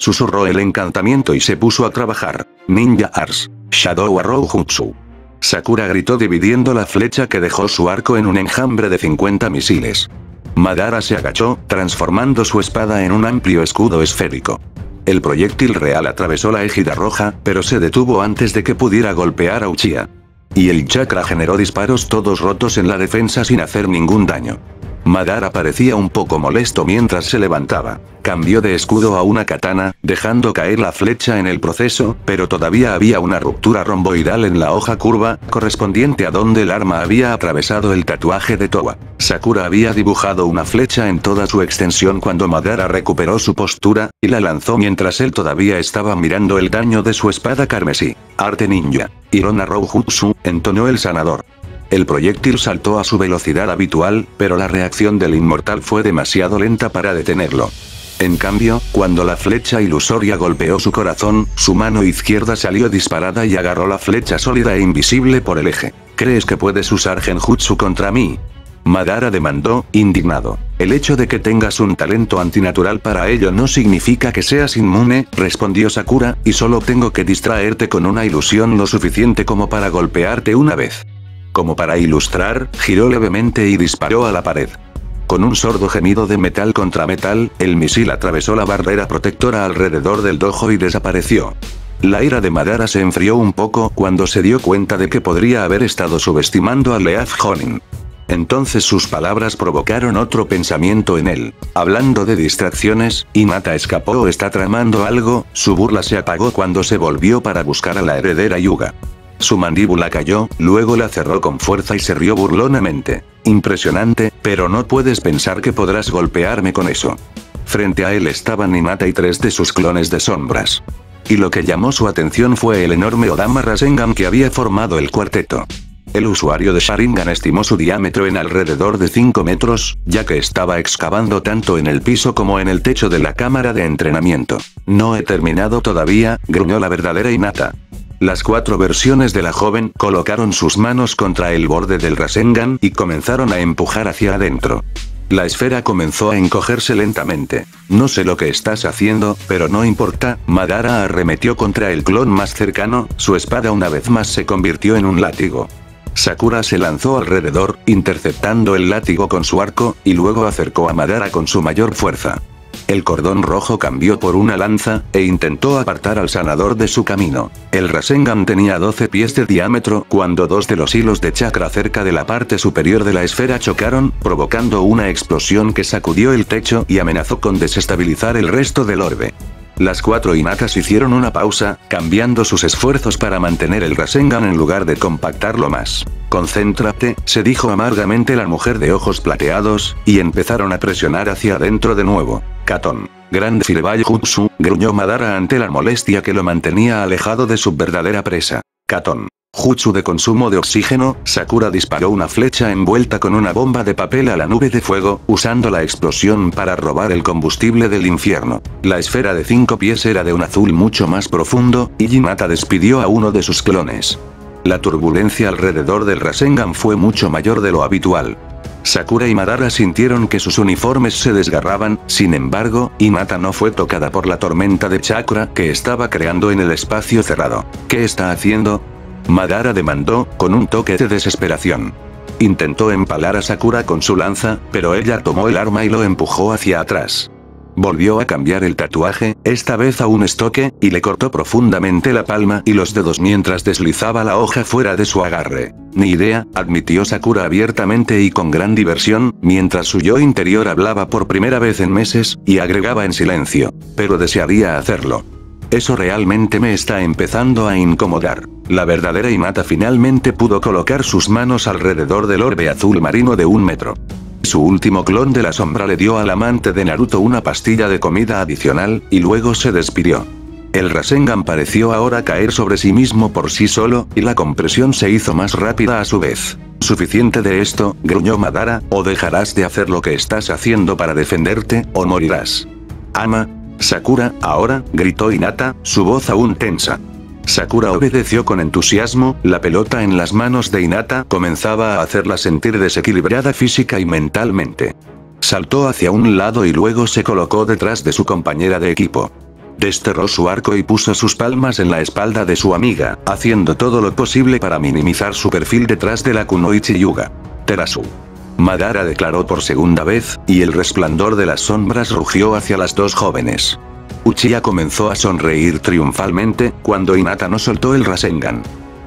Susurró el encantamiento y se puso a trabajar. Ninja Ars. Shadow Arrow Jutsu. Sakura gritó dividiendo la flecha que dejó su arco en un enjambre de 50 misiles. Madara se agachó, transformando su espada en un amplio escudo esférico. El proyectil real atravesó la égida roja, pero se detuvo antes de que pudiera golpear a Uchiha. Y el chakra generó disparos todos rotos en la defensa sin hacer ningún daño. Madara parecía un poco molesto mientras se levantaba. Cambió de escudo a una katana, dejando caer la flecha en el proceso, pero todavía había una ruptura romboidal en la hoja curva, correspondiente a donde el arma había atravesado el tatuaje de Towa. Sakura había dibujado una flecha en toda su extensión cuando Madara recuperó su postura, y la lanzó mientras él todavía estaba mirando el daño de su espada carmesí. Arte ninja. Irona Roujutsu, entonó el sanador. El proyectil saltó a su velocidad habitual, pero la reacción del inmortal fue demasiado lenta para detenerlo. En cambio, cuando la flecha ilusoria golpeó su corazón, su mano izquierda salió disparada y agarró la flecha sólida e invisible por el eje. ¿Crees que puedes usar genjutsu contra mí? Madara demandó, indignado. El hecho de que tengas un talento antinatural para ello no significa que seas inmune, respondió Sakura, y solo tengo que distraerte con una ilusión lo suficiente como para golpearte una vez. Como para ilustrar, giró levemente y disparó a la pared. Con un sordo gemido de metal contra metal, el misil atravesó la barrera protectora alrededor del dojo y desapareció. La ira de Madara se enfrió un poco cuando se dio cuenta de que podría haber estado subestimando a Leaf Honin. Entonces sus palabras provocaron otro pensamiento en él. Hablando de distracciones, Inata escapó o está tramando algo, su burla se apagó cuando se volvió para buscar a la heredera Yuga. Su mandíbula cayó, luego la cerró con fuerza y se rió burlonamente. Impresionante, pero no puedes pensar que podrás golpearme con eso. Frente a él estaban Inata y tres de sus clones de sombras. Y lo que llamó su atención fue el enorme Odama Rasengan que había formado el cuarteto. El usuario de Sharingan estimó su diámetro en alrededor de 5 metros, ya que estaba excavando tanto en el piso como en el techo de la cámara de entrenamiento. No he terminado todavía, gruñó la verdadera Inata. Las cuatro versiones de la joven colocaron sus manos contra el borde del Rasengan y comenzaron a empujar hacia adentro. La esfera comenzó a encogerse lentamente. No sé lo que estás haciendo, pero no importa, Madara arremetió contra el clon más cercano, su espada una vez más se convirtió en un látigo. Sakura se lanzó alrededor, interceptando el látigo con su arco, y luego acercó a Madara con su mayor fuerza. El cordón rojo cambió por una lanza, e intentó apartar al sanador de su camino. El Rasengan tenía 12 pies de diámetro cuando dos de los hilos de chakra cerca de la parte superior de la esfera chocaron, provocando una explosión que sacudió el techo y amenazó con desestabilizar el resto del orbe. Las cuatro Inatas hicieron una pausa, cambiando sus esfuerzos para mantener el Rasengan en lugar de compactarlo más. Concéntrate, se dijo amargamente la mujer de ojos plateados, y empezaron a presionar hacia adentro de nuevo. Katon. Grande Firebai Jutsu, gruñó Madara ante la molestia que lo mantenía alejado de su verdadera presa. Katon. Jutsu de consumo de oxígeno, Sakura disparó una flecha envuelta con una bomba de papel a la nube de fuego, usando la explosión para robar el combustible del infierno. La esfera de cinco pies era de un azul mucho más profundo, y Hinata despidió a uno de sus clones. La turbulencia alrededor del Rasengan fue mucho mayor de lo habitual. Sakura y Madara sintieron que sus uniformes se desgarraban, sin embargo, Hinata no fue tocada por la tormenta de chakra que estaba creando en el espacio cerrado. ¿Qué está haciendo? Madara demandó, con un toque de desesperación. Intentó empalar a Sakura con su lanza, pero ella tomó el arma y lo empujó hacia atrás. Volvió a cambiar el tatuaje, esta vez a un estoque, y le cortó profundamente la palma y los dedos mientras deslizaba la hoja fuera de su agarre. Ni idea, admitió Sakura abiertamente y con gran diversión, mientras su yo interior hablaba por primera vez en meses, y agregaba en silencio. Pero desearía hacerlo. Eso realmente me está empezando a incomodar. La verdadera Inata finalmente pudo colocar sus manos alrededor del orbe azul marino de un metro. Su último clon de la sombra le dio al amante de Naruto una pastilla de comida adicional, y luego se despidió. El Rasengan pareció ahora caer sobre sí mismo por sí solo, y la compresión se hizo más rápida a su vez. Suficiente de esto, gruñó Madara, o dejarás de hacer lo que estás haciendo para defenderte, o morirás. Ama. Sakura, ahora, gritó Inata, su voz aún tensa. Sakura obedeció con entusiasmo, la pelota en las manos de Inata comenzaba a hacerla sentir desequilibrada física y mentalmente. Saltó hacia un lado y luego se colocó detrás de su compañera de equipo. Desterró su arco y puso sus palmas en la espalda de su amiga, haciendo todo lo posible para minimizar su perfil detrás de la Kunoichi Yuga. Terasu. Madara declaró por segunda vez, y el resplandor de las sombras rugió hacia las dos jóvenes. Uchiha comenzó a sonreír triunfalmente, cuando Hinata no soltó el Rasengan.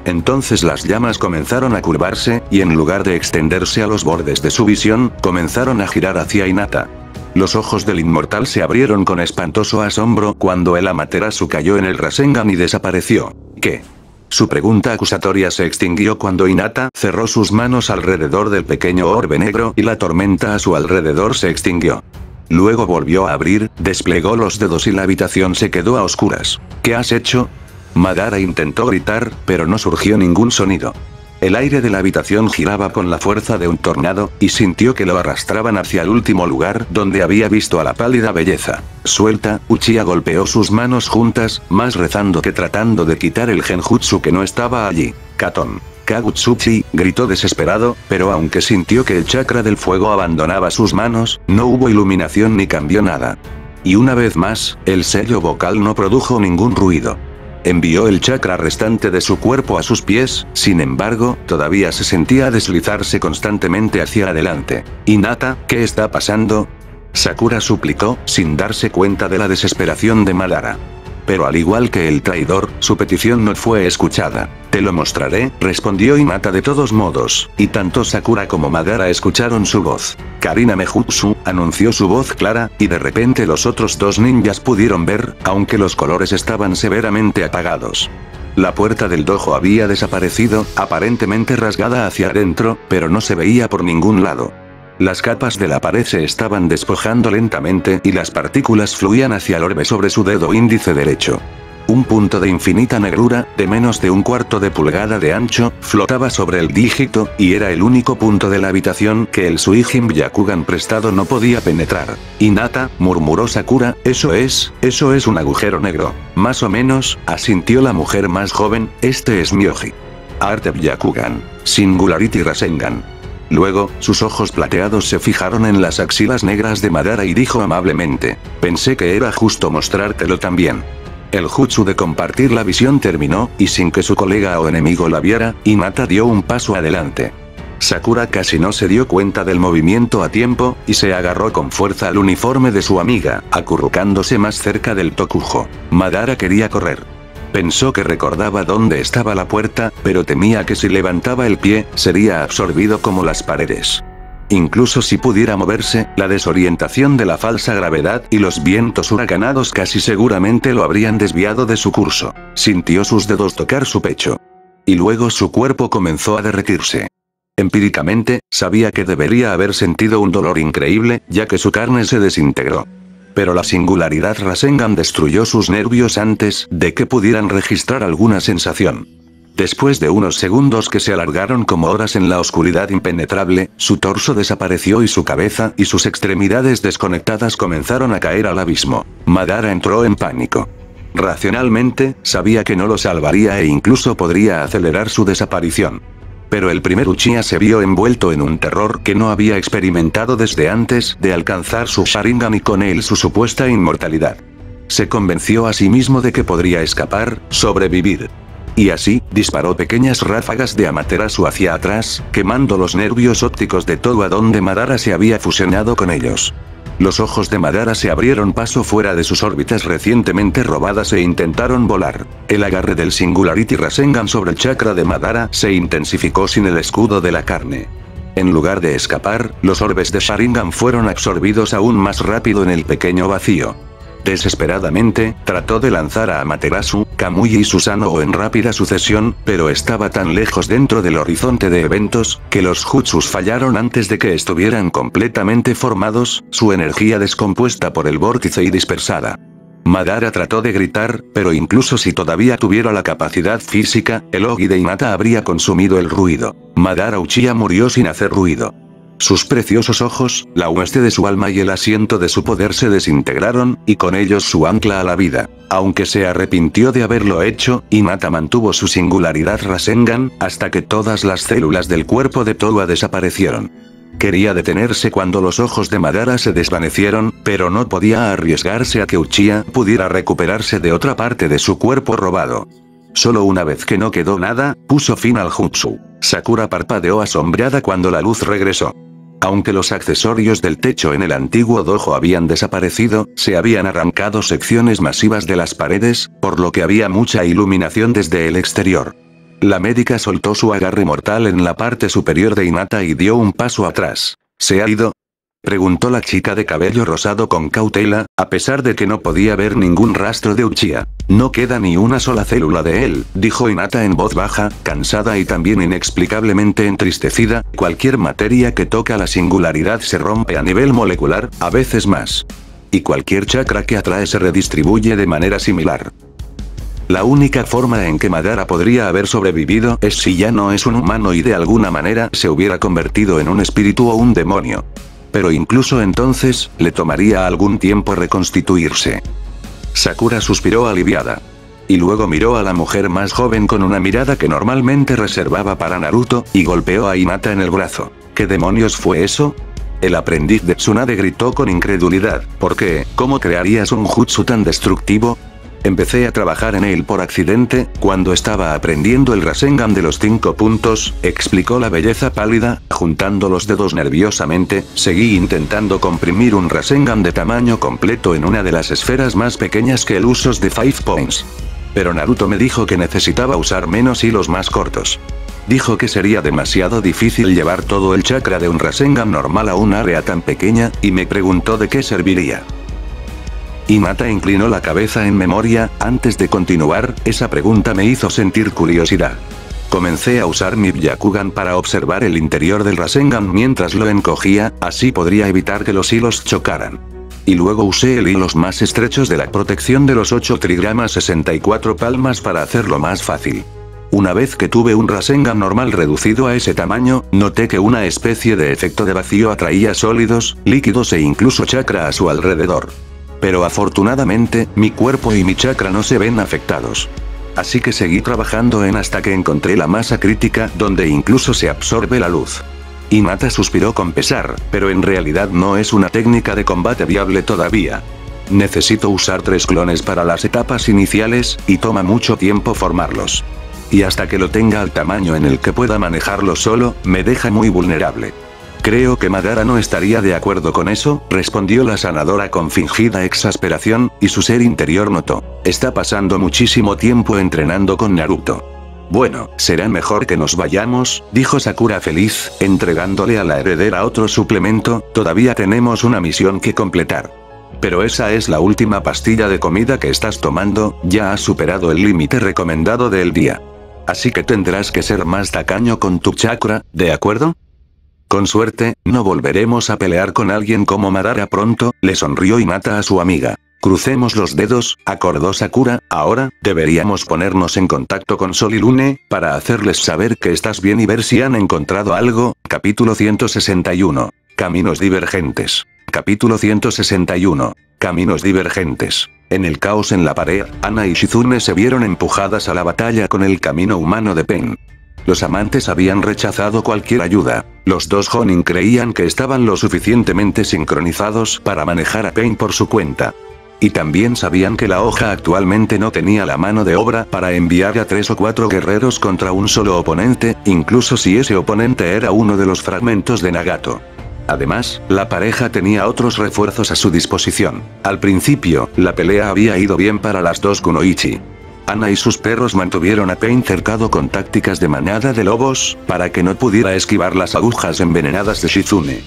Entonces las llamas comenzaron a curvarse, y en lugar de extenderse a los bordes de su visión, comenzaron a girar hacia Inata. Los ojos del inmortal se abrieron con espantoso asombro cuando el Amaterasu cayó en el Rasengan y desapareció. ¿Qué? Su pregunta acusatoria se extinguió cuando Inata cerró sus manos alrededor del pequeño orbe negro y la tormenta a su alrededor se extinguió. Luego volvió a abrir, desplegó los dedos y la habitación se quedó a oscuras. ¿Qué has hecho? Madara intentó gritar, pero no surgió ningún sonido. El aire de la habitación giraba con la fuerza de un tornado, y sintió que lo arrastraban hacia el último lugar donde había visto a la pálida belleza. Suelta, Uchiha golpeó sus manos juntas, más rezando que tratando de quitar el genjutsu que no estaba allí. Katon. Kagutsuchi, gritó desesperado, pero aunque sintió que el chakra del fuego abandonaba sus manos, no hubo iluminación ni cambió nada. Y una vez más, el sello vocal no produjo ningún ruido. Envió el chakra restante de su cuerpo a sus pies, sin embargo, todavía se sentía deslizarse constantemente hacia adelante. Inata, ¿qué está pasando? Sakura suplicó, sin darse cuenta de la desesperación de Madara. Pero al igual que el traidor, su petición no fue escuchada. Te lo mostraré, respondió Inata de todos modos, y tanto Sakura como Madara escucharon su voz. Karina Mejutsu, anunció su voz clara, y de repente los otros dos ninjas pudieron ver, aunque los colores estaban severamente apagados. La puerta del dojo había desaparecido, aparentemente rasgada hacia adentro, pero no se veía por ningún lado. Las capas de la pared se estaban despojando lentamente y las partículas fluían hacia el orbe sobre su dedo índice derecho. Un punto de infinita negrura, de menos de un cuarto de pulgada de ancho, flotaba sobre el dígito, y era el único punto de la habitación que el Suijin Byakugan prestado no podía penetrar. Inata, murmuró Sakura, eso es, eso es un agujero negro. Más o menos, asintió la mujer más joven, este es Myoji. Arte Byakugan. Singularity Rasengan. Luego, sus ojos plateados se fijaron en las axilas negras de Madara y dijo amablemente, pensé que era justo mostrártelo también. El jutsu de compartir la visión terminó, y sin que su colega o enemigo la viera, Inata dio un paso adelante. Sakura casi no se dio cuenta del movimiento a tiempo, y se agarró con fuerza al uniforme de su amiga, acurrucándose más cerca del tokujo. Madara quería correr. Pensó que recordaba dónde estaba la puerta, pero temía que si levantaba el pie, sería absorbido como las paredes. Incluso si pudiera moverse, la desorientación de la falsa gravedad y los vientos huracanados casi seguramente lo habrían desviado de su curso. Sintió sus dedos tocar su pecho. Y luego su cuerpo comenzó a derretirse. Empíricamente, sabía que debería haber sentido un dolor increíble, ya que su carne se desintegró. Pero la singularidad Rasengan destruyó sus nervios antes de que pudieran registrar alguna sensación. Después de unos segundos que se alargaron como horas en la oscuridad impenetrable, su torso desapareció y su cabeza y sus extremidades desconectadas comenzaron a caer al abismo. Madara entró en pánico. Racionalmente, sabía que no lo salvaría e incluso podría acelerar su desaparición. Pero el primer Uchiha se vio envuelto en un terror que no había experimentado desde antes de alcanzar su Sharingan y con él su supuesta inmortalidad. Se convenció a sí mismo de que podría escapar, sobrevivir. Y así, disparó pequeñas ráfagas de Amaterasu hacia atrás, quemando los nervios ópticos de todo a donde Madara se había fusionado con ellos. Los ojos de Madara se abrieron paso fuera de sus órbitas recientemente robadas e intentaron volar. El agarre del Singularity Rasengan sobre el chakra de Madara se intensificó sin el escudo de la carne. En lugar de escapar, los orbes de Sharingan fueron absorbidos aún más rápido en el pequeño vacío. Desesperadamente, trató de lanzar a Amaterasu, Kamui y Susano en rápida sucesión, pero estaba tan lejos dentro del horizonte de eventos, que los jutsus fallaron antes de que estuvieran completamente formados, su energía descompuesta por el vórtice y dispersada. Madara trató de gritar, pero incluso si todavía tuviera la capacidad física, el Ogi de Inata habría consumido el ruido. Madara Uchiha murió sin hacer ruido. Sus preciosos ojos, la hueste de su alma y el asiento de su poder se desintegraron, y con ellos su ancla a la vida. Aunque se arrepintió de haberlo hecho, Inata mantuvo su singularidad Rasengan, hasta que todas las células del cuerpo de Towa desaparecieron. Quería detenerse cuando los ojos de Madara se desvanecieron, pero no podía arriesgarse a que Uchiha pudiera recuperarse de otra parte de su cuerpo robado. Solo una vez que no quedó nada, puso fin al jutsu. Sakura parpadeó asombrada cuando la luz regresó. Aunque los accesorios del techo en el antiguo dojo habían desaparecido, se habían arrancado secciones masivas de las paredes, por lo que había mucha iluminación desde el exterior. La médica soltó su agarre mortal en la parte superior de Inata y dio un paso atrás. ¿Se ha ido? Preguntó la chica de cabello rosado con cautela, a pesar de que no podía ver ningún rastro de Uchiha. No queda ni una sola célula de él, dijo Inata en voz baja, cansada y también inexplicablemente entristecida, cualquier materia que toca la singularidad se rompe a nivel molecular, a veces más. Y cualquier chakra que atrae se redistribuye de manera similar. La única forma en que Madara podría haber sobrevivido es si ya no es un humano y de alguna manera se hubiera convertido en un espíritu o un demonio. Pero incluso entonces, le tomaría algún tiempo reconstituirse. Sakura suspiró aliviada. Y luego miró a la mujer más joven con una mirada que normalmente reservaba para Naruto, y golpeó a Hinata en el brazo. ¿Qué demonios fue eso? El aprendiz de Tsunade gritó con incredulidad, ¿por qué? ¿Cómo crearías un jutsu tan destructivo? Empecé a trabajar en él por accidente, cuando estaba aprendiendo el Rasengan de los cinco puntos, explicó la belleza pálida, juntando los dedos nerviosamente, seguí intentando comprimir un Rasengan de tamaño completo en una de las esferas más pequeñas que el usos de Five Points. Pero Naruto me dijo que necesitaba usar menos hilos más cortos. Dijo que sería demasiado difícil llevar todo el chakra de un Rasengan normal a un área tan pequeña, y me preguntó de qué serviría. Mata inclinó la cabeza en memoria, antes de continuar, esa pregunta me hizo sentir curiosidad. Comencé a usar mi Byakugan para observar el interior del Rasengan mientras lo encogía, así podría evitar que los hilos chocaran. Y luego usé el hilos más estrechos de la protección de los 8 trigramas 64 palmas para hacerlo más fácil. Una vez que tuve un Rasengan normal reducido a ese tamaño, noté que una especie de efecto de vacío atraía sólidos, líquidos e incluso chakra a su alrededor. Pero afortunadamente, mi cuerpo y mi chakra no se ven afectados. Así que seguí trabajando en hasta que encontré la masa crítica donde incluso se absorbe la luz. Y Mata suspiró con pesar, pero en realidad no es una técnica de combate viable todavía. Necesito usar tres clones para las etapas iniciales, y toma mucho tiempo formarlos. Y hasta que lo tenga al tamaño en el que pueda manejarlo solo, me deja muy vulnerable. Creo que Madara no estaría de acuerdo con eso, respondió la sanadora con fingida exasperación, y su ser interior notó. Está pasando muchísimo tiempo entrenando con Naruto. Bueno, será mejor que nos vayamos, dijo Sakura feliz, entregándole a la heredera otro suplemento, todavía tenemos una misión que completar. Pero esa es la última pastilla de comida que estás tomando, ya has superado el límite recomendado del día. Así que tendrás que ser más tacaño con tu chakra, ¿de acuerdo? Con suerte, no volveremos a pelear con alguien como Madara pronto, le sonrió y mata a su amiga. Crucemos los dedos, acordó Sakura, ahora, deberíamos ponernos en contacto con Sol y Lune, para hacerles saber que estás bien y ver si han encontrado algo, capítulo 161. Caminos divergentes. Capítulo 161. Caminos divergentes. En el caos en la pared, Ana y Shizune se vieron empujadas a la batalla con el camino humano de Pen. Los amantes habían rechazado cualquier ayuda. Los dos Jonin creían que estaban lo suficientemente sincronizados para manejar a Pain por su cuenta. Y también sabían que la hoja actualmente no tenía la mano de obra para enviar a tres o cuatro guerreros contra un solo oponente, incluso si ese oponente era uno de los fragmentos de Nagato. Además, la pareja tenía otros refuerzos a su disposición. Al principio, la pelea había ido bien para las dos Kunoichi. Ana y sus perros mantuvieron a Pain cercado con tácticas de manada de lobos, para que no pudiera esquivar las agujas envenenadas de Shizune.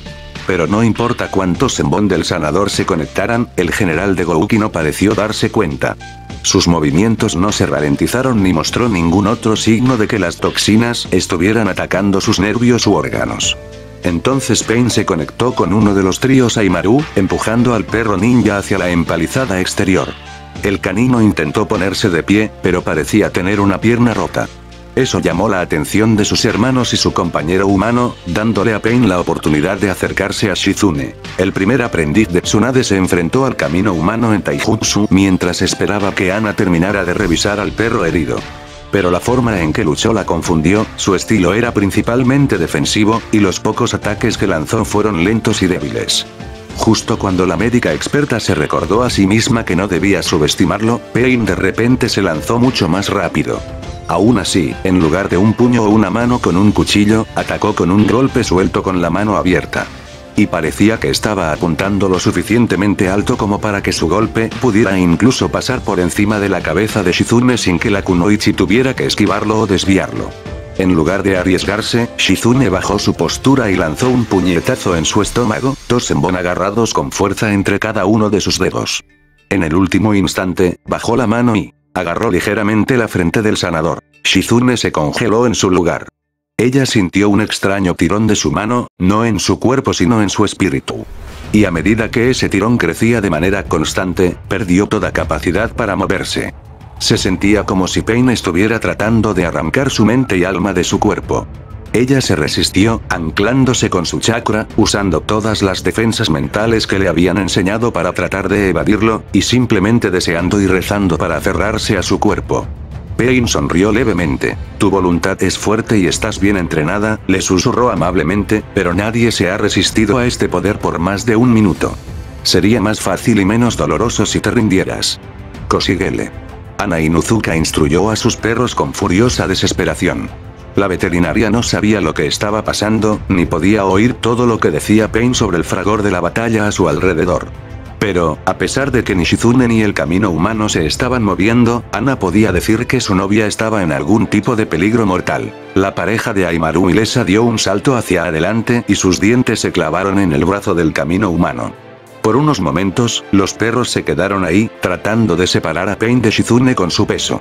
Pero no importa cuántos embón del sanador se conectaran, el general de Gouki no pareció darse cuenta. Sus movimientos no se ralentizaron ni mostró ningún otro signo de que las toxinas estuvieran atacando sus nervios u órganos. Entonces Pain se conectó con uno de los tríos Aimaru, empujando al perro ninja hacia la empalizada exterior. El canino intentó ponerse de pie, pero parecía tener una pierna rota. Eso llamó la atención de sus hermanos y su compañero humano, dándole a Pain la oportunidad de acercarse a Shizune. El primer aprendiz de Tsunade se enfrentó al camino humano en Taijutsu mientras esperaba que Ana terminara de revisar al perro herido. Pero la forma en que luchó la confundió, su estilo era principalmente defensivo, y los pocos ataques que lanzó fueron lentos y débiles. Justo cuando la médica experta se recordó a sí misma que no debía subestimarlo, Pain de repente se lanzó mucho más rápido. Aún así, en lugar de un puño o una mano con un cuchillo, atacó con un golpe suelto con la mano abierta. y parecía que estaba apuntando lo suficientemente alto como para que su golpe pudiera incluso pasar por encima de la cabeza de Shizune sin que la kunoichi tuviera que esquivarlo o desviarlo. En lugar de arriesgarse, Shizune bajó su postura y lanzó un puñetazo en su estómago, dos embon agarrados con fuerza entre cada uno de sus dedos. En el último instante, bajó la mano y agarró ligeramente la frente del sanador. Shizune se congeló en su lugar. Ella sintió un extraño tirón de su mano, no en su cuerpo sino en su espíritu. Y a medida que ese tirón crecía de manera constante, perdió toda capacidad para moverse. Se sentía como si Pain estuviera tratando de arrancar su mente y alma de su cuerpo. Ella se resistió, anclándose con su chakra, usando todas las defensas mentales que le habían enseñado para tratar de evadirlo, y simplemente deseando y rezando para aferrarse a su cuerpo. Pain sonrió levemente. Tu voluntad es fuerte y estás bien entrenada, le susurró amablemente, pero nadie se ha resistido a este poder por más de un minuto. Sería más fácil y menos doloroso si te rindieras. Consíguele. Ana Inuzuka instruyó a sus perros con furiosa desesperación. La veterinaria no sabía lo que estaba pasando, ni podía oír todo lo que decía Pain sobre el fragor de la batalla a su alrededor. Pero, a pesar de que ni Shizune ni el camino humano se estaban moviendo, Ana podía decir que su novia estaba en algún tipo de peligro mortal. La pareja de Aimaru y Lesa dio un salto hacia adelante y sus dientes se clavaron en el brazo del camino humano. Por unos momentos, los perros se quedaron ahí, tratando de separar a Pain de Shizune con su peso.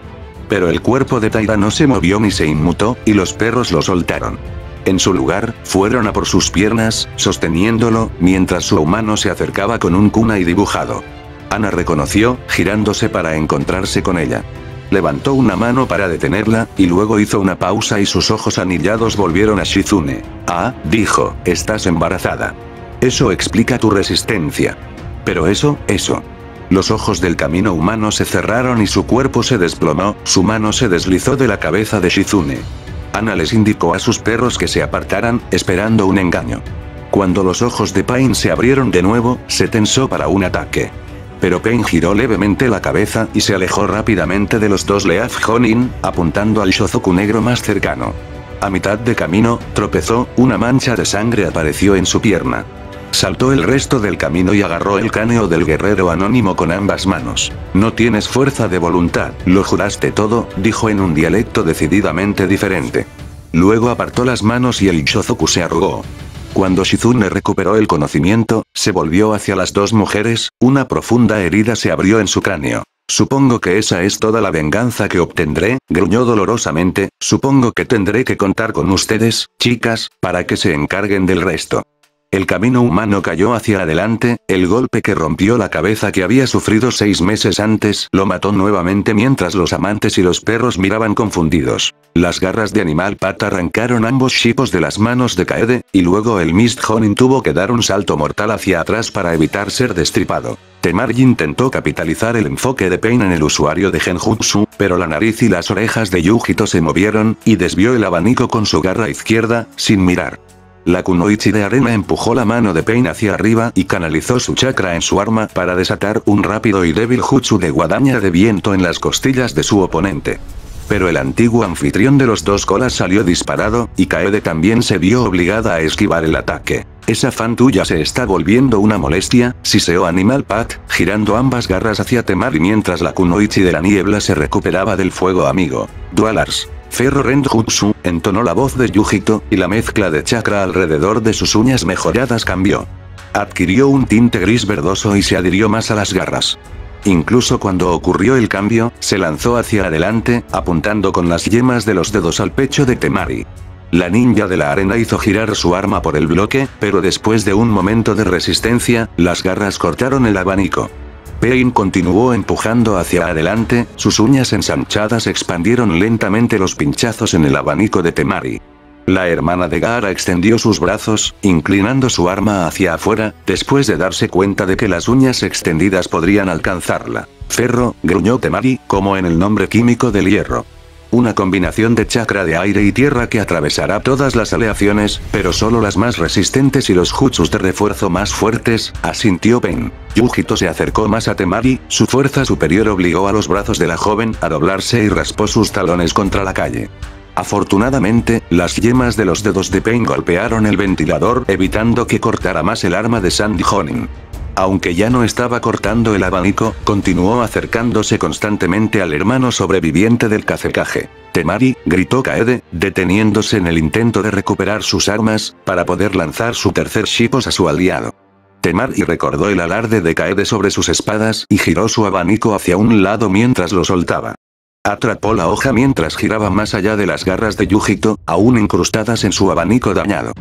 Pero el cuerpo de Taira no se movió ni se inmutó, y los perros lo soltaron. En su lugar, fueron a por sus piernas, sosteniéndolo, mientras su humano se acercaba con un kunai dibujado. Ana reconoció, girándose para encontrarse con ella. Levantó una mano para detenerla, y luego hizo una pausa y sus ojos anillados volvieron a Shizune. Ah, dijo, estás embarazada. Eso explica tu resistencia. Pero eso, eso. Los ojos del camino humano se cerraron y su cuerpo se desplomó, su mano se deslizó de la cabeza de Shizune. Ana les indicó a sus perros que se apartaran, esperando un engaño. Cuando los ojos de Pain se abrieron de nuevo, se tensó para un ataque. Pero Pain giró levemente la cabeza y se alejó rápidamente de los dos Leaf Honin, apuntando al Shozoku negro más cercano. A mitad de camino, tropezó, una mancha de sangre apareció en su pierna. Saltó el resto del camino y agarró el cráneo del guerrero anónimo con ambas manos. No tienes fuerza de voluntad, lo juraste todo, dijo en un dialecto decididamente diferente. Luego apartó las manos y el Shozoku se arrugó. Cuando Shizune recuperó el conocimiento, se volvió hacia las dos mujeres, una profunda herida se abrió en su cráneo. Supongo que esa es toda la venganza que obtendré, gruñó dolorosamente, supongo que tendré que contar con ustedes, chicas, para que se encarguen del resto. El camino humano cayó hacia adelante, el golpe que rompió la cabeza que había sufrido seis meses antes lo mató nuevamente mientras los amantes y los perros miraban confundidos. Las garras de Animal Pat arrancaron ambos shipos de las manos de Kaede, y luego el Mist Honin tuvo que dar un salto mortal hacia atrás para evitar ser destripado. Temari intentó capitalizar el enfoque de Pain en el usuario de Genjutsu, pero la nariz y las orejas de Yujito se movieron, y desvió el abanico con su garra izquierda, sin mirar. La kunoichi de arena empujó la mano de Pain hacia arriba y canalizó su chakra en su arma para desatar un rápido y débil jutsu de guadaña de viento en las costillas de su oponente. Pero el antiguo anfitrión de los dos colas salió disparado, y Kaede también se vio obligada a esquivar el ataque. Esa fan tuya se está volviendo una molestia, siseó Animal Pat, girando ambas garras hacia Temari mientras la kunoichi de la niebla se recuperaba del fuego amigo. Dualars. Ferro Renjutsu, entonó la voz de Yujito, y la mezcla de chakra alrededor de sus uñas mejoradas cambió. Adquirió un tinte gris verdoso y se adhirió más a las garras. Incluso cuando ocurrió el cambio, se lanzó hacia adelante, apuntando con las yemas de los dedos al pecho de Temari. La ninja de la arena hizo girar su arma por el bloque, pero después de un momento de resistencia, las garras cortaron el abanico. Pain continuó empujando hacia adelante, sus uñas ensanchadas expandieron lentamente los pinchazos en el abanico de Temari. La hermana de Gaara extendió sus brazos, inclinando su arma hacia afuera, después de darse cuenta de que las uñas extendidas podrían alcanzarla. Ferro, gruñó Temari, como en el nombre químico del hierro. Una combinación de chakra de aire y tierra que atravesará todas las aleaciones, pero solo las más resistentes y los jutsus de refuerzo más fuertes, asintió Pen. Yujito se acercó más a Temari, su fuerza superior obligó a los brazos de la joven a doblarse y raspó sus talones contra la calle. Afortunadamente, las yemas de los dedos de Pain golpearon el ventilador evitando que cortara más el arma de Sandy Honin. Aunque ya no estaba cortando el abanico, continuó acercándose constantemente al hermano sobreviviente del cacekaje. Temari, gritó Kaede, deteniéndose en el intento de recuperar sus armas, para poder lanzar su tercer shipos a su aliado. Temari recordó el alarde de Kaede sobre sus espadas y giró su abanico hacia un lado mientras lo soltaba. Atrapó la hoja mientras giraba más allá de las garras de Yujito, aún incrustadas en su abanico dañado.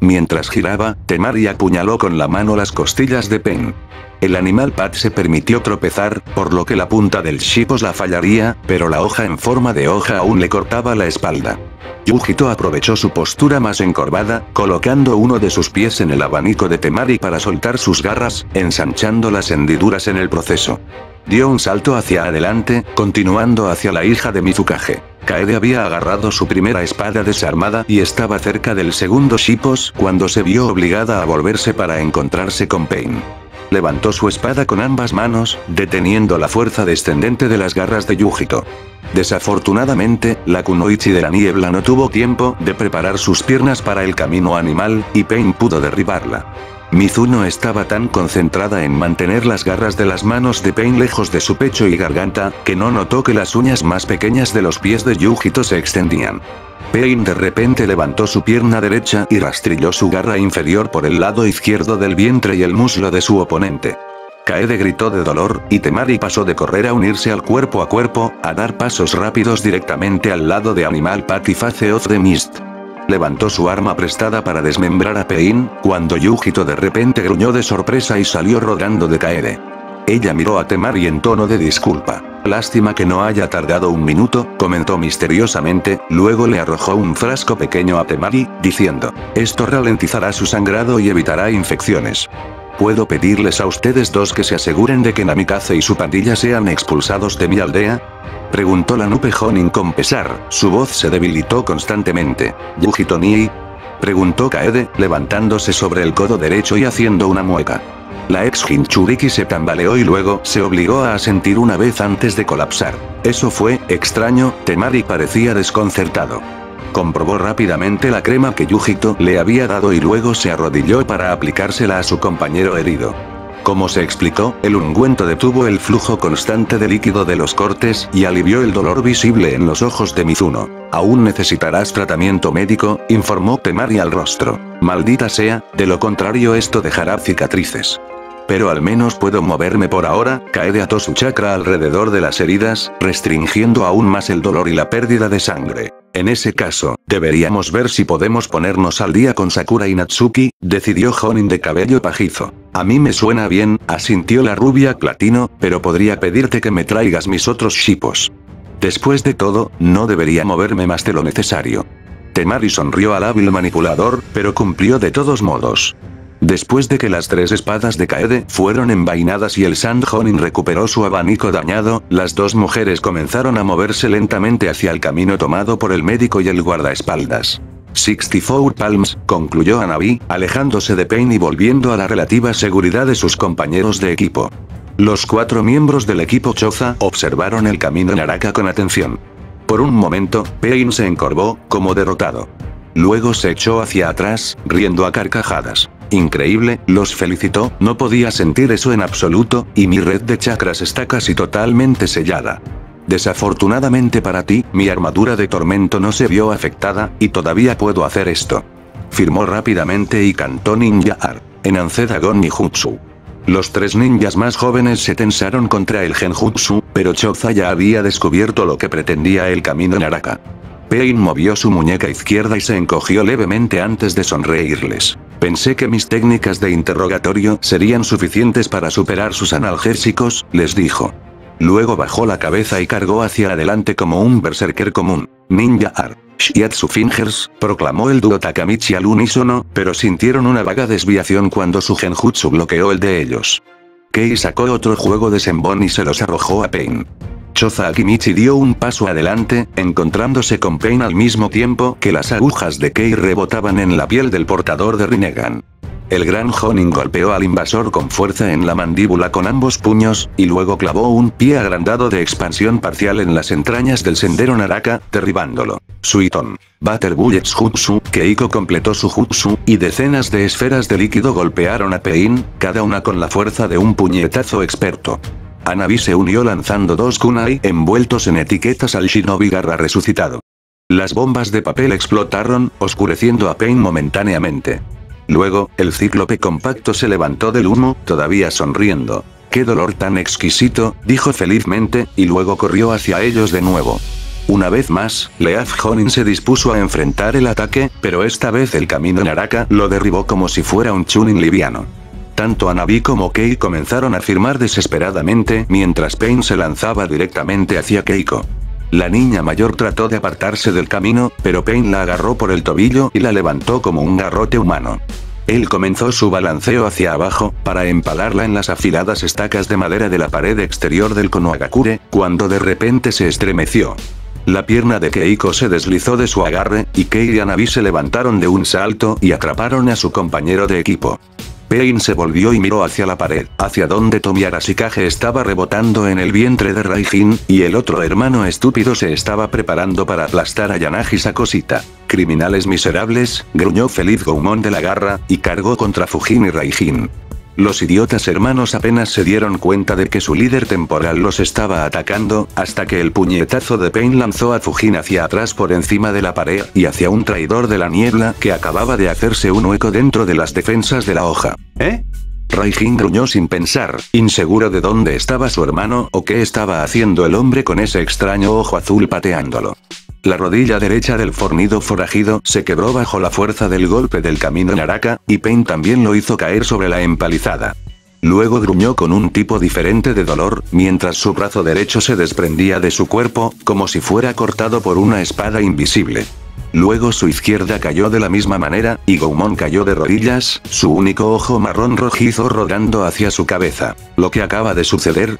Mientras giraba, Temari apuñaló con la mano las costillas de Pen. El animal Pat se permitió tropezar, por lo que la punta del shipos la fallaría, pero la hoja en forma de hoja aún le cortaba la espalda. Yujito aprovechó su postura más encorvada, colocando uno de sus pies en el abanico de Temari para soltar sus garras, ensanchando las hendiduras en el proceso. Dio un salto hacia adelante, continuando hacia la hija de Mizukage. Kaede había agarrado su primera espada desarmada y estaba cerca del segundo Shipos cuando se vio obligada a volverse para encontrarse con Pain. Levantó su espada con ambas manos, deteniendo la fuerza descendente de las garras de Yujito. Desafortunadamente, la Kunoichi de la niebla no tuvo tiempo de preparar sus piernas para el camino animal, y Pain pudo derribarla. Mizuno estaba tan concentrada en mantener las garras de las manos de Pain lejos de su pecho y garganta, que no notó que las uñas más pequeñas de los pies de Yujito se extendían. Pain de repente levantó su pierna derecha y rastrilló su garra inferior por el lado izquierdo del vientre y el muslo de su oponente. Kaede gritó de dolor, y Temari pasó de correr a unirse al cuerpo a cuerpo, a dar pasos rápidos directamente al lado de Animal Pat y Face of the Mist. Levantó su arma prestada para desmembrar a Pein, cuando Yujito de repente gruñó de sorpresa y salió rodando de Kaede. Ella miró a Temari en tono de disculpa. Lástima que no haya tardado un minuto, comentó misteriosamente, luego le arrojó un frasco pequeño a Temari, diciendo, esto ralentizará su sangrado y evitará infecciones. ¿Puedo pedirles a ustedes dos que se aseguren de que Namikaze y su pandilla sean expulsados de mi aldea? Preguntó la Nupe Honin con pesar, su voz se debilitó constantemente. ¿Yujito Nii? Preguntó Kaede, levantándose sobre el codo derecho y haciendo una mueca. La ex Hinchuriki se tambaleó y luego se obligó a asentir una vez antes de colapsar. Eso fue, extraño, Temari parecía desconcertado. Comprobó rápidamente la crema que Yujito le había dado y luego se arrodilló para aplicársela a su compañero herido. Como se explicó, el ungüento detuvo el flujo constante de líquido de los cortes y alivió el dolor visible en los ojos de Mizuno. Aún necesitarás tratamiento médico, informó Temari al rostro. Maldita sea, de lo contrario esto dejará cicatrices. Pero al menos puedo moverme por ahora, Kaede ató su chakra alrededor de las heridas, restringiendo aún más el dolor y la pérdida de sangre. En ese caso, deberíamos ver si podemos ponernos al día con Sakura y Natsuki, decidió Honin de cabello pajizo. A mí me suena bien, asintió la rubia platino, pero podría pedirte que me traigas mis otros shipos. Después de todo, no debería moverme más de lo necesario. Temari sonrió al hábil manipulador, pero cumplió de todos modos. Después de que las tres espadas de Kaede fueron envainadas y el Sand Honin recuperó su abanico dañado, las dos mujeres comenzaron a moverse lentamente hacia el camino tomado por el médico y el guardaespaldas. 64 Palms, concluyó Anabi, alejándose de Pain y volviendo a la relativa seguridad de sus compañeros de equipo. Los cuatro miembros del equipo Choza observaron el camino Naraka con atención. Por un momento, Pain se encorvó, como derrotado. Luego se echó hacia atrás, riendo a carcajadas. Increíble, los felicitó, no podía sentir eso en absoluto, y mi red de chakras está casi totalmente sellada. Desafortunadamente para ti, mi armadura de tormento no se vio afectada, y todavía puedo hacer esto. Firmó rápidamente y cantó Ninja Ar. En Ancedagon Nijutsu. Los tres ninjas más jóvenes se tensaron contra el Genjutsu, pero Choza ya había descubierto lo que pretendía el camino Naraka. Pain movió su muñeca izquierda y se encogió levemente antes de sonreírles. Pensé que mis técnicas de interrogatorio serían suficientes para superar sus analgésicos, les dijo. Luego bajó la cabeza y cargó hacia adelante como un berserker común. Ninja Ar. Shiatsu Fingers, proclamó el dúo Takamichi al unísono, pero sintieron una vaga desviación cuando su genjutsu bloqueó el de ellos. Kei sacó otro juego de Senbon y se los arrojó a Pain. Choza Akimichi dio un paso adelante, encontrándose con Pain al mismo tiempo que las agujas de Kei rebotaban en la piel del portador de Rinnegan. el gran Honin golpeó al invasor con fuerza en la mandíbula con ambos puños, y luego clavó un pie agrandado de expansión parcial en las entrañas del sendero Naraka, derribándolo. Suiton. Battle Bullets Jutsu, Keiko completó su Jutsu, y decenas de esferas de líquido golpearon a Pain, cada una con la fuerza de un puñetazo experto. Anabi se unió lanzando dos kunai envueltos en etiquetas al shinobi garra resucitado. Las bombas de papel explotaron, oscureciendo a Pain momentáneamente. Luego, el cíclope compacto se levantó del humo, todavía sonriendo. ¡Qué dolor tan exquisito!, dijo felizmente, y luego corrió hacia ellos de nuevo. Una vez más, Leaf Honin se dispuso a enfrentar el ataque, pero esta vez el camino Naraka lo derribó como si fuera un chunin liviano. Tanto Anabi como Kei comenzaron a firmar desesperadamente mientras Pain se lanzaba directamente hacia Keiko. La niña mayor trató de apartarse del camino, pero Pain la agarró por el tobillo y la levantó como un garrote humano. Él comenzó su balanceo hacia abajo, para empalarla en las afiladas estacas de madera de la pared exterior del Konohagakure, cuando de repente se estremeció. La pierna de Keiko se deslizó de su agarre, y Kei y Anabi se levantaron de un salto y atraparon a su compañero de equipo. Pain se volvió y miró hacia la pared, hacia donde Tomi Arashikage estaba rebotando en el vientre de Raijin, y el otro hermano estúpido se estaba preparando para aplastar a Yanagi Sakosita. Criminales miserables, gruñó feliz Goumon de la garra, y cargó contra Fujin y Raijin. Los idiotas hermanos apenas se dieron cuenta de que su líder temporal los estaba atacando, hasta que el puñetazo de Pain lanzó a Fujin hacia atrás por encima de la pared y hacia un traidor de la niebla que acababa de hacerse un hueco dentro de las defensas de la hoja. ¿Eh? Raijin gruñó sin pensar, inseguro de dónde estaba su hermano o qué estaba haciendo el hombre con ese extraño ojo azul pateándolo. La rodilla derecha del fornido forajido se quebró bajo la fuerza del golpe del camino Naraka, y Pain también lo hizo caer sobre la empalizada. Luego gruñó con un tipo diferente de dolor, mientras su brazo derecho se desprendía de su cuerpo, como si fuera cortado por una espada invisible. Luego su izquierda cayó de la misma manera, y Goumon cayó de rodillas, su único ojo marrón rojizo rodando hacia su cabeza. Lo que acaba de suceder,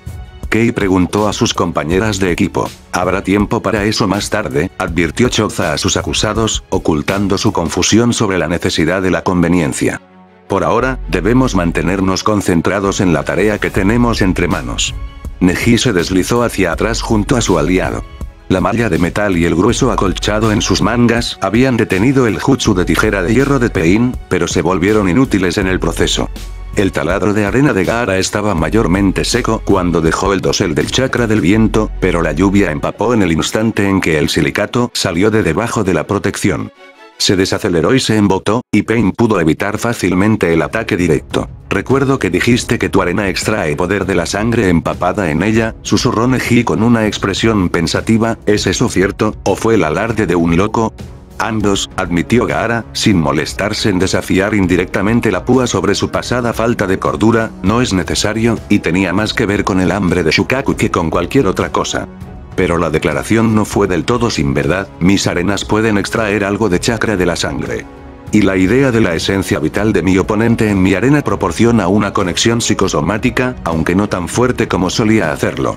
Kei preguntó a sus compañeras de equipo. Habrá tiempo para eso más tarde, advirtió Choza a sus acusados, ocultando su confusión sobre la necesidad de la conveniencia. Por ahora, debemos mantenernos concentrados en la tarea que tenemos entre manos. Neji se deslizó hacia atrás junto a su aliado. La malla de metal y el grueso acolchado en sus mangas habían detenido el jutsu de tijera de hierro de Pain, pero se volvieron inútiles en el proceso. El taladro de arena de Gaara estaba mayormente seco cuando dejó el dosel del chakra del viento, pero la lluvia empapó en el instante en que el silicato salió de debajo de la protección. Se desaceleró y se embotó, y Pain pudo evitar fácilmente el ataque directo. Recuerdo que dijiste que tu arena extrae poder de la sangre empapada en ella, susurró Neji con una expresión pensativa, ¿es eso cierto, o fue el alarde de un loco? Ambos, admitió Gaara, sin molestarse en desafiar indirectamente la púa sobre su pasada falta de cordura, no es necesario, y tenía más que ver con el hambre de Shukaku que con cualquier otra cosa. Pero la declaración no fue del todo sin verdad, mis arenas pueden extraer algo de chakra de la sangre. Y la idea de la esencia vital de mi oponente en mi arena proporciona una conexión psicosomática, aunque no tan fuerte como solía hacerlo.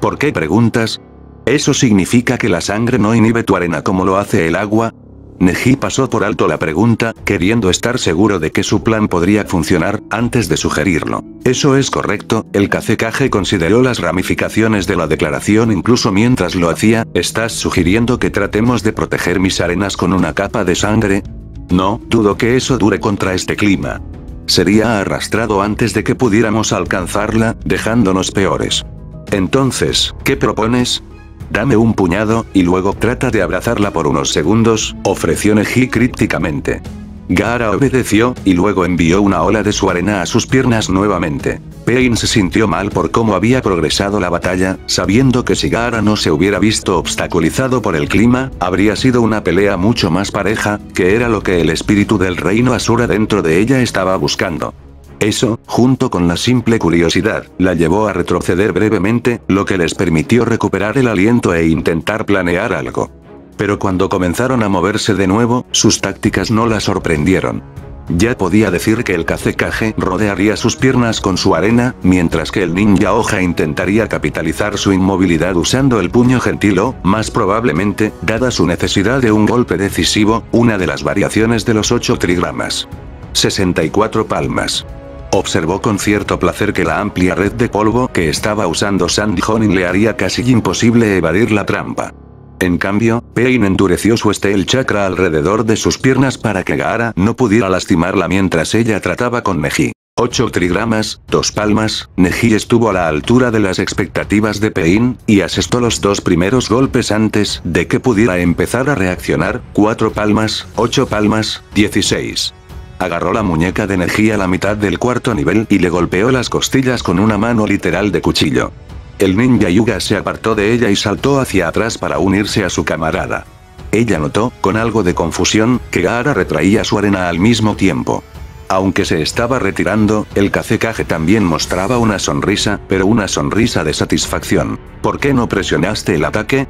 ¿Por qué preguntas? ¿Eso significa que la sangre no inhibe tu arena como lo hace el agua? Neji pasó por alto la pregunta, queriendo estar seguro de que su plan podría funcionar, antes de sugerirlo. Eso es correcto, el Kazekage consideró las ramificaciones de la declaración incluso mientras lo hacía, ¿estás sugiriendo que tratemos de proteger mis arenas con una capa de sangre? No, dudo que eso dure contra este clima. Sería arrastrado antes de que pudiéramos alcanzarla, dejándonos peores. Entonces, ¿qué propones? Dame un puñado, y luego trata de abrazarla por unos segundos, ofreció Neji crípticamente. Gaara obedeció, y luego envió una ola de su arena a sus piernas nuevamente. Pain se sintió mal por cómo había progresado la batalla, sabiendo que si Gaara no se hubiera visto obstaculizado por el clima, habría sido una pelea mucho más pareja, que era lo que el espíritu del reino Asura dentro de ella estaba buscando. Eso, junto con la simple curiosidad, la llevó a retroceder brevemente, lo que les permitió recuperar el aliento e intentar planear algo. Pero cuando comenzaron a moverse de nuevo, sus tácticas no la sorprendieron. Ya podía decir que el Kazekage rodearía sus piernas con su arena, mientras que el ninja hoja intentaría capitalizar su inmovilidad usando el puño gentil o, más probablemente, dada su necesidad de un golpe decisivo, una de las variaciones de los ocho trigramas. 64 palmas. Observó con cierto placer que la amplia red de polvo que estaba usando Sandy Honin le haría casi imposible evadir la trampa. En cambio, Pain endureció su Steel Chakra alrededor de sus piernas para que Gaara no pudiera lastimarla mientras ella trataba con Neji. 8 trigramas, 2 palmas, Neji estuvo a la altura de las expectativas de Pain, y asestó los dos primeros golpes antes de que pudiera empezar a reaccionar, 4 palmas, 8 palmas, 16. Agarró la muñeca de energía a la mitad del cuarto nivel y le golpeó las costillas con una mano literal de cuchillo. El ninja Yuga se apartó de ella y saltó hacia atrás para unirse a su camarada. Ella notó, con algo de confusión, que Gaara retraía su arena al mismo tiempo. Aunque se estaba retirando, el Kazekage también mostraba una sonrisa, pero una sonrisa de satisfacción. ¿Por qué no presionaste el ataque?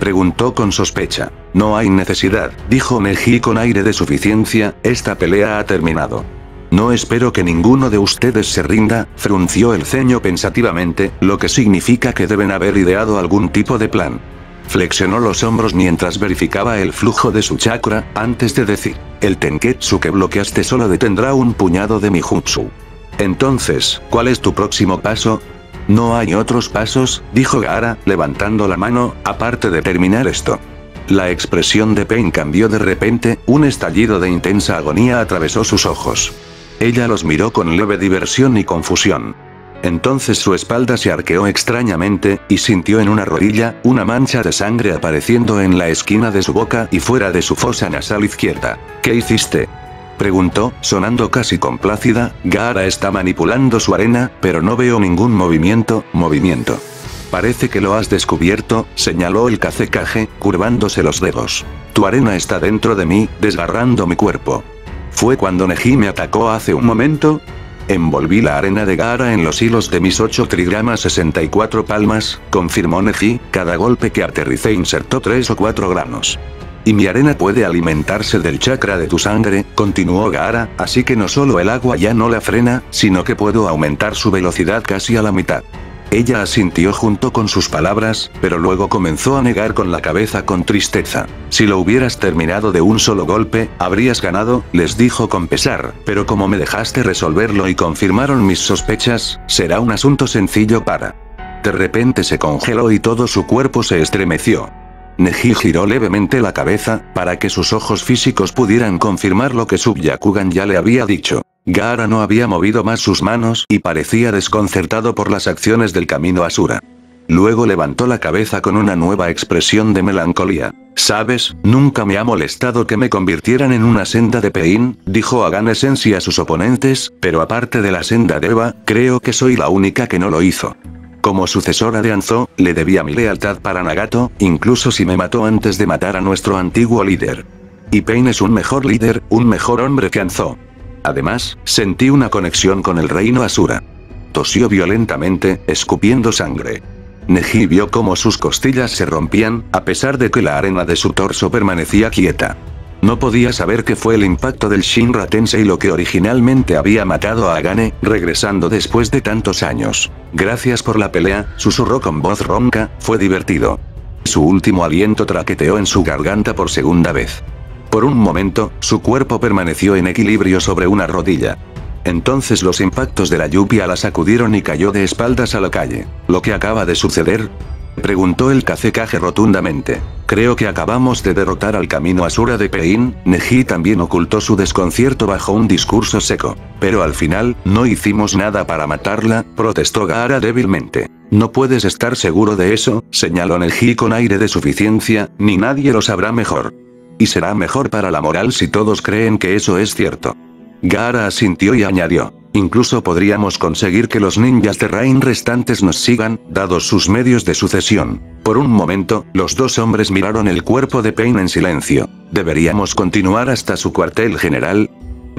Preguntó con sospecha. No hay necesidad, dijo Neji con aire de suficiencia, esta pelea ha terminado. No espero que ninguno de ustedes se rinda, frunció el ceño pensativamente, lo que significa que deben haber ideado algún tipo de plan. Flexionó los hombros mientras verificaba el flujo de su chakra, antes de decir, el tenketsu que bloqueaste solo detendrá un puñado de mi jutsu. Entonces, ¿cuál es tu próximo paso? No hay otros pasos, dijo Gaara, levantando la mano, aparte de terminar esto. La expresión de Pain cambió de repente, un estallido de intensa agonía atravesó sus ojos. Ella los miró con leve diversión y confusión. Entonces su espalda se arqueó extrañamente, y sintió en una rodilla, una mancha de sangre apareciendo en la esquina de su boca y fuera de su fosa nasal izquierda. ¿Qué hiciste? Preguntó, sonando casi complácida, Gaara está manipulando su arena, pero no veo ningún movimiento, movimiento. Parece que lo has descubierto, señaló el Kazekage, curvándose los dedos. Tu arena está dentro de mí, desgarrando mi cuerpo. ¿Fue cuando Neji me atacó hace un momento? Envolví la arena de Gaara en los hilos de mis 8 trigramas 64 palmas, confirmó Neji, cada golpe que aterricé insertó 3 o 4 granos. Y mi arena puede alimentarse del chakra de tu sangre, continuó Gaara, así que no solo el agua ya no la frena, sino que puedo aumentar su velocidad casi a la mitad. Ella asintió junto con sus palabras, pero luego comenzó a negar con la cabeza con tristeza. Si lo hubieras terminado de un solo golpe, habrías ganado, les dijo con pesar, pero como me dejaste resolverlo y confirmaron mis sospechas, será un asunto sencillo para... De repente se congeló y todo su cuerpo se estremeció. Neji giró levemente la cabeza, para que sus ojos físicos pudieran confirmar lo que Subyakugan ya le había dicho. Gaara no había movido más sus manos y parecía desconcertado por las acciones del camino Asura. Luego levantó la cabeza con una nueva expresión de melancolía. Sabes, nunca me ha molestado que me convirtieran en una senda de Pein, dijo a Ganesensi a sus oponentes, pero aparte de la senda de Eva, creo que soy la única que no lo hizo. Como sucesora de Anzo, le debía mi lealtad para Nagato, incluso si me mató antes de matar a nuestro antiguo líder. Y Pain es un mejor líder, un mejor hombre que Anzo. Además, sentí una conexión con el reino Asura. Tosió violentamente, escupiendo sangre. Neji vio cómo sus costillas se rompían, a pesar de que la arena de su torso permanecía quieta. No podía saber qué fue el impacto del Shinra Tensei lo que originalmente había matado a Agane, regresando después de tantos años. Gracias por la pelea, susurró con voz ronca, fue divertido. Su último aliento traqueteó en su garganta por segunda vez. Por un momento, su cuerpo permaneció en equilibrio sobre una rodilla. Entonces los impactos de la lluvia la sacudieron y cayó de espaldas a la calle. ¿Lo que acaba de suceder? Preguntó el Kazekage rotundamente. Creo que acabamos de derrotar al camino Asura de Pein, Neji también ocultó su desconcierto bajo un discurso seco. Pero al final, no hicimos nada para matarla, protestó Gaara débilmente. No puedes estar seguro de eso, señaló Neji con aire de suficiencia, ni nadie lo sabrá mejor. Y será mejor para la moral si todos creen que eso es cierto. Gaara asintió y añadió. Incluso podríamos conseguir que los ninjas de Rain restantes nos sigan, dados sus medios de sucesión. Por un momento, los dos hombres miraron el cuerpo de Pain en silencio. ¿Deberíamos continuar hasta su cuartel general?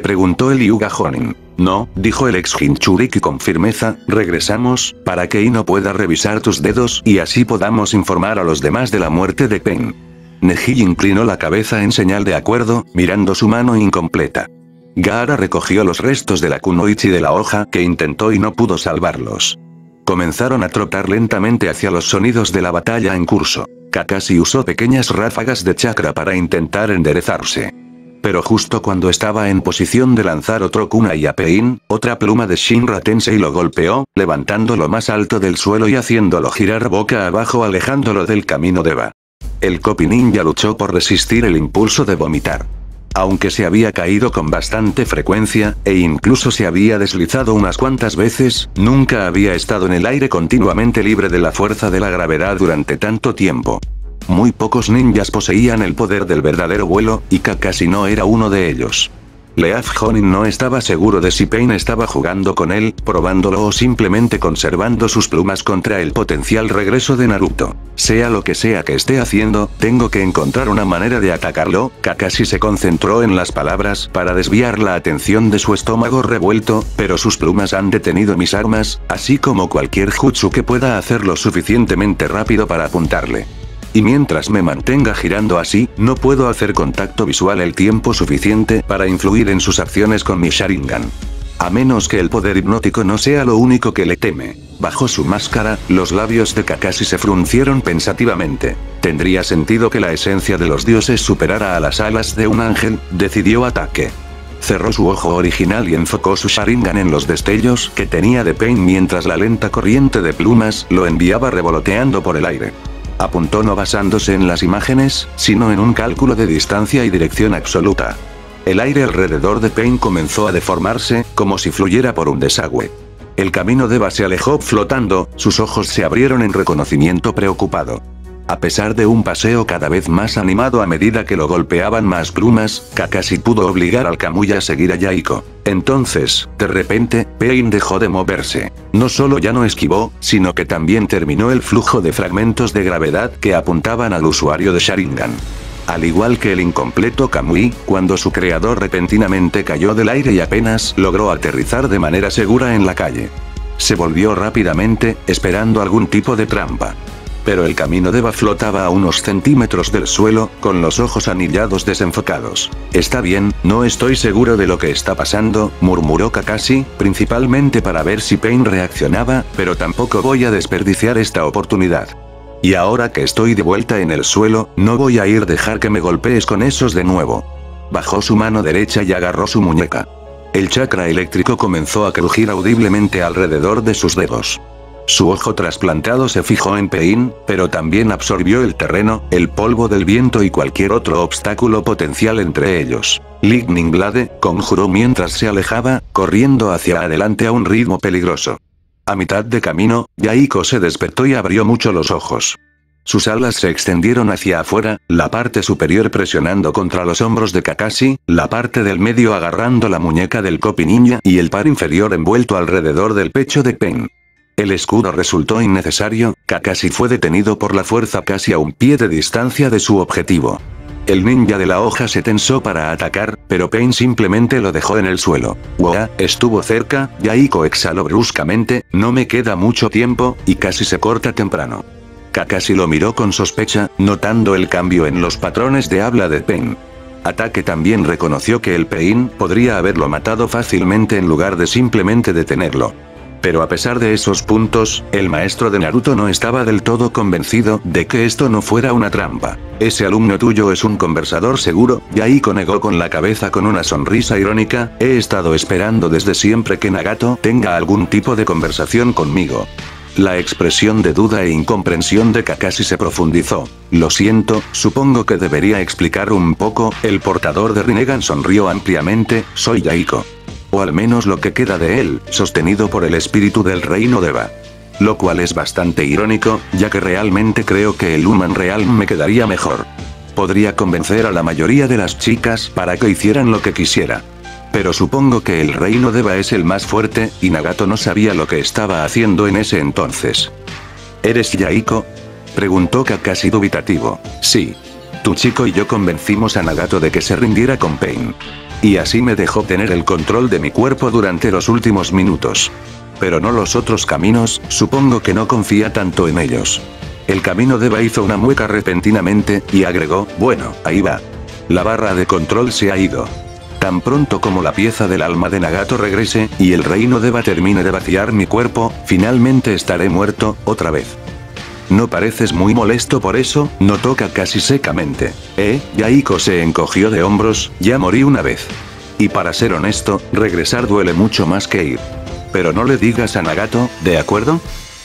Preguntó el Yuga Honin. No, dijo el ex Hinchuriki con firmeza, regresamos, para que Ino pueda revisar tus dedos y así podamos informar a los demás de la muerte de Pain. Neji inclinó la cabeza en señal de acuerdo, mirando su mano incompleta. Gaara recogió los restos de la kunoichi de la hoja que intentó y no pudo salvarlos. Comenzaron a trotar lentamente hacia los sonidos de la batalla en curso. Kakashi usó pequeñas ráfagas de chakra para intentar enderezarse. Pero justo cuando estaba en posición de lanzar otro kunai a Pain, otra pluma de Shinra Tensei lo golpeó, levantándolo más alto del suelo y haciéndolo girar boca abajo alejándolo del camino de Va. El Copy Ninja luchó por resistir el impulso de vomitar. Aunque se había caído con bastante frecuencia, e incluso se había deslizado unas cuantas veces, nunca había estado en el aire continuamente libre de la fuerza de la gravedad durante tanto tiempo. Muy pocos ninjas poseían el poder del verdadero vuelo, y Kakashi no era uno de ellos. Leaf Honin no estaba seguro de si Pain estaba jugando con él, probándolo o simplemente conservando sus plumas contra el potencial regreso de Naruto. Sea lo que sea que esté haciendo, tengo que encontrar una manera de atacarlo, Kakashi se concentró en las palabras para desviar la atención de su estómago revuelto, pero sus plumas han detenido mis armas, así como cualquier jutsu que pueda hacerlo suficientemente rápido para apuntarle. Y mientras me mantenga girando así, no puedo hacer contacto visual el tiempo suficiente para influir en sus acciones con mi Sharingan. A menos que el poder hipnótico no sea lo único que le teme. Bajo su máscara, los labios de Kakashi se fruncieron pensativamente. Tendría sentido que la esencia de los dioses superara a las alas de un ángel, decidió ataque. Cerró su ojo original y enfocó su Sharingan en los destellos que tenía de Pain mientras la lenta corriente de plumas lo enviaba revoloteando por el aire. Apuntó no basándose en las imágenes, sino en un cálculo de distancia y dirección absoluta. El aire alrededor de Pain comenzó a deformarse, como si fluyera por un desagüe. El camino de Eva se alejó flotando, sus ojos se abrieron en reconocimiento preocupado. A pesar de un paseo cada vez más animado a medida que lo golpeaban más plumas, Kakashi pudo obligar al Kamui a seguir a Yaiko. Entonces, de repente, Pain dejó de moverse. No solo ya no esquivó, sino que también terminó el flujo de fragmentos de gravedad que apuntaban al usuario de Sharingan. Al igual que el incompleto Kamui, cuando su creador repentinamente cayó del aire y apenas logró aterrizar de manera segura en la calle. Se volvió rápidamente, esperando algún tipo de trampa. Pero el camino de Eva flotaba a unos centímetros del suelo, con los ojos anillados desenfocados. Está bien, no estoy seguro de lo que está pasando, murmuró Kakashi, principalmente para ver si Pain reaccionaba, pero tampoco voy a desperdiciar esta oportunidad. Y ahora que estoy de vuelta en el suelo, no voy a ir dejar que me golpees con esos de nuevo. Bajó su mano derecha y agarró su muñeca. El chakra eléctrico comenzó a crujir audiblemente alrededor de sus dedos. Su ojo trasplantado se fijó en Pain, pero también absorbió el terreno, el polvo del viento y cualquier otro obstáculo potencial entre ellos. Lightning Blade, conjuró mientras se alejaba, corriendo hacia adelante a un ritmo peligroso. A mitad de camino, Yaiko se despertó y abrió mucho los ojos. Sus alas se extendieron hacia afuera, la parte superior presionando contra los hombros de Kakashi, la parte del medio agarrando la muñeca del Kopi Ninja y el par inferior envuelto alrededor del pecho de Pen. El escudo resultó innecesario, Kakashi fue detenido por la fuerza casi a un pie de distancia de su objetivo. El ninja de la hoja se tensó para atacar, pero Pain simplemente lo dejó en el suelo. Wow, estuvo cerca, Yaiko exhaló bruscamente, no me queda mucho tiempo, y casi se corta temprano. Kakashi lo miró con sospecha, notando el cambio en los patrones de habla de Pain. Ataque también reconoció que el Pain podría haberlo matado fácilmente en lugar de simplemente detenerlo. Pero a pesar de esos puntos, el maestro de Naruto no estaba del todo convencido de que esto no fuera una trampa. Ese alumno tuyo es un conversador seguro, Yaiko negó con la cabeza con una sonrisa irónica, he estado esperando desde siempre que Nagato tenga algún tipo de conversación conmigo. La expresión de duda e incomprensión de Kakashi se profundizó. Lo siento, supongo que debería explicar un poco, el portador de Rinnegan sonrió ampliamente, soy Yaiko. O al menos lo que queda de él, sostenido por el espíritu del reino de Va. Lo cual es bastante irónico, ya que realmente creo que el Human Real me quedaría mejor. Podría convencer a la mayoría de las chicas para que hicieran lo que quisiera. Pero supongo que el reino de Va es el más fuerte, y Nagato no sabía lo que estaba haciendo en ese entonces. ¿Eres Yaiko? Preguntó Kakashi dubitativo. Sí. Tu chico y yo convencimos a Nagato de que se rindiera con Pain. Y así me dejó tener el control de mi cuerpo durante los últimos minutos. Pero no los otros caminos, supongo que no confía tanto en ellos. El camino de Eva hizo una mueca repentinamente, y agregó, bueno, ahí va. La barra de control se ha ido. Tan pronto como la pieza del alma de Nagato regrese, y el reino de Eva termine de vaciar mi cuerpo, finalmente estaré muerto, otra vez. No pareces muy molesto por eso, no toca casi secamente. Eh, Yaiko se encogió de hombros, ya morí una vez. Y para ser honesto, regresar duele mucho más que ir. Pero no le digas a Nagato, ¿de acuerdo?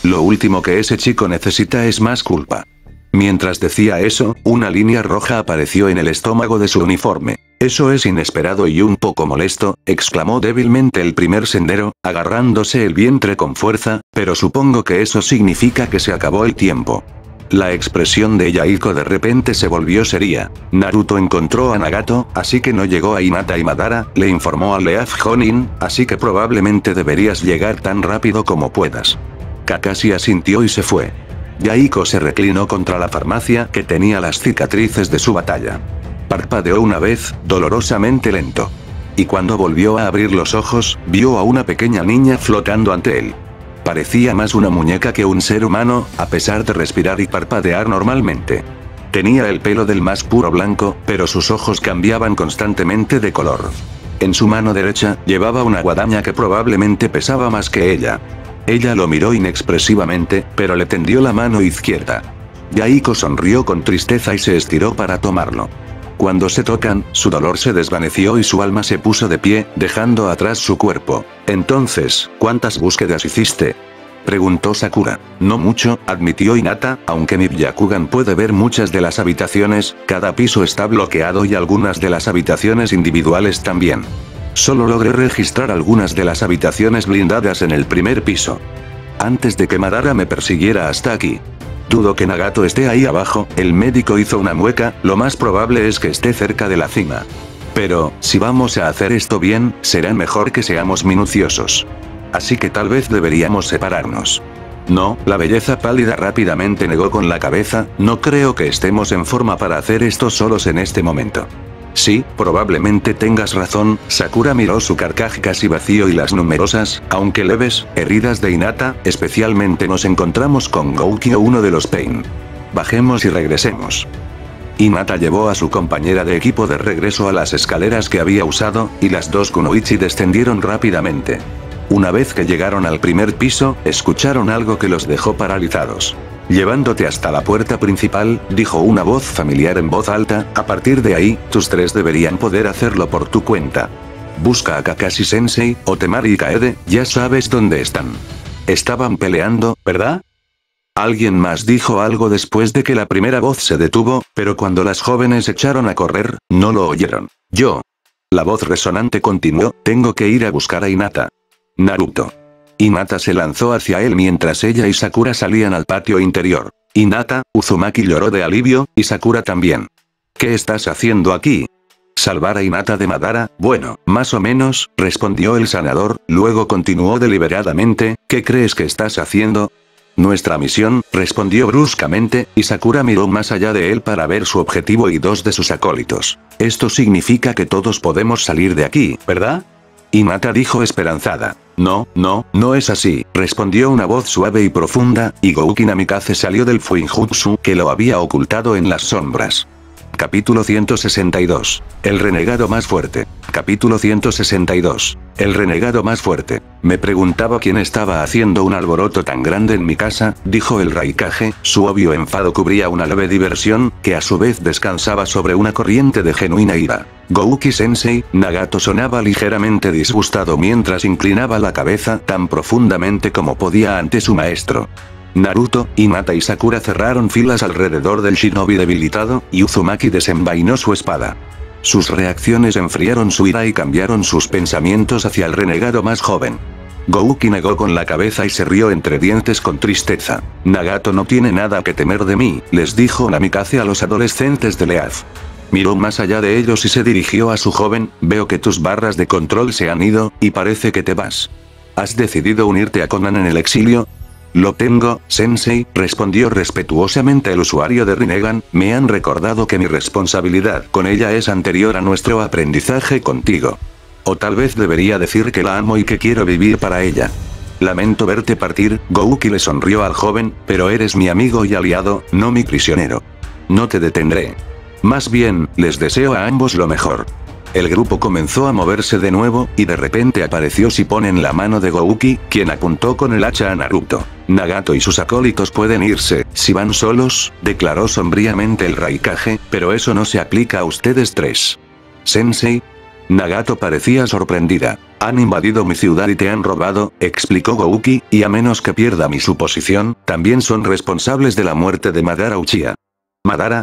Lo último que ese chico necesita es más culpa. Mientras decía eso, una línea roja apareció en el estómago de su uniforme. Eso es inesperado y un poco molesto, exclamó débilmente el primer sendero, agarrándose el vientre con fuerza, pero supongo que eso significa que se acabó el tiempo. La expresión de Yaiko de repente se volvió seria. Naruto encontró a Nagato, así que no llegó a Hinata y Madara, le informó a Leaf Honin, así que probablemente deberías llegar tan rápido como puedas. Kakashi asintió y se fue. Yaiko se reclinó contra la farmacia que tenía las cicatrices de su batalla. Parpadeó una vez, dolorosamente lento. Y cuando volvió a abrir los ojos, vio a una pequeña niña flotando ante él. Parecía más una muñeca que un ser humano, a pesar de respirar y parpadear normalmente. Tenía el pelo del más puro blanco, pero sus ojos cambiaban constantemente de color. En su mano derecha, llevaba una guadaña que probablemente pesaba más que ella. Ella lo miró inexpresivamente, pero le tendió la mano izquierda. Yaiko sonrió con tristeza y se estiró para tomarlo. Cuando se tocan, su dolor se desvaneció y su alma se puso de pie, dejando atrás su cuerpo. Entonces, ¿cuántas búsquedas hiciste? Preguntó Sakura. No mucho, admitió Inata, aunque mi Byakugan puede ver muchas de las habitaciones, cada piso está bloqueado y algunas de las habitaciones individuales también. Solo logré registrar algunas de las habitaciones blindadas en el primer piso. Antes de que Madara me persiguiera hasta aquí. Dudo que Nagato esté ahí abajo, el médico hizo una mueca, lo más probable es que esté cerca de la cima. Pero, si vamos a hacer esto bien, será mejor que seamos minuciosos. Así que tal vez deberíamos separarnos. No, la belleza pálida rápidamente negó con la cabeza, no creo que estemos en forma para hacer esto solos en este momento. Sí, probablemente tengas razón, Sakura miró su carcaj casi vacío y las numerosas, aunque leves, heridas de Inata, especialmente nos encontramos con Gouki o uno de los Pain. Bajemos y regresemos. Inata llevó a su compañera de equipo de regreso a las escaleras que había usado, y las dos Kunoichi descendieron rápidamente. Una vez que llegaron al primer piso, escucharon algo que los dejó paralizados. Llevándote hasta la puerta principal, dijo una voz familiar en voz alta, a partir de ahí, tus tres deberían poder hacerlo por tu cuenta. Busca a Kakashi Sensei, o Temari y Kaede, ya sabes dónde están. Estaban peleando, ¿verdad? Alguien más dijo algo después de que la primera voz se detuvo, pero cuando las jóvenes echaron a correr, no lo oyeron. Yo. La voz resonante continuó, tengo que ir a buscar a Inata. Naruto. Inata se lanzó hacia él mientras ella y Sakura salían al patio interior. Inata, Uzumaki lloró de alivio, y Sakura también. ¿Qué estás haciendo aquí? ¿Salvar a Inata de Madara? Bueno, más o menos, respondió el sanador, luego continuó deliberadamente, ¿qué crees que estás haciendo? Nuestra misión, respondió bruscamente, y Sakura miró más allá de él para ver su objetivo y dos de sus acólitos. Esto significa que todos podemos salir de aquí, ¿verdad? Inata dijo esperanzada. No, no, no es así, respondió una voz suave y profunda, y Gouki Namikaze salió del Fuinjutsu que lo había ocultado en las sombras. Capítulo 162. El renegado más fuerte. Capítulo 162. El renegado más fuerte. Me preguntaba quién estaba haciendo un alboroto tan grande en mi casa, dijo el Raikage, su obvio enfado cubría una leve diversión, que a su vez descansaba sobre una corriente de genuina ira. Gouki Sensei, Nagato sonaba ligeramente disgustado mientras inclinaba la cabeza tan profundamente como podía ante su maestro. Naruto, Hinata y Sakura cerraron filas alrededor del shinobi debilitado, y Uzumaki desenvainó su espada. Sus reacciones enfriaron su ira y cambiaron sus pensamientos hacia el renegado más joven. Gouki negó con la cabeza y se rió entre dientes con tristeza. Nagato no tiene nada que temer de mí, les dijo Namikaze a los adolescentes de Leaf. Miró más allá de ellos y se dirigió a su joven, veo que tus barras de control se han ido, y parece que te vas. ¿Has decidido unirte a Conan en el exilio? Lo tengo, Sensei, respondió respetuosamente el usuario de Rinnegan, me han recordado que mi responsabilidad con ella es anterior a nuestro aprendizaje contigo. O tal vez debería decir que la amo y que quiero vivir para ella. Lamento verte partir, Gouki le sonrió al joven, pero eres mi amigo y aliado, no mi prisionero. No te detendré. Más bien, les deseo a ambos lo mejor. El grupo comenzó a moverse de nuevo, y de repente apareció Sipon en la mano de Gouki, quien apuntó con el hacha a Naruto. Nagato y sus acólitos pueden irse, si van solos, declaró sombríamente el Raikage, pero eso no se aplica a ustedes tres. Sensei, Nagato parecía sorprendida. Han invadido mi ciudad y te han robado, explicó Gouki, y a menos que pierda mi suposición, también son responsables de la muerte de Madara Uchiha. ¿Madara?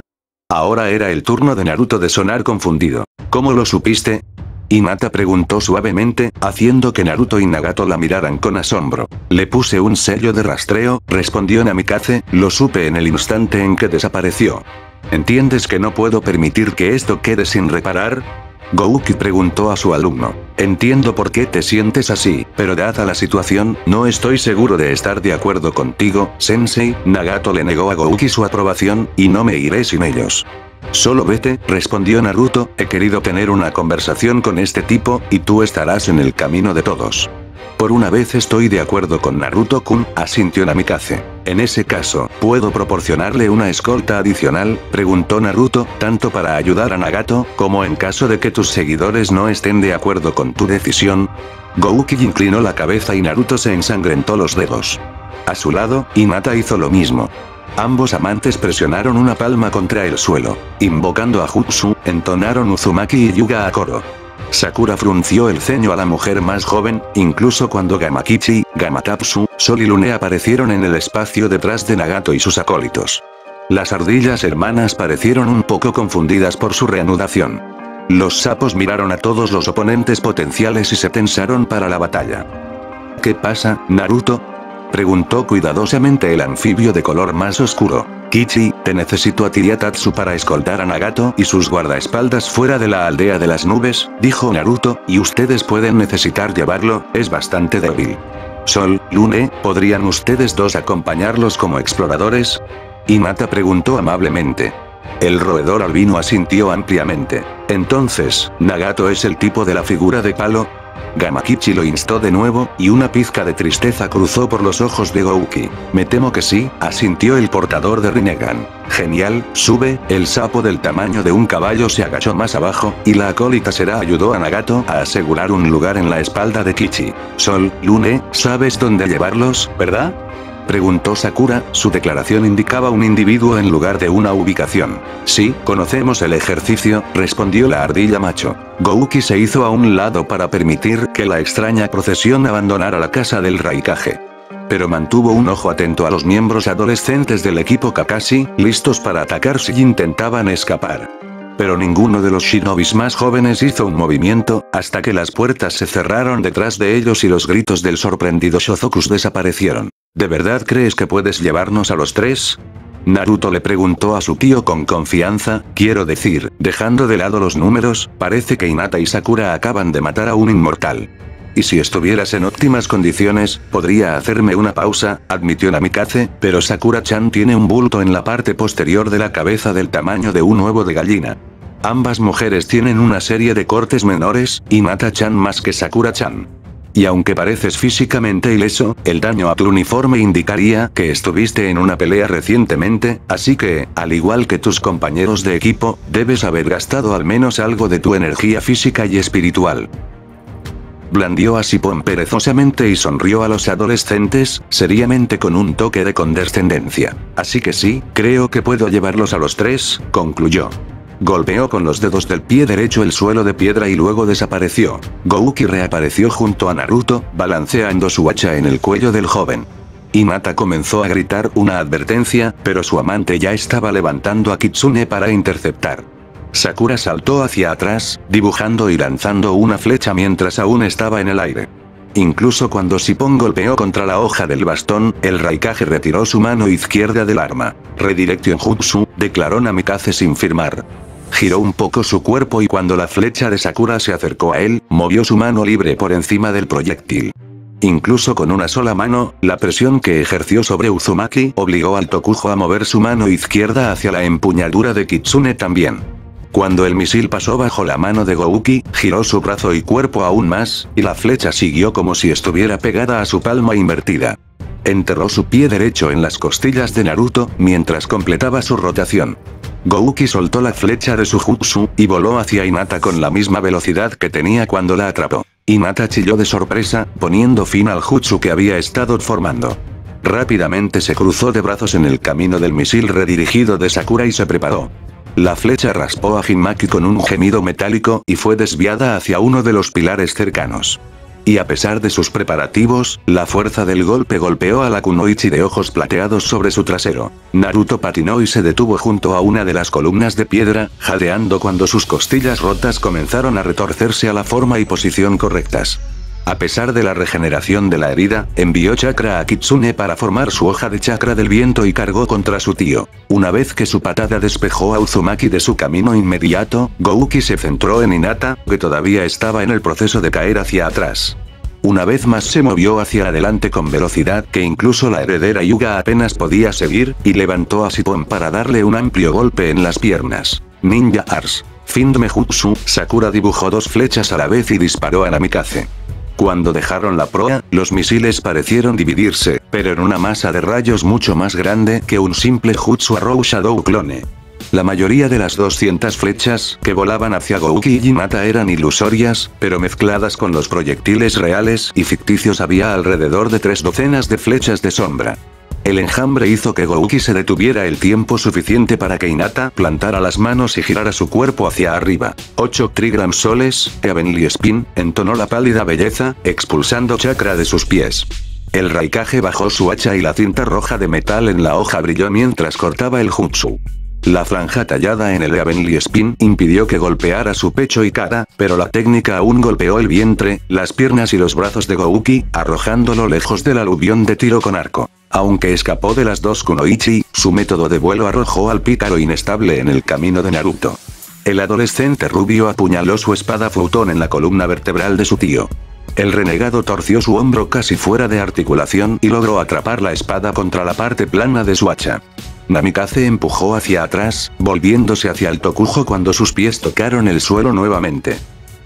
Ahora era el turno de Naruto de sonar confundido. ¿Cómo lo supiste? Hinata preguntó suavemente, haciendo que Naruto y Nagato la miraran con asombro. Le puse un sello de rastreo, respondió Namikaze, lo supe en el instante en que desapareció. ¿Entiendes que no puedo permitir que esto quede sin reparar? Gouki preguntó a su alumno. Entiendo por qué te sientes así, pero dada la situación, no estoy seguro de estar de acuerdo contigo, Sensei. Nagato le negó a Gouki su aprobación, y no me iré sin ellos. Solo vete, respondió Naruto, he querido tener una conversación con este tipo, y tú estarás en el camino de todos. Por una vez estoy de acuerdo con Naruto-kun, asintió Namikaze. En ese caso, ¿puedo proporcionarle una escolta adicional? Preguntó Naruto, tanto para ayudar a Nagato, como en caso de que tus seguidores no estén de acuerdo con tu decisión. Gouki inclinó la cabeza y Naruto se ensangrentó los dedos. A su lado, Hinata hizo lo mismo. Ambos amantes presionaron una palma contra el suelo. Invocando a Jutsu, entonaron Uzumaki y Yuga a coro. Sakura frunció el ceño a la mujer más joven, incluso cuando Gamakichi, Gamatapsu, Sol y Lune aparecieron en el espacio detrás de Nagato y sus acólitos. Las ardillas hermanas parecieron un poco confundidas por su reanudación. Los sapos miraron a todos los oponentes potenciales y se tensaron para la batalla. ¿Qué pasa, Naruto? Preguntó cuidadosamente el anfibio de color más oscuro. Kichi, te necesito a Tiriatatsu para escoltar a Nagato y sus guardaespaldas fuera de la aldea de las nubes, dijo Naruto, y ustedes pueden necesitar llevarlo, es bastante débil. Sol, Lune, ¿podrían ustedes dos acompañarlos como exploradores? Hinata preguntó amablemente. El roedor albino asintió ampliamente. Entonces, ¿Nagato es el tipo de la figura de palo? Gamakichi lo instó de nuevo, y una pizca de tristeza cruzó por los ojos de Gouki. Me temo que sí, asintió el portador de Rinnegan. Genial, sube, el sapo del tamaño de un caballo se agachó más abajo, y la acólita será ayudó a Nagato a asegurar un lugar en la espalda de Kichi. Sol, Lune, ¿sabes dónde llevarlos, verdad? Preguntó Sakura, su declaración indicaba un individuo en lugar de una ubicación. Sí, conocemos el ejercicio, respondió la ardilla macho. Gouki se hizo a un lado para permitir que la extraña procesión abandonara la casa del Raikage. Pero mantuvo un ojo atento a los miembros adolescentes del equipo Kakashi, listos para atacar si intentaban escapar. Pero ninguno de los shinobis más jóvenes hizo un movimiento, hasta que las puertas se cerraron detrás de ellos y los gritos del sorprendido Shozokus desaparecieron. ¿De verdad crees que puedes llevarnos a los tres? Naruto le preguntó a su tío con confianza, quiero decir, dejando de lado los números, parece que Hinata y Sakura acaban de matar a un inmortal. Y si estuvieras en óptimas condiciones, podría hacerme una pausa, admitió Namikaze, pero Sakura-chan tiene un bulto en la parte posterior de la cabeza del tamaño de un huevo de gallina. Ambas mujeres tienen una serie de cortes menores, y Mata-chan más que Sakura-chan. Y aunque pareces físicamente ileso, el daño a tu uniforme indicaría que estuviste en una pelea recientemente, así que, al igual que tus compañeros de equipo, debes haber gastado al menos algo de tu energía física y espiritual. Blandió a Sipon perezosamente y sonrió a los adolescentes, seriamente con un toque de condescendencia. Así que sí, creo que puedo llevarlos a los tres, concluyó. Golpeó con los dedos del pie derecho el suelo de piedra y luego desapareció. Gouki reapareció junto a Naruto, balanceando su hacha en el cuello del joven. Hinata comenzó a gritar una advertencia, pero su amante ya estaba levantando a Kitsune para interceptar. Sakura saltó hacia atrás, dibujando y lanzando una flecha mientras aún estaba en el aire. Incluso cuando Sipon golpeó contra la hoja del bastón, el Raikage retiró su mano izquierda del arma. Redirection Jutsu, declaró Namikaze sin firmar. Giró un poco su cuerpo y cuando la flecha de Sakura se acercó a él, movió su mano libre por encima del proyectil. Incluso con una sola mano, la presión que ejerció sobre Uzumaki obligó al Tokujo a mover su mano izquierda hacia la empuñadura de Kitsune también. Cuando el misil pasó bajo la mano de Gouki, giró su brazo y cuerpo aún más, y la flecha siguió como si estuviera pegada a su palma invertida. Enterró su pie derecho en las costillas de Naruto, mientras completaba su rotación. Gouki soltó la flecha de su jutsu, y voló hacia Inata con la misma velocidad que tenía cuando la atrapó. Inata chilló de sorpresa, poniendo fin al jutsu que había estado formando. Rápidamente se cruzó de brazos en el camino del misil redirigido de Sakura y se preparó. La flecha raspó a Hinmaki con un gemido metálico y fue desviada hacia uno de los pilares cercanos. Y a pesar de sus preparativos, la fuerza del golpe golpeó a la kunoichi de ojos plateados sobre su trasero. Naruto patinó y se detuvo junto a una de las columnas de piedra, jadeando cuando sus costillas rotas comenzaron a retorcerse a la forma y posición correctas. A pesar de la regeneración de la herida, envió chakra a Kitsune para formar su hoja de chakra del viento y cargó contra su tío. Una vez que su patada despejó a Uzumaki de su camino inmediato, Gouki se centró en Inata, que todavía estaba en el proceso de caer hacia atrás. Una vez más se movió hacia adelante con velocidad que incluso la heredera Yuga apenas podía seguir, y levantó a Sipon para darle un amplio golpe en las piernas. Ninja Ars. Jutsu, Sakura dibujó dos flechas a la vez y disparó a Namikaze. Cuando dejaron la proa, los misiles parecieron dividirse, pero en una masa de rayos mucho más grande que un simple Jutsu Arrow Shadow clone. La mayoría de las 200 flechas que volaban hacia Gouki y Hinata eran ilusorias, pero mezcladas con los proyectiles reales y ficticios había alrededor de tres docenas de flechas de sombra. El enjambre hizo que Gouki se detuviera el tiempo suficiente para que Inata plantara las manos y girara su cuerpo hacia arriba. 8 Trigram soles, Heavenly Spin, entonó la pálida belleza, expulsando chakra de sus pies. El Raikage bajó su hacha y la cinta roja de metal en la hoja brilló mientras cortaba el jutsu. La franja tallada en el Heavenly Spin impidió que golpeara su pecho y cara, pero la técnica aún golpeó el vientre, las piernas y los brazos de Gouki, arrojándolo lejos del aluvión de tiro con arco. Aunque escapó de las dos kunoichi, su método de vuelo arrojó al pícaro inestable en el camino de Naruto. El adolescente rubio apuñaló su espada Futón en la columna vertebral de su tío. El renegado torció su hombro casi fuera de articulación y logró atrapar la espada contra la parte plana de su hacha. Namikaze empujó hacia atrás, volviéndose hacia el tokujo cuando sus pies tocaron el suelo nuevamente.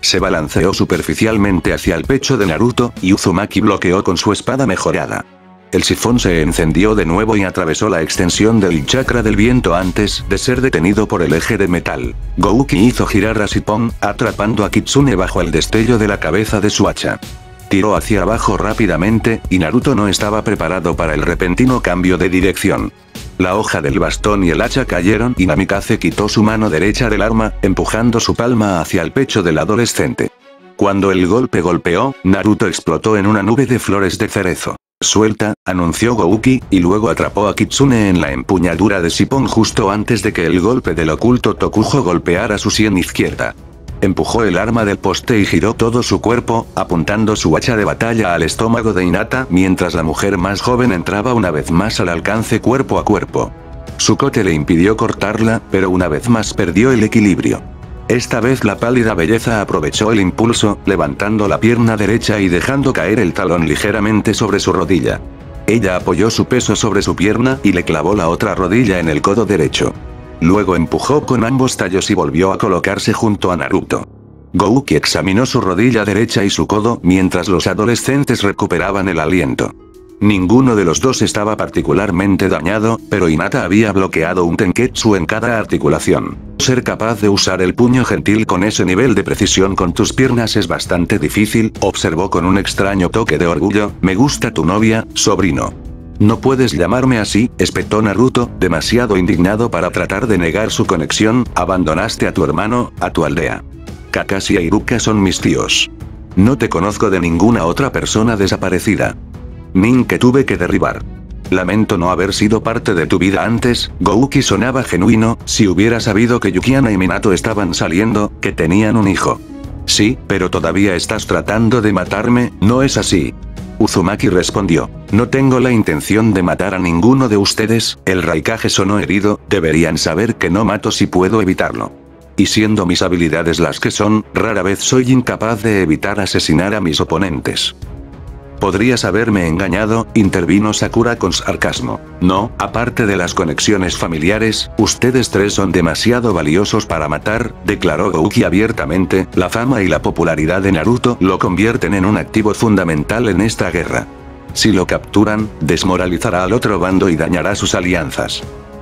Se balanceó superficialmente hacia el pecho de Naruto, y Uzumaki bloqueó con su espada mejorada. El sifón se encendió de nuevo y atravesó la extensión del chakra del viento antes de ser detenido por el eje de metal. Gouki hizo girar a Sipon, atrapando a Kitsune bajo el destello de la cabeza de su hacha. Tiró hacia abajo rápidamente, y Naruto no estaba preparado para el repentino cambio de dirección. La hoja del bastón y el hacha cayeron y Namikaze quitó su mano derecha del arma, empujando su palma hacia el pecho del adolescente. Cuando el golpe golpeó, Naruto explotó en una nube de flores de cerezo. Suelta, anunció Gouki, y luego atrapó a Kitsune en la empuñadura de Sipon justo antes de que el golpe del oculto Tokujo golpeara su sien izquierda. Empujó el arma del poste y giró todo su cuerpo, apuntando su hacha de batalla al estómago de Inata mientras la mujer más joven entraba una vez más al alcance cuerpo a cuerpo. Su cote le impidió cortarla, pero una vez más perdió el equilibrio. Esta vez la pálida belleza aprovechó el impulso, levantando la pierna derecha y dejando caer el talón ligeramente sobre su rodilla. Ella apoyó su peso sobre su pierna y le clavó la otra rodilla en el codo derecho. Luego empujó con ambos tallos y volvió a colocarse junto a Naruto. Gouki examinó su rodilla derecha y su codo mientras los adolescentes recuperaban el aliento. Ninguno de los dos estaba particularmente dañado, pero Inata había bloqueado un tenketsu en cada articulación. Ser capaz de usar el puño gentil con ese nivel de precisión con tus piernas es bastante difícil, observó con un extraño toque de orgullo, me gusta tu novia, sobrino. No puedes llamarme así, espetó Naruto, demasiado indignado para tratar de negar su conexión, abandonaste a tu hermano, a tu aldea. Kakashi e Iruka son mis tíos. No te conozco de ninguna otra persona desaparecida. Nin que tuve que derribar. Lamento no haber sido parte de tu vida antes, Gouki sonaba genuino, si hubiera sabido que Yukiana y Minato estaban saliendo, que tenían un hijo. Sí, pero todavía estás tratando de matarme, ¿no es así? Uzumaki respondió. No tengo la intención de matar a ninguno de ustedes, el Raikage sonó herido, deberían saber que no mato si puedo evitarlo. Y siendo mis habilidades las que son, rara vez soy incapaz de evitar asesinar a mis oponentes. Podrías haberme engañado, intervino Sakura con sarcasmo. No, aparte de las conexiones familiares, ustedes tres son demasiado valiosos para matar, declaró Gouki abiertamente, la fama y la popularidad de Naruto lo convierten en un activo fundamental en esta guerra. Si lo capturan, desmoralizará al otro bando y dañará sus alianzas.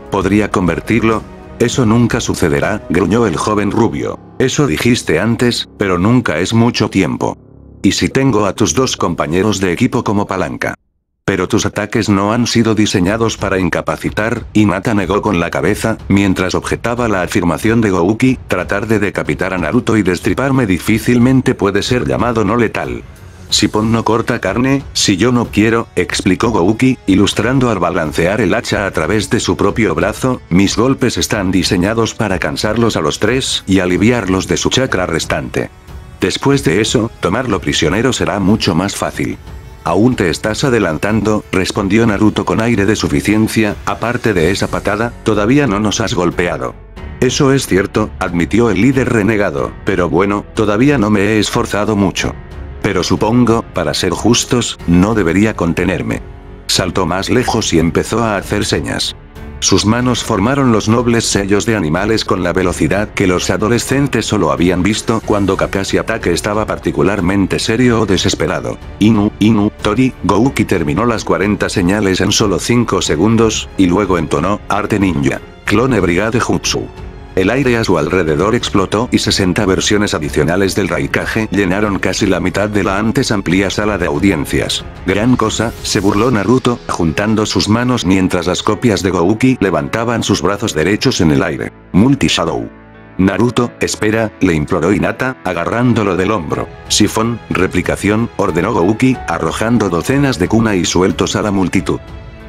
¿Podría convertirlo? Eso nunca sucederá, gruñó el joven rubio. Eso dijiste antes, pero nunca es mucho tiempo. Y si tengo a tus dos compañeros de equipo como palanca. Pero tus ataques no han sido diseñados para incapacitar, Hinata negó con la cabeza, mientras objetaba la afirmación de Gouki, tratar de decapitar a Naruto y destriparme difícilmente puede ser llamado no letal. Si Pon no corta carne, si yo no quiero, explicó Gouki, ilustrando al balancear el hacha a través de su propio brazo, mis golpes están diseñados para cansarlos a los tres y aliviarlos de su chakra restante. Después de eso, tomarlo prisionero será mucho más fácil. Aún te estás adelantando, respondió Naruto con aire de suficiencia, aparte de esa patada, todavía no nos has golpeado. Eso es cierto, admitió el líder renegado, pero bueno, todavía no me he esforzado mucho. Pero supongo, para ser justos, no debería contenerme. Saltó más lejos y empezó a hacer señas. Sus manos formaron los nobles sellos de animales con la velocidad que los adolescentes solo habían visto cuando Kakashi Ataque estaba particularmente serio o desesperado. Inu, Inu, Tori, Gouki terminó las 40 señales en solo 5 segundos, y luego entonó, Arte Ninja. Clone Brigade Jutsu. El aire a su alrededor explotó y 60 versiones adicionales del Raikage llenaron casi la mitad de la antes amplia sala de audiencias. Gran cosa, se burló Naruto, juntando sus manos mientras las copias de Gouki levantaban sus brazos derechos en el aire. Multi-Shadow. Naruto, espera, le imploró Hinata, agarrándolo del hombro. Sifón, replicación, ordenó Gouki, arrojando docenas de kunai sueltos a la multitud.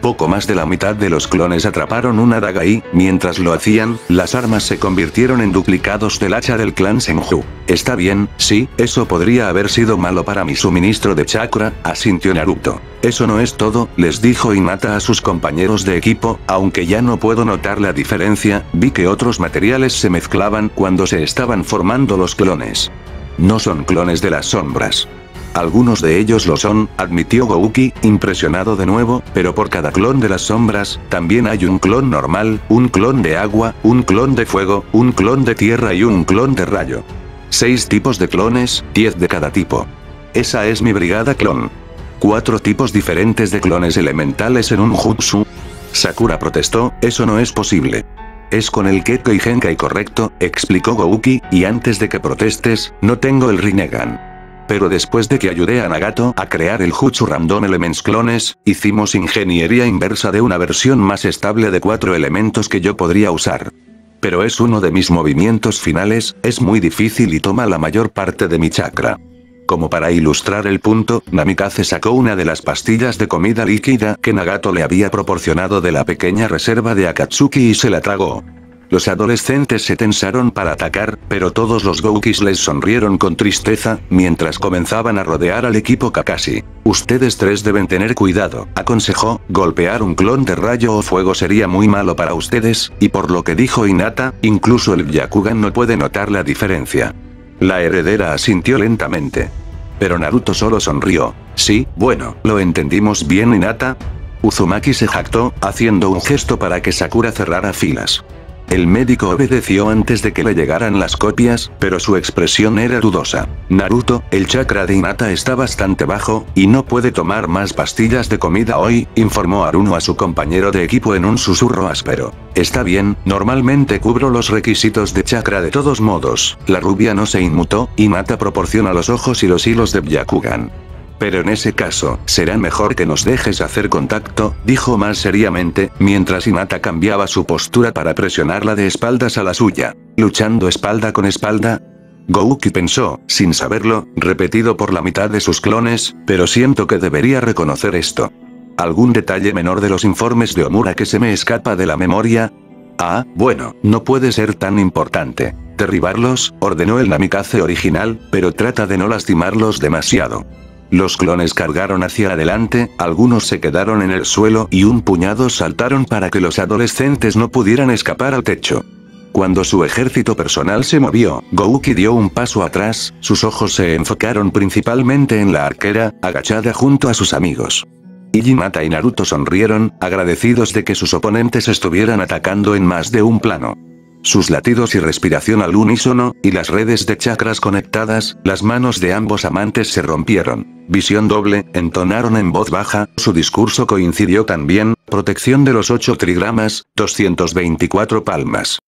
Poco más de la mitad de los clones atraparon una daga y, mientras lo hacían, las armas se convirtieron en duplicados del hacha del clan Senju. Está bien, sí, eso podría haber sido malo para mi suministro de chakra, asintió Naruto. Eso no es todo, les dijo Hinata a sus compañeros de equipo, aunque ya no puedo notar la diferencia, vi que otros materiales se mezclaban cuando se estaban formando los clones. No son clones de las sombras. Algunos de ellos lo son, admitió Gouki, impresionado de nuevo, pero por cada clon de las sombras, también hay un clon normal, un clon de agua, un clon de fuego, un clon de tierra y un clon de rayo. Seis tipos de clones, diez de cada tipo. Esa es mi brigada clon. Cuatro tipos diferentes de clones elementales en un jutsu. Sakura protestó, eso no es posible. Es con el Ketko y Genkai correcto, explicó Gouki, y antes de que protestes, no tengo el Rinnegan. Pero después de que ayudé a Nagato a crear el Jutsu Random Elements Clones, hicimos ingeniería inversa de una versión más estable de cuatro elementos que yo podría usar. Pero es uno de mis movimientos finales, es muy difícil y toma la mayor parte de mi chakra. Como para ilustrar el punto, Namikaze sacó una de las pastillas de comida líquida que Nagato le había proporcionado de la pequeña reserva de Akatsuki y se la tragó. Los adolescentes se tensaron para atacar, pero todos los Goukis les sonrieron con tristeza, mientras comenzaban a rodear al equipo Kakashi. Ustedes tres deben tener cuidado, aconsejó, golpear un clon de rayo o fuego sería muy malo para ustedes, y por lo que dijo Inata, incluso el Byakugan no puede notar la diferencia. La heredera asintió lentamente. Pero Naruto solo sonrió. Sí, bueno, lo entendimos bien Inata. Uzumaki se jactó, haciendo un gesto para que Sakura cerrara filas. El médico obedeció antes de que le llegaran las copias, pero su expresión era dudosa. Naruto, el chakra de Hinata está bastante bajo, y no puede tomar más pastillas de comida hoy, informó Aruno a su compañero de equipo en un susurro áspero. Está bien, normalmente cubro los requisitos de chakra de todos modos. La rubia no se inmutó, Hinata proporciona los ojos y los hilos de Byakugan. Pero en ese caso, será mejor que nos dejes hacer contacto, dijo más seriamente, mientras Hinata cambiaba su postura para presionarla de espaldas a la suya. Luchando espalda con espalda, Gouki pensó, sin saberlo, repetido por la mitad de sus clones, pero siento que debería reconocer esto. ¿Algún detalle menor de los informes de Omura que se me escapa de la memoria? Ah, bueno, no puede ser tan importante. Derribarlos, ordenó el Namikaze original, pero trata de no lastimarlos demasiado. Los clones cargaron hacia adelante, algunos se quedaron en el suelo y un puñado saltaron para que los adolescentes no pudieran escapar al techo. Cuando su ejército personal se movió, Gouki dio un paso atrás, sus ojos se enfocaron principalmente en la arquera, agachada junto a sus amigos. Ijimata y Naruto sonrieron, agradecidos de que sus oponentes estuvieran atacando en más de un plano sus latidos y respiración al unísono, y las redes de chakras conectadas, las manos de ambos amantes se rompieron. Visión doble, entonaron en voz baja, su discurso coincidió también, protección de los 8 trigramas, 224 palmas.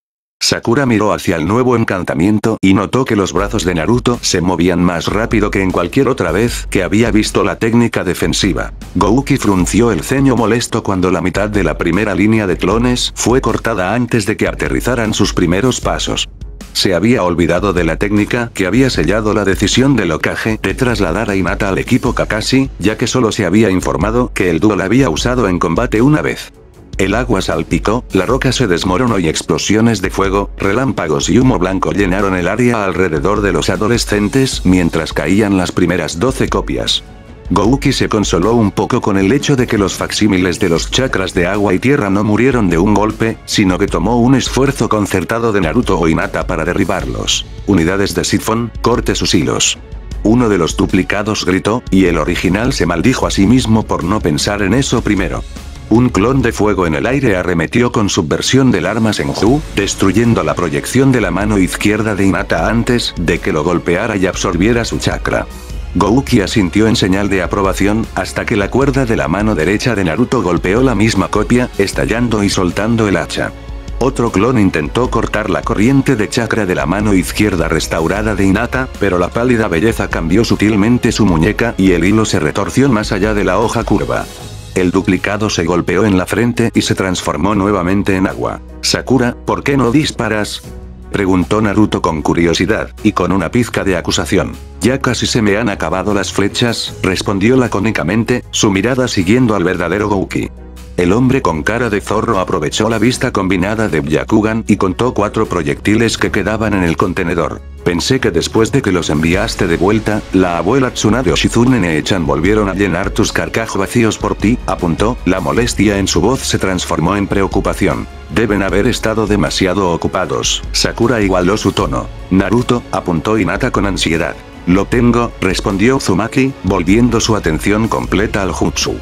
Sakura miró hacia el nuevo encantamiento y notó que los brazos de Naruto se movían más rápido que en cualquier otra vez que había visto la técnica defensiva. Gouki frunció el ceño molesto cuando la mitad de la primera línea de clones fue cortada antes de que aterrizaran sus primeros pasos. Se había olvidado de la técnica que había sellado la decisión del Okage de trasladar a Hinata al equipo Kakashi, ya que solo se había informado que el dúo la había usado en combate una vez. El agua salpicó, la roca se desmoronó y explosiones de fuego, relámpagos y humo blanco llenaron el área alrededor de los adolescentes mientras caían las primeras 12 copias. Gouki se consoló un poco con el hecho de que los facsímiles de los chakras de agua y tierra no murieron de un golpe, sino que tomó un esfuerzo concertado de Naruto o Hinata para derribarlos. Unidades de sifón, corte sus hilos. Uno de los duplicados gritó, y el original se maldijo a sí mismo por no pensar en eso primero. Un clon de fuego en el aire arremetió con subversión del arma Senju, destruyendo la proyección de la mano izquierda de Hinata antes de que lo golpeara y absorbiera su chakra. Gouki asintió en señal de aprobación, hasta que la cuerda de la mano derecha de Naruto golpeó la misma copia, estallando y soltando el hacha. Otro clon intentó cortar la corriente de chakra de la mano izquierda restaurada de Hinata, pero la pálida belleza cambió sutilmente su muñeca y el hilo se retorció más allá de la hoja curva. El duplicado se golpeó en la frente y se transformó nuevamente en agua. Sakura, ¿por qué no disparas? Preguntó Naruto con curiosidad, y con una pizca de acusación. Ya casi se me han acabado las flechas, respondió lacónicamente, su mirada siguiendo al verdadero Gouki. El hombre con cara de zorro aprovechó la vista combinada de Byakugan y contó cuatro proyectiles que quedaban en el contenedor. Pensé que después de que los enviaste de vuelta, la abuela Tsunade Oshizune Neechan volvieron a llenar tus carcajos vacíos por ti, apuntó, la molestia en su voz se transformó en preocupación. Deben haber estado demasiado ocupados. Sakura igualó su tono. Naruto, apuntó Hinata con ansiedad. Lo tengo, respondió Uzumaki, volviendo su atención completa al jutsu.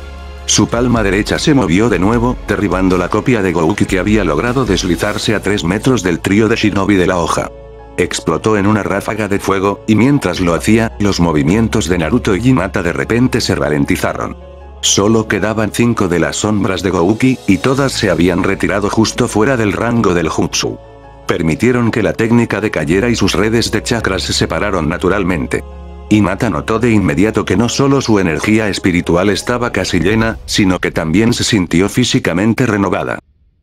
Su palma derecha se movió de nuevo, derribando la copia de Gouki que había logrado deslizarse a 3 metros del trío de Shinobi de la hoja. Explotó en una ráfaga de fuego, y mientras lo hacía, los movimientos de Naruto y Hinata de repente se ralentizaron. Solo quedaban cinco de las sombras de Gouki, y todas se habían retirado justo fuera del rango del jutsu. Permitieron que la técnica decayera y sus redes de chakras se separaron naturalmente. Hinata notó de inmediato que no solo su energía espiritual estaba casi llena, sino que también se sintió físicamente renovada.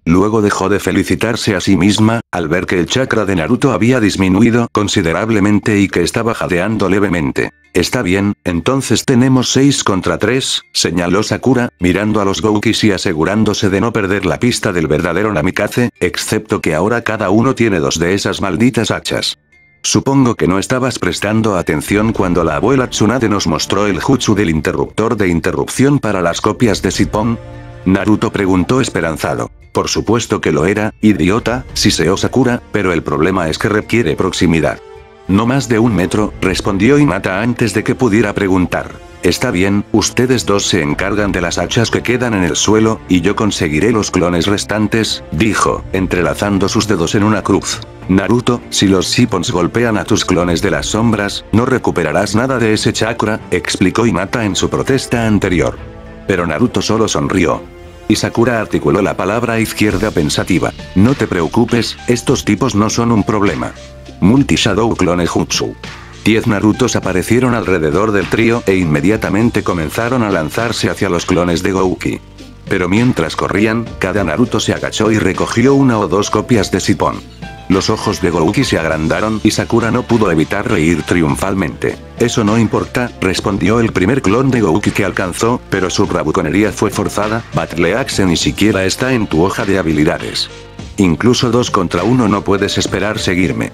Luego dejó de felicitarse a sí misma, al ver que el chakra de Naruto había disminuido considerablemente y que estaba jadeando levemente. Está bien, entonces tenemos 6 contra 3, señaló Sakura, mirando a los Goukis y asegurándose de no perder la pista del verdadero Namikaze, excepto que ahora cada uno tiene dos de esas malditas hachas. Supongo que no estabas prestando atención cuando la abuela Tsunade nos mostró el jutsu del interruptor de interrupción para las copias de Sipon. Naruto preguntó esperanzado. Por supuesto que lo era, idiota, si se Sakura, pero el problema es que requiere proximidad. No más de un metro, respondió Hinata antes de que pudiera preguntar. Está bien, ustedes dos se encargan de las hachas que quedan en el suelo, y yo conseguiré los clones restantes, dijo, entrelazando sus dedos en una cruz. Naruto, si los Sippons golpean a tus clones de las sombras, no recuperarás nada de ese chakra, explicó Hinata en su protesta anterior. Pero Naruto solo sonrió. Y Sakura articuló la palabra izquierda pensativa. No te preocupes, estos tipos no son un problema. Multi-Shadow Clone Jutsu. Diez Narutos aparecieron alrededor del trío e inmediatamente comenzaron a lanzarse hacia los clones de Gouki. Pero mientras corrían, cada Naruto se agachó y recogió una o dos copias de Sipon. Los ojos de Gouki se agrandaron y Sakura no pudo evitar reír triunfalmente. Eso no importa, respondió el primer clon de Gouki que alcanzó, pero su bravuconería fue forzada, Battle Axe ni siquiera está en tu hoja de habilidades. Incluso dos contra uno no puedes esperar seguirme.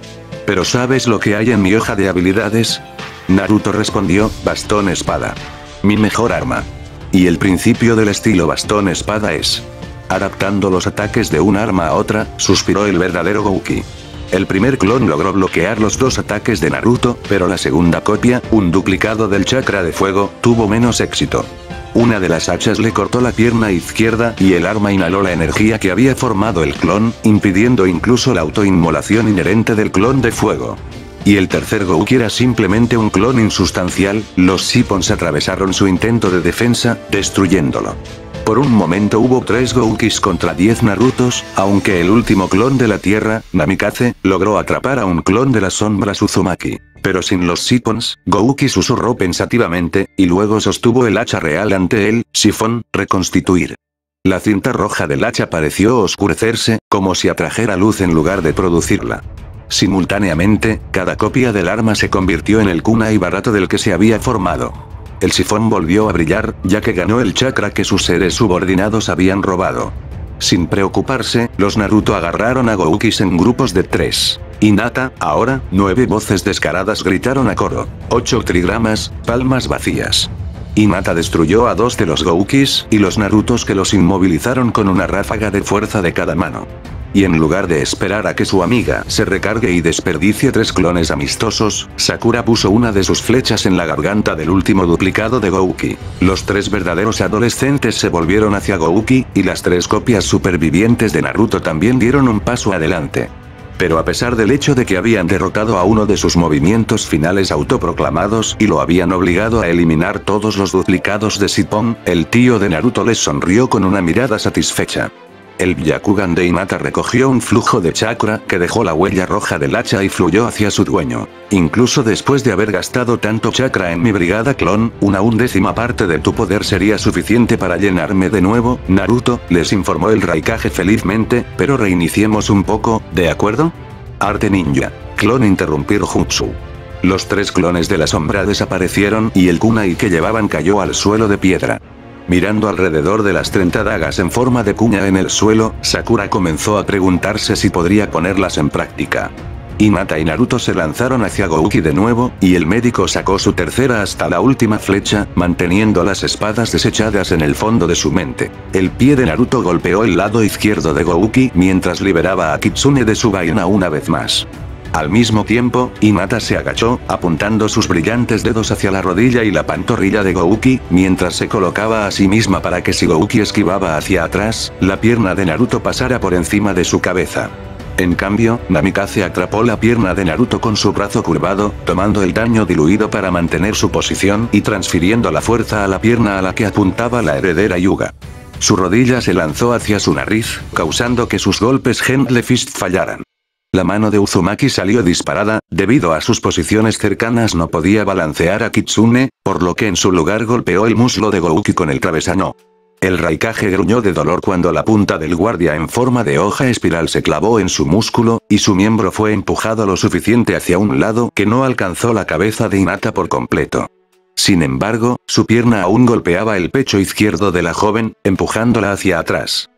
¿Pero sabes lo que hay en mi hoja de habilidades? Naruto respondió, bastón espada. Mi mejor arma. Y el principio del estilo bastón espada es... Adaptando los ataques de un arma a otra, suspiró el verdadero Gouki. El primer clon logró bloquear los dos ataques de Naruto, pero la segunda copia, un duplicado del chakra de fuego, tuvo menos éxito. Una de las hachas le cortó la pierna izquierda y el arma inhaló la energía que había formado el clon, impidiendo incluso la autoinmolación inherente del clon de fuego. Y el tercer Gouki era simplemente un clon insustancial, los Sippons atravesaron su intento de defensa, destruyéndolo. Por un momento hubo tres Goukis contra 10 Narutos, aunque el último clon de la Tierra, Namikaze, logró atrapar a un clon de las sombras Uzumaki. Pero sin los Sipons, Gouki susurró pensativamente, y luego sostuvo el hacha real ante él, Sifón, reconstituir. La cinta roja del hacha pareció oscurecerse, como si atrajera luz en lugar de producirla. Simultáneamente, cada copia del arma se convirtió en el kunai barato del que se había formado. El sifón volvió a brillar, ya que ganó el chakra que sus seres subordinados habían robado. Sin preocuparse, los Naruto agarraron a Goukis en grupos de tres. Nata, ahora, nueve voces descaradas gritaron a coro. Ocho trigramas, palmas vacías. Nata destruyó a dos de los Goukis, y los Narutos que los inmovilizaron con una ráfaga de fuerza de cada mano. Y en lugar de esperar a que su amiga se recargue y desperdicie tres clones amistosos, Sakura puso una de sus flechas en la garganta del último duplicado de Gouki. Los tres verdaderos adolescentes se volvieron hacia Gouki, y las tres copias supervivientes de Naruto también dieron un paso adelante. Pero a pesar del hecho de que habían derrotado a uno de sus movimientos finales autoproclamados y lo habían obligado a eliminar todos los duplicados de Sipon, el tío de Naruto les sonrió con una mirada satisfecha. El Byakugan de Inata recogió un flujo de chakra que dejó la huella roja del hacha y fluyó hacia su dueño. Incluso después de haber gastado tanto chakra en mi brigada clon, una undécima parte de tu poder sería suficiente para llenarme de nuevo, Naruto, les informó el Raikage felizmente, pero reiniciemos un poco, ¿de acuerdo? Arte Ninja. Clon interrumpir Jutsu. Los tres clones de la sombra desaparecieron y el kunai que llevaban cayó al suelo de piedra. Mirando alrededor de las 30 dagas en forma de cuña en el suelo, Sakura comenzó a preguntarse si podría ponerlas en práctica. Hinata y Naruto se lanzaron hacia Gouki de nuevo, y el médico sacó su tercera hasta la última flecha, manteniendo las espadas desechadas en el fondo de su mente. El pie de Naruto golpeó el lado izquierdo de Gouki mientras liberaba a Kitsune de su vaina una vez más. Al mismo tiempo, Inata se agachó, apuntando sus brillantes dedos hacia la rodilla y la pantorrilla de Gouki, mientras se colocaba a sí misma para que si Gouki esquivaba hacia atrás, la pierna de Naruto pasara por encima de su cabeza. En cambio, Namikaze atrapó la pierna de Naruto con su brazo curvado, tomando el daño diluido para mantener su posición y transfiriendo la fuerza a la pierna a la que apuntaba la heredera Yuga. Su rodilla se lanzó hacia su nariz, causando que sus golpes Gentle Fist fallaran. La mano de Uzumaki salió disparada, debido a sus posiciones cercanas no podía balancear a Kitsune, por lo que en su lugar golpeó el muslo de Gouki con el travesano. El Raikage gruñó de dolor cuando la punta del guardia en forma de hoja espiral se clavó en su músculo, y su miembro fue empujado lo suficiente hacia un lado que no alcanzó la cabeza de Inata por completo. Sin embargo, su pierna aún golpeaba el pecho izquierdo de la joven, empujándola hacia atrás.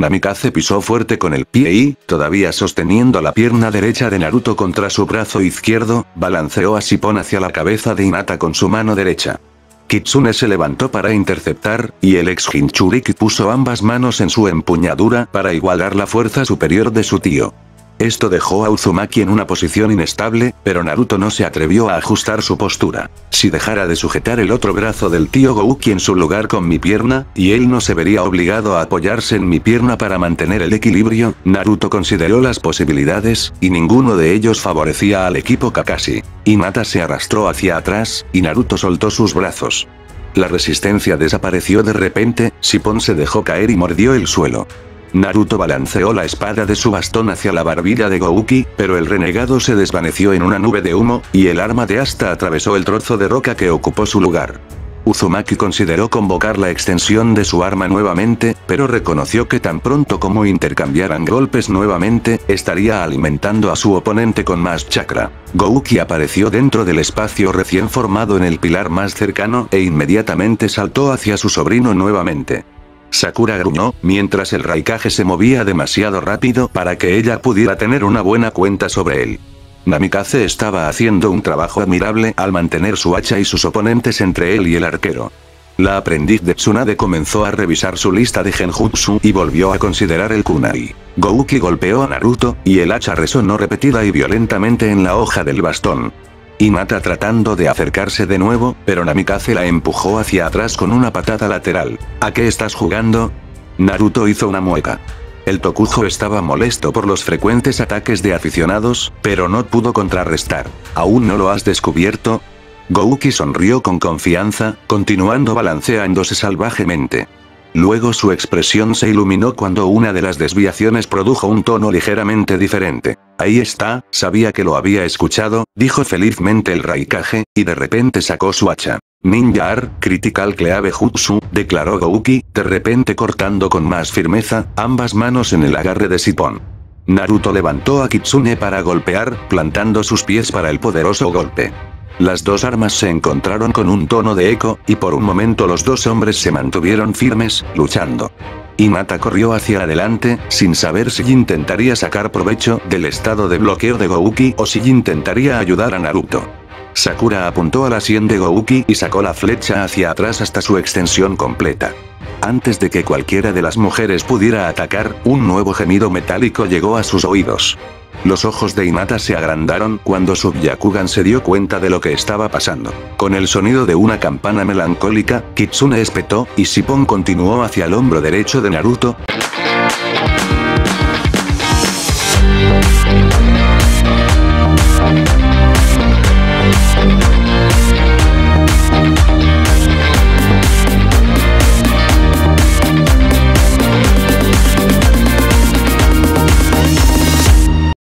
Namikaze pisó fuerte con el pie y, todavía sosteniendo la pierna derecha de Naruto contra su brazo izquierdo, balanceó a Sipon hacia la cabeza de Hinata con su mano derecha. Kitsune se levantó para interceptar, y el ex Hinchuriki puso ambas manos en su empuñadura para igualar la fuerza superior de su tío. Esto dejó a Uzumaki en una posición inestable, pero Naruto no se atrevió a ajustar su postura. Si dejara de sujetar el otro brazo del tío Gouki en su lugar con mi pierna, y él no se vería obligado a apoyarse en mi pierna para mantener el equilibrio, Naruto consideró las posibilidades, y ninguno de ellos favorecía al equipo Kakashi. Hinata se arrastró hacia atrás, y Naruto soltó sus brazos. La resistencia desapareció de repente, Sipon se dejó caer y mordió el suelo. Naruto balanceó la espada de su bastón hacia la barbilla de Gouki, pero el renegado se desvaneció en una nube de humo, y el arma de asta atravesó el trozo de roca que ocupó su lugar. Uzumaki consideró convocar la extensión de su arma nuevamente, pero reconoció que tan pronto como intercambiaran golpes nuevamente, estaría alimentando a su oponente con más chakra. Gouki apareció dentro del espacio recién formado en el pilar más cercano e inmediatamente saltó hacia su sobrino nuevamente. Sakura gruñó, mientras el Raikage se movía demasiado rápido para que ella pudiera tener una buena cuenta sobre él. Namikaze estaba haciendo un trabajo admirable al mantener su hacha y sus oponentes entre él y el arquero. La aprendiz de Tsunade comenzó a revisar su lista de genjutsu y volvió a considerar el kunai. Gouki golpeó a Naruto, y el hacha resonó repetida y violentamente en la hoja del bastón. Hinata tratando de acercarse de nuevo, pero Namikaze la empujó hacia atrás con una patada lateral. ¿A qué estás jugando? Naruto hizo una mueca. El Tokujo estaba molesto por los frecuentes ataques de aficionados, pero no pudo contrarrestar. ¿Aún no lo has descubierto? Gouki sonrió con confianza, continuando balanceándose salvajemente. Luego su expresión se iluminó cuando una de las desviaciones produjo un tono ligeramente diferente. Ahí está, sabía que lo había escuchado, dijo felizmente el Raikage, y de repente sacó su hacha. Ninja Ar, Critical Cleave Jutsu, declaró Gouki, de repente cortando con más firmeza, ambas manos en el agarre de Sipon. Naruto levantó a Kitsune para golpear, plantando sus pies para el poderoso golpe. Las dos armas se encontraron con un tono de eco, y por un momento los dos hombres se mantuvieron firmes, luchando. Hinata corrió hacia adelante, sin saber si intentaría sacar provecho del estado de bloqueo de Gouki o si intentaría ayudar a Naruto. Sakura apuntó a la sien de Gouki y sacó la flecha hacia atrás hasta su extensión completa. Antes de que cualquiera de las mujeres pudiera atacar, un nuevo gemido metálico llegó a sus oídos. Los ojos de Hinata se agrandaron cuando su Byakugan se dio cuenta de lo que estaba pasando. Con el sonido de una campana melancólica, Kitsune espetó, y Sipon continuó hacia el hombro derecho de Naruto.